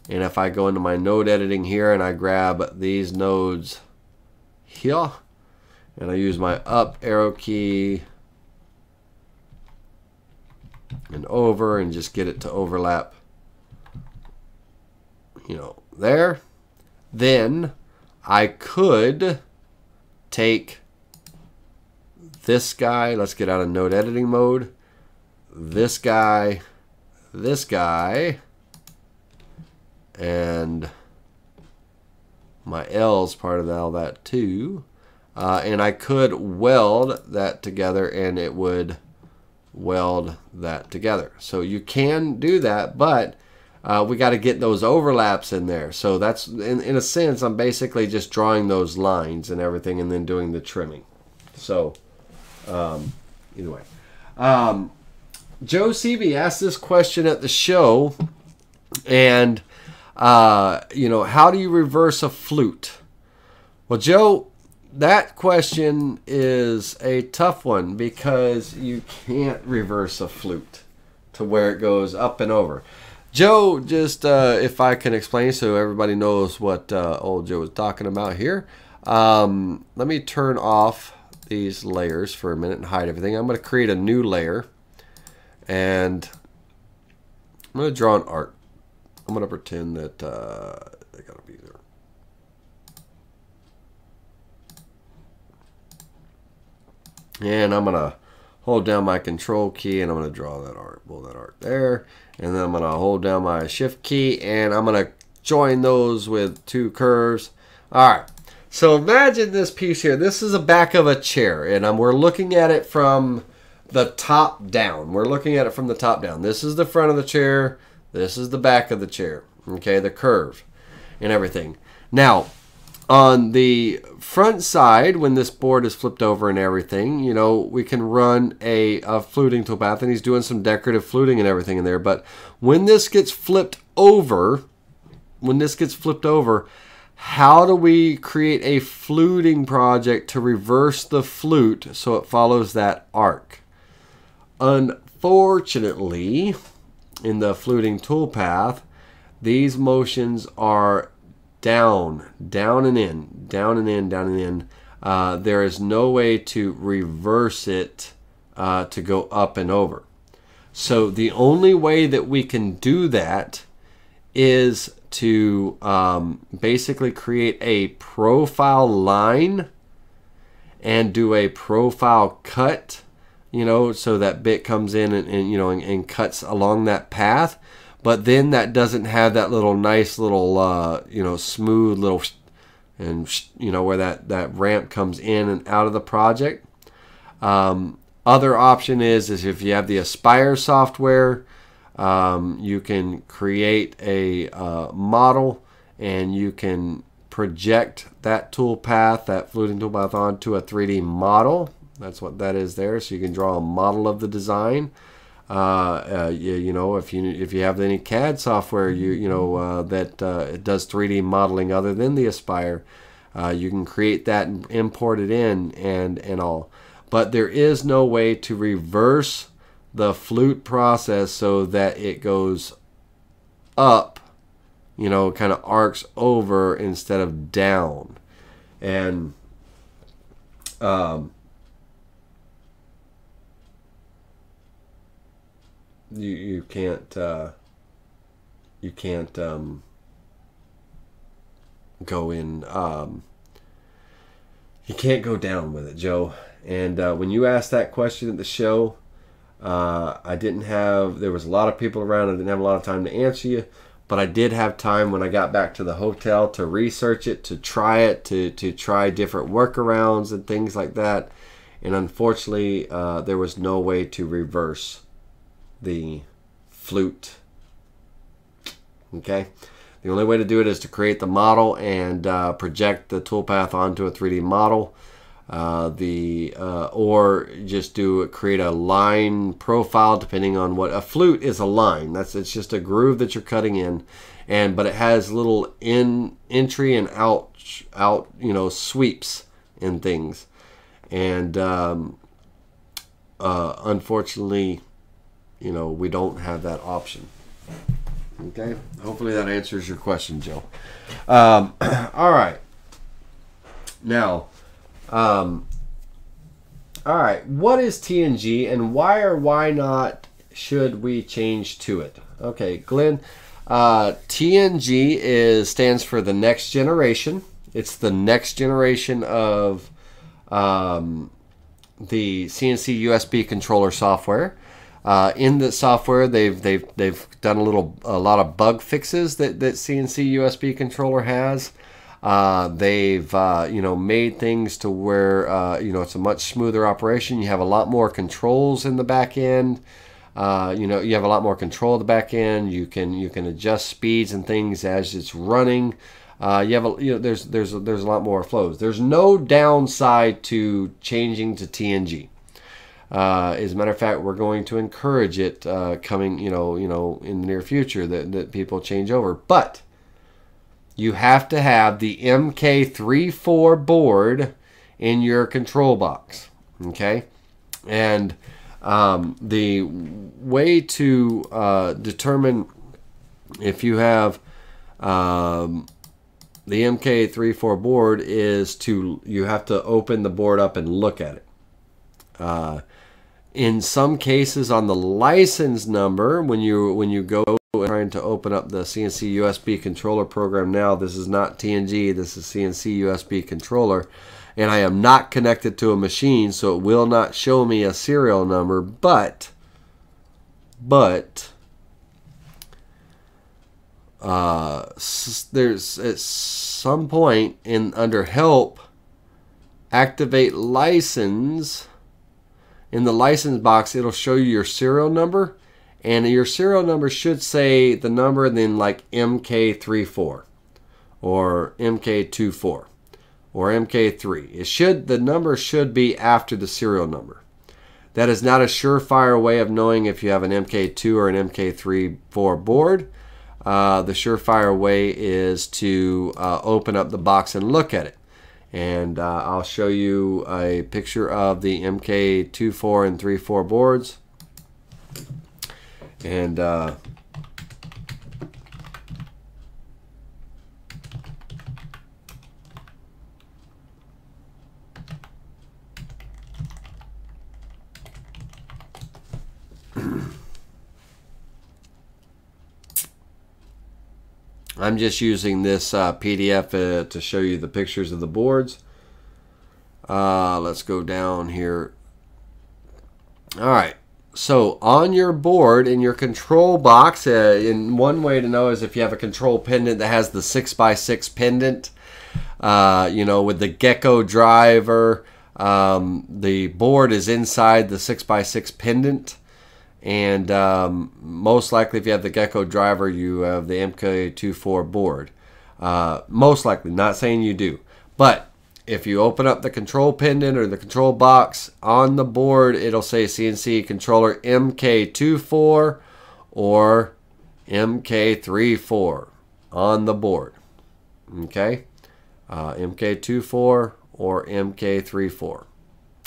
And if I go into my node editing here and I grab these nodes here, and I use my up arrow key and over and just get it to overlap, you know, there, then I could take this guy, let's get out of node editing mode, this guy, this guy, and my L's part of all that too. Uh, and I could weld that together and it would weld that together. So you can do that, but uh, we got to get those overlaps in there. So that's, in, in a sense, I'm basically just drawing those lines and everything and then doing the trimming. So, um, either way. Um, Joe CB asked this question at the show, and, uh, you know, how do you reverse a flute? Well, Joe, that question is a tough one because you can't reverse a flute to where it goes up and over. Joe, just uh, if I can explain so everybody knows what uh, old Joe is talking about here. Um, let me turn off these layers for a minute and hide everything. I'm going to create a new layer and I'm going to draw an arc. I'm going to pretend that uh, they got to be there. And I'm going to hold down my control key and I'm going to draw that arc, pull that arc there. And then I'm going to hold down my shift key and I'm going to join those with two curves. All right. So imagine this piece here. This is the back of a chair and um, we're looking at it from the top down. We're looking at it from the top down. This is the front of the chair. This is the back of the chair. Okay, the curve and everything. Now, on the front side, when this board is flipped over and everything, you know, we can run a, a fluting toolpath, and he's doing some decorative fluting and everything in there. But when this gets flipped over, when this gets flipped over, how do we create a fluting project to reverse the flute so it follows that arc? Unfortunately, in the fluting toolpath, these motions are down, down and in, down and in, down and in. Uh, there is no way to reverse it uh, to go up and over. So the only way that we can do that is to um, basically create a profile line and do a profile cut, you know, so that bit comes in and, and you know and, and cuts along that path but then that doesn't have that little nice little uh, you know smooth little and you know where that that ramp comes in and out of the project. Um, other option is is if you have the aspire software um, you can create a uh, model and you can project that tool path that fluting tool path onto a 3d model. That's what that is there. So you can draw a model of the design uh, uh, you, you, know, if you if you have any CAD software, you you know uh, that uh, does 3D modeling other than the Aspire, uh, you can create that and import it in and and all. But there is no way to reverse the flute process so that it goes up, you know, kind of arcs over instead of down, and um, you you can't uh, you can't um, go in um, you can't go down with it, Joe. And uh, when you asked that question at the show, uh, I didn't have there was a lot of people around. I didn't have a lot of time to answer you, but I did have time when I got back to the hotel to research it, to try it, to to try different workarounds and things like that. And unfortunately, uh, there was no way to reverse the flute. Okay, the only way to do it is to create the model and uh, project the toolpath onto a 3D model. Uh, the uh, or just do create a line profile depending on what a flute is a line that's it's just a groove that you're cutting in and but it has little in entry and out out you know sweeps and things and um, uh, unfortunately, you know, we don't have that option. Okay. Hopefully that answers your question, Joe. Um, all right. Now, um, all right. What is TNG and why or why not should we change to it? Okay, Glenn. Uh, TNG is stands for the next generation. It's the next generation of um, the CNC USB controller software. Uh, in the software, they've they've they've done a little a lot of bug fixes that that CNC USB controller has. Uh, they've uh, you know made things to where uh, you know it's a much smoother operation. You have a lot more controls in the back end. Uh, you know you have a lot more control of the back end. You can you can adjust speeds and things as it's running. Uh, you have a, you know there's there's there's a lot more flows. There's no downside to changing to TNG. Uh, as a matter of fact, we're going to encourage it uh, coming, you know, you know, in the near future that, that people change over. But you have to have the MK34 board in your control box. Okay, and um, the way to uh, determine if you have um, the MK34 board is to you have to open the board up and look at it. Uh, in some cases, on the license number, when you when you go trying to open up the CNC USB controller program now, this is not TNG. This is CNC USB controller, and I am not connected to a machine, so it will not show me a serial number. But but uh, there's at some point in under help activate license in the license box it'll show you your serial number and your serial number should say the number and then like MK34 or MK24 or MK3 it should the number should be after the serial number. That is not a surefire way of knowing if you have an MK2 or an MK3-4 board. Uh, the surefire way is to uh, open up the box and look at it. And uh, I'll show you a picture of the MK24 and 34 boards. And uh, I'm just using this uh, PDF uh, to show you the pictures of the boards. Uh, let's go down here. All right. So on your board in your control box, uh, in one way to know is if you have a control pendant that has the 6x6 pendant, uh, you know, with the gecko driver, um, the board is inside the 6x6 pendant. And um, most likely, if you have the Gecko driver, you have the MK24 board. Uh, most likely, not saying you do. But if you open up the control pendant or the control box on the board, it'll say CNC controller MK24 or MK34 on the board. Okay? Uh, MK24 or MK34,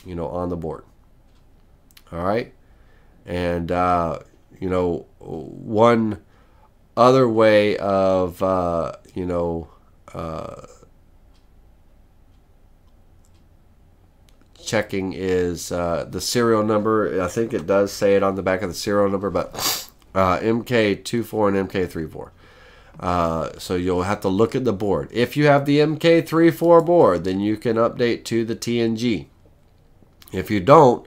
you know, on the board. All right? And, uh, you know, one other way of, uh, you know, uh, checking is uh, the serial number. I think it does say it on the back of the serial number, but uh, MK24 and MK34. Uh, so you'll have to look at the board. If you have the MK34 board, then you can update to the TNG. If you don't,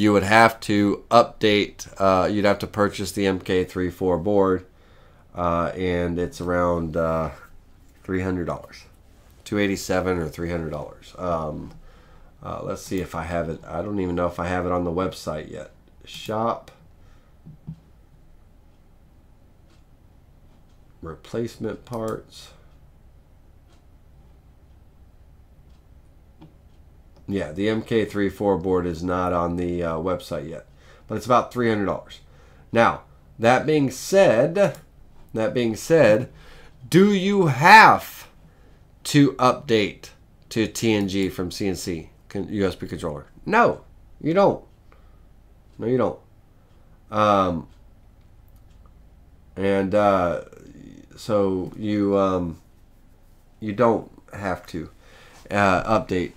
you would have to update, uh, you'd have to purchase the MK34 board, uh, and it's around uh, $300. 287 or $300. Um, uh, let's see if I have it. I don't even know if I have it on the website yet. Shop. Replacement parts. Yeah, the MK34 board is not on the uh, website yet, but it's about $300. Now, that being said, that being said, do you have to update to TNG from CNC USB controller? No, you don't. No, you don't. Um, and uh, so you um, you don't have to uh, update.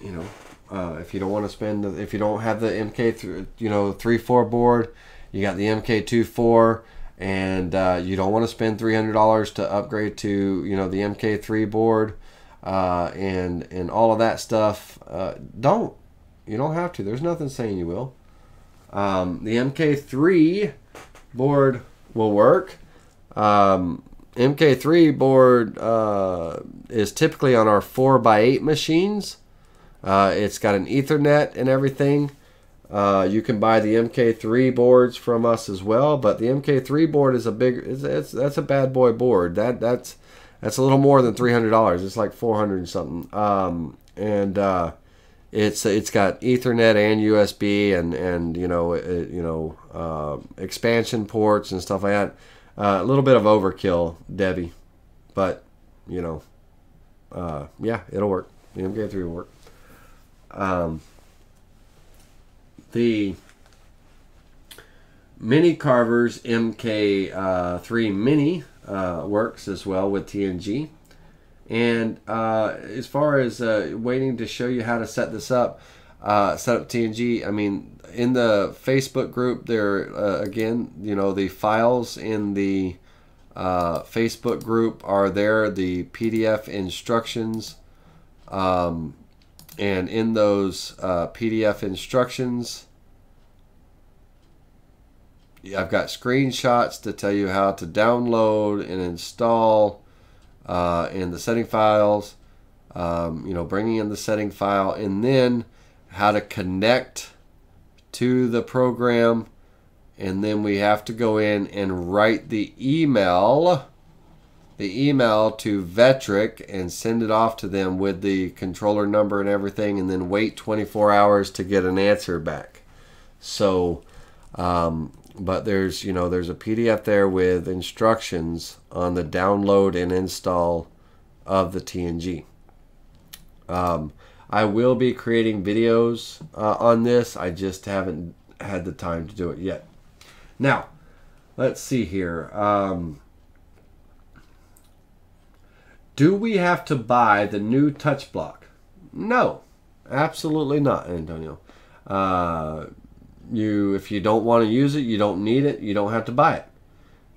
You know, uh, if you don't want to spend, if you don't have the MK, you know, three four board, you got the MK two four, and uh, you don't want to spend three hundred dollars to upgrade to you know the MK three board, uh, and and all of that stuff. Uh, don't you don't have to. There's nothing saying you will. Um, the MK3 board will work. Um, MK3 board uh, is typically on our 4x8 machines. Uh, it's got an Ethernet and everything. Uh, you can buy the MK3 boards from us as well, but the MK3 board is a big. It's, it's that's a bad boy board. That that's that's a little more than three hundred dollars. It's like four hundred and something. Um, and uh, it's it's got Ethernet and USB and and you know it, you know uh, expansion ports and stuff like that. Uh, a little bit of overkill, Debbie, but you know, uh, yeah, it'll work. The MK3 will work. Um, the Mini Carver's MK3 Mini uh, works as well with TNG. And uh, as far as uh, waiting to show you how to set this up, uh, set up TNG, I mean, in the Facebook group, there uh, again, you know, the files in the uh, Facebook group are there, the PDF instructions. Um, and in those uh, PDF instructions, I've got screenshots to tell you how to download and install uh, in the setting files, um, you know, bringing in the setting file, and then how to connect to the program. And then we have to go in and write the email, the email to Vectric and send it off to them with the controller number and everything, and then wait 24 hours to get an answer back. So, um, but there's you know there's a PDF there with instructions on the download and install of the TNG. Um, I will be creating videos uh, on this. I just haven't had the time to do it yet. Now, let's see here. Um, do we have to buy the new touch block? No, absolutely not, Antonio. Uh, you if you don't want to use it, you don't need it, you don't have to buy it.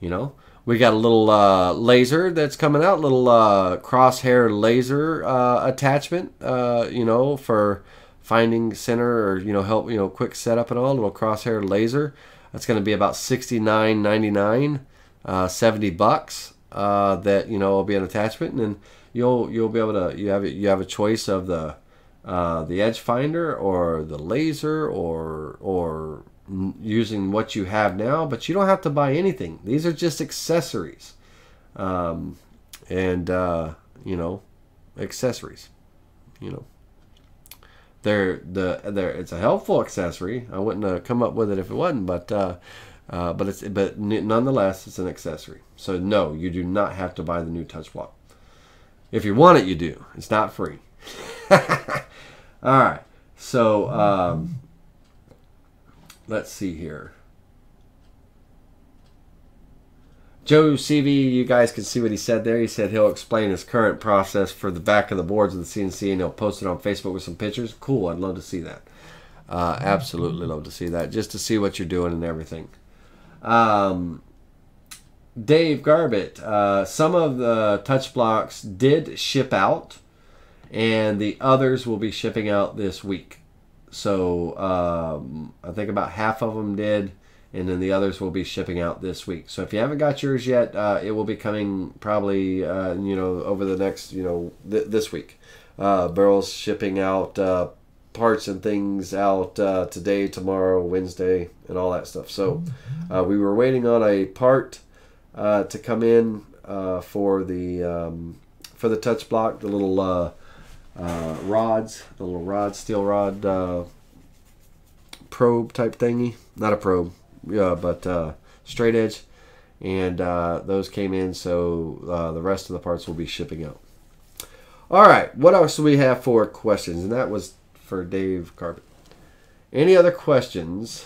You know, we got a little uh, laser that's coming out, little uh, crosshair laser uh, attachment. Uh, you know, for finding center or you know help you know quick setup and all. Little crosshair laser. That's going to be about sixty nine ninety nine, uh, seventy bucks. Uh, that you know will be an attachment, and then you'll you'll be able to you have you have a choice of the uh, the edge finder or the laser or or using what you have now but you don't have to buy anything. These are just accessories. Um, and uh, you know accessories you know. They're the they're it's a helpful accessory. I wouldn't have come up with it if it wasn't but uh, but it's but nonetheless it's an accessory so no you do not have to buy the new touch block if you want it you do it's not free All right. So um, let's see here. Joe CV, you guys can see what he said there. He said he'll explain his current process for the back of the boards of the CNC and he'll post it on Facebook with some pictures. Cool. I'd love to see that. Uh, absolutely love to see that. Just to see what you're doing and everything. Um, Dave Garbett, uh, some of the touch blocks did ship out and the others will be shipping out this week. So um, I think about half of them did, and then the others will be shipping out this week. So if you haven't got yours yet, uh, it will be coming probably uh, you know over the next you know th- this week. Uh, Burl's shipping out uh, parts and things out uh, today, tomorrow, Wednesday, and all that stuff. So uh, we were waiting on a part uh, to come in uh, for the um, for the touch block, the little uh, uh, rods, the little rod, steel rod probe type thingy. Not a probe, yeah, but straight edge. And those came in, so the rest of the parts will be shipping out. All right, what else do we have for questions? And that was for Dave Garbett. Any other questions?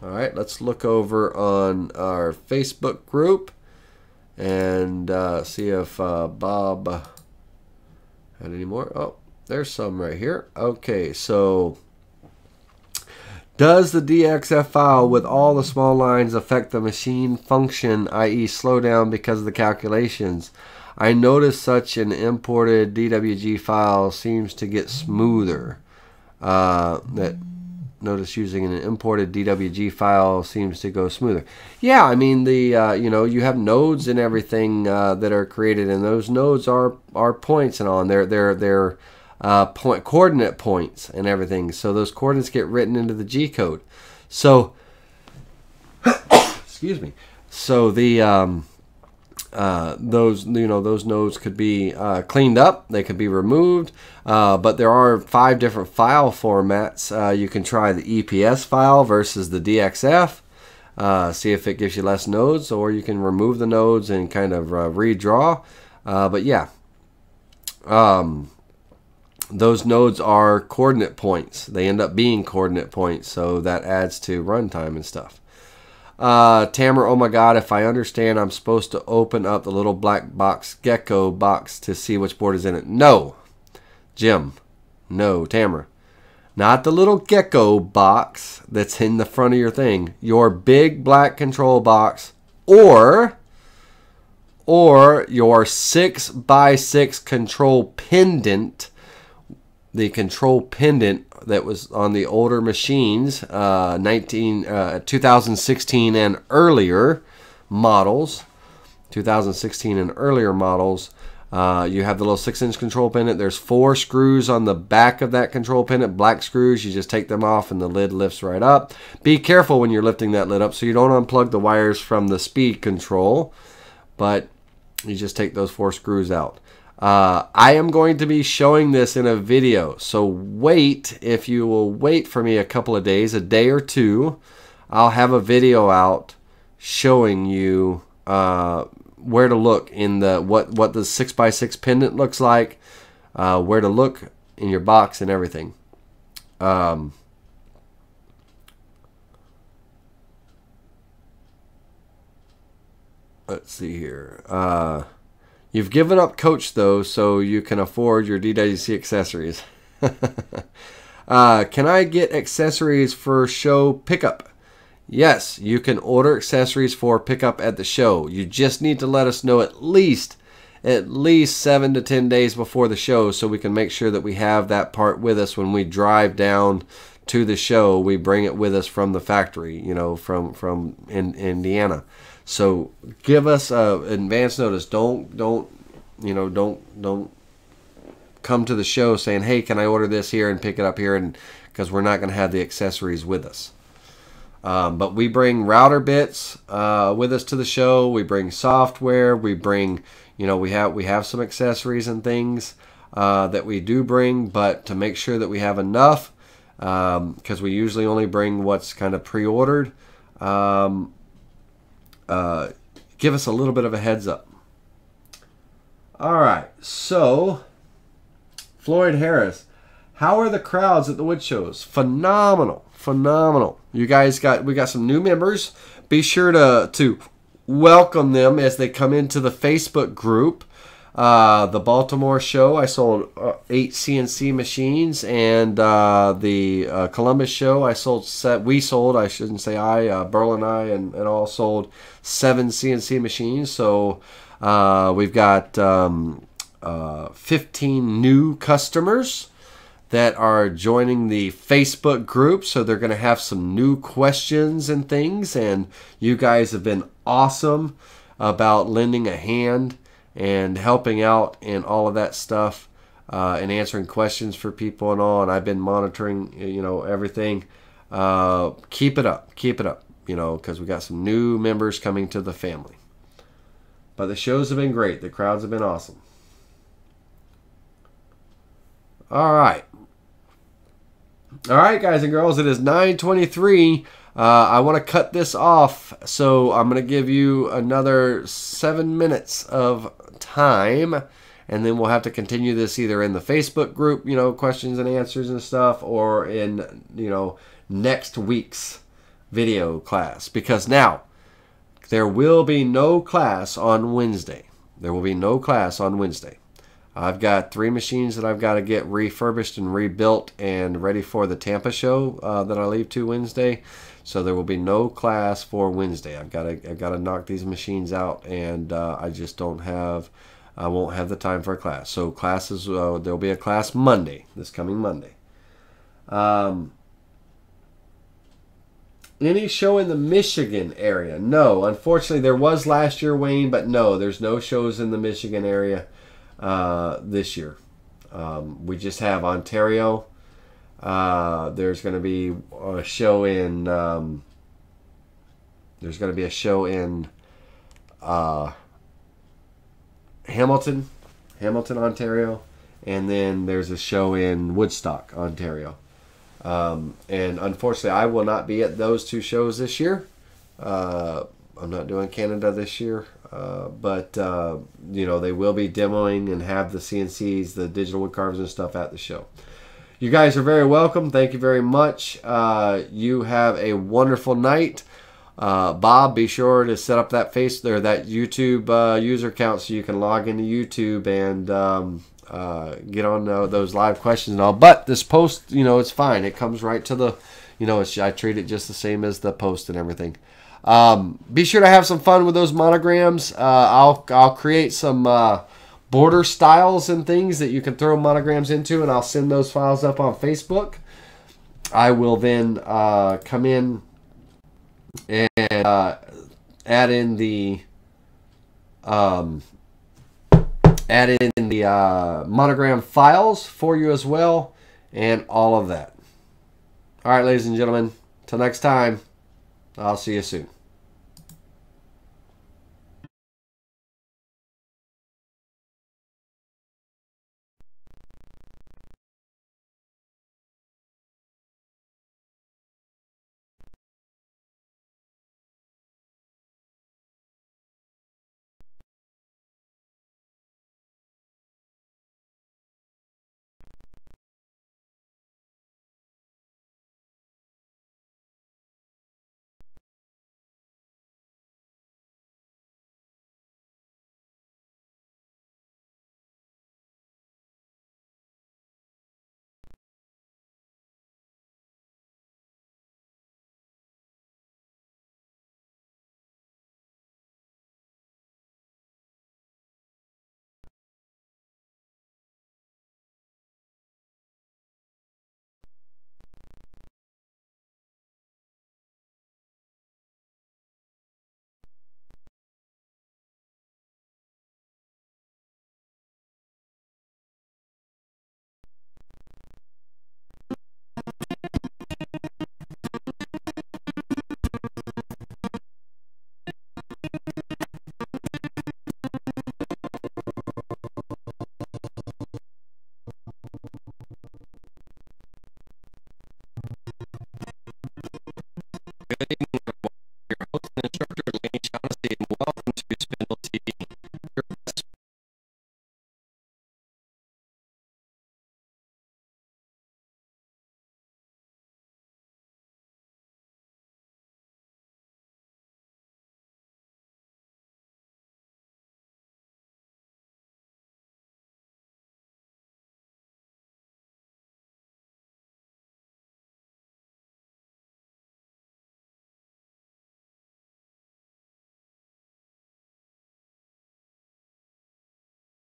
All right, let's look over on our Facebook group and uh, see if uh, Bob had any more. Oh, there's some right here. Okay, so does the DXF file with all the small lines affect the machine function, i.e. slow down because of the calculations? I noticed such an imported DWG file seems to get smoother. Uh, that notice using an imported DWG file seems to go smoother. Yeah, I mean the uh, you know you have nodes and everything uh, that are created, and those nodes are are points and and they're they're they're uh, point coordinate points and everything. So those coordinates get written into the G code. So excuse me. So the um, uh, those you know those nodes could be uh, cleaned up they could be removed uh, but there are five different file formats uh, you can try the EPS file versus the DXF uh, see if it gives you less nodes or you can remove the nodes and kind of redraw but yeah um, those nodes are coordinate points they end up being coordinate points so that adds to runtime and stuff uh, Tamer, oh my god, if I understand, I'm supposed to open up the little black box gecko box to see which board is in it. No. Jim. No, Tamer. Not the little gecko box that's in the front of your thing. Your big black control box or or your 6 by 6 control pendant the control pendant that was on the older machines, uh, 19, uh, 2016 and earlier models, 2016 and earlier models. Uh, you have the little six inch control pendant. There's four screws on the back of that control pendant, black screws. You just take them off and the lid lifts right up. Be careful when you're lifting that lid up so you don't unplug the wires from the speed control, but you just take those four screws out. Uh, I am going to be showing this in a video, so wait. If you will wait for me a couple of days, a day or two, I'll have a video out showing you uh, where to look in the what what the six x six pendant looks like, uh, where to look in your box and everything. Um, let's see here. You've given up Coach though, so you can afford your DWC accessories. uh, can I get accessories for show pickup? Yes, you can order accessories for pickup at the show. You just need to let us know at least at least seven to ten days before the show so we can make sure that we have that part with us when we drive down to the show we bring it with us from the factory you know from from in, indiana so give us a advance notice. Don't don't you know don't don't come to the show saying, "Hey, can I order this here and pick it up here?" And because we're not going to have the accessories with us. Um, but we bring router bits uh, with us to the show. We bring software. We bring you know we have we have some accessories and things uh, that we do bring, but to make sure that we have enough because um, we usually only bring what's kind of pre-ordered. Um, uh, give us a little bit of a heads up. All right, so Floyd Harris, how are the crowds at the wood shows? Phenomenal, phenomenal. You guys got we got some new members. Be sure to to welcome them as they come into the Facebook group. Uh, the Baltimore show, I sold uh, eight CNC machines, and uh, the uh, Columbus show, I sold set. We sold, I shouldn't say I, uh, Burl and I, and, and all sold seven CNC machines. So uh, we've got um, 15 new customers that are joining the Facebook group. So they're going to have some new questions and things. And you guys have been awesome about lending a hand and helping out and all of that stuff uh, and answering questions for people and all. And I've been monitoring, you know, everything. Uh, keep it up, keep it up, you know, because we got some new members coming to the family. But the shows have been great. The crowds have been awesome. All right. All right, guys and girls, it is 923. Uh, I want to cut this off, so I'm going to give you another seven minutes of time and then we'll have to continue this either in the Facebook group, you know, questions and answers and stuff, or in you know next week's video class because now there will be no class on Wednesday. There will be no class on Wednesday. I've got three machines that I've got to get refurbished and rebuilt and ready for the Tampa show uh, that I leave to Wednesday. So there will be no class for Wednesday. I've got to I've got to knock these machines out, and uh, I just don't have I won't have the time for a class. So classes uh, there will be a class Monday, this coming Monday. Um, any show in the Michigan area? No, unfortunately there was last year, Wayne, but no, there's no shows in the Michigan area uh, this year. Um, we just have Ontario. Uh, there's going to be a show in. Um, there's going to be a show in uh, Hamilton, Hamilton, Ontario, and then there's a show in Woodstock, Ontario. Um, and unfortunately, I will not be at those two shows this year. Uh, I'm not doing Canada this year, uh, but uh, you know they will be demoing and have the CNCs, the digital wood carvers and stuff at the show. You guys are very welcome. Thank you very much. Uh, you have a wonderful night. Uh, Bob, be sure to set up that face there, that YouTube uh, user account, so you can log into YouTube and um, uh, get on uh, those live questions and all. But this post, you know, it's fine. It comes right to the, you know, I treat it just the same as the post and everything. Um, be sure to have some fun with those monograms. Uh, I'll I'll create some uh, border styles and things that you can throw monograms into, and I'll send those files up on Facebook. I will then uh, come in and uh, add in the um, add in the uh, monogram files for you as well, and all of that. All right, ladies and gentlemen, till next time. I'll see you soon.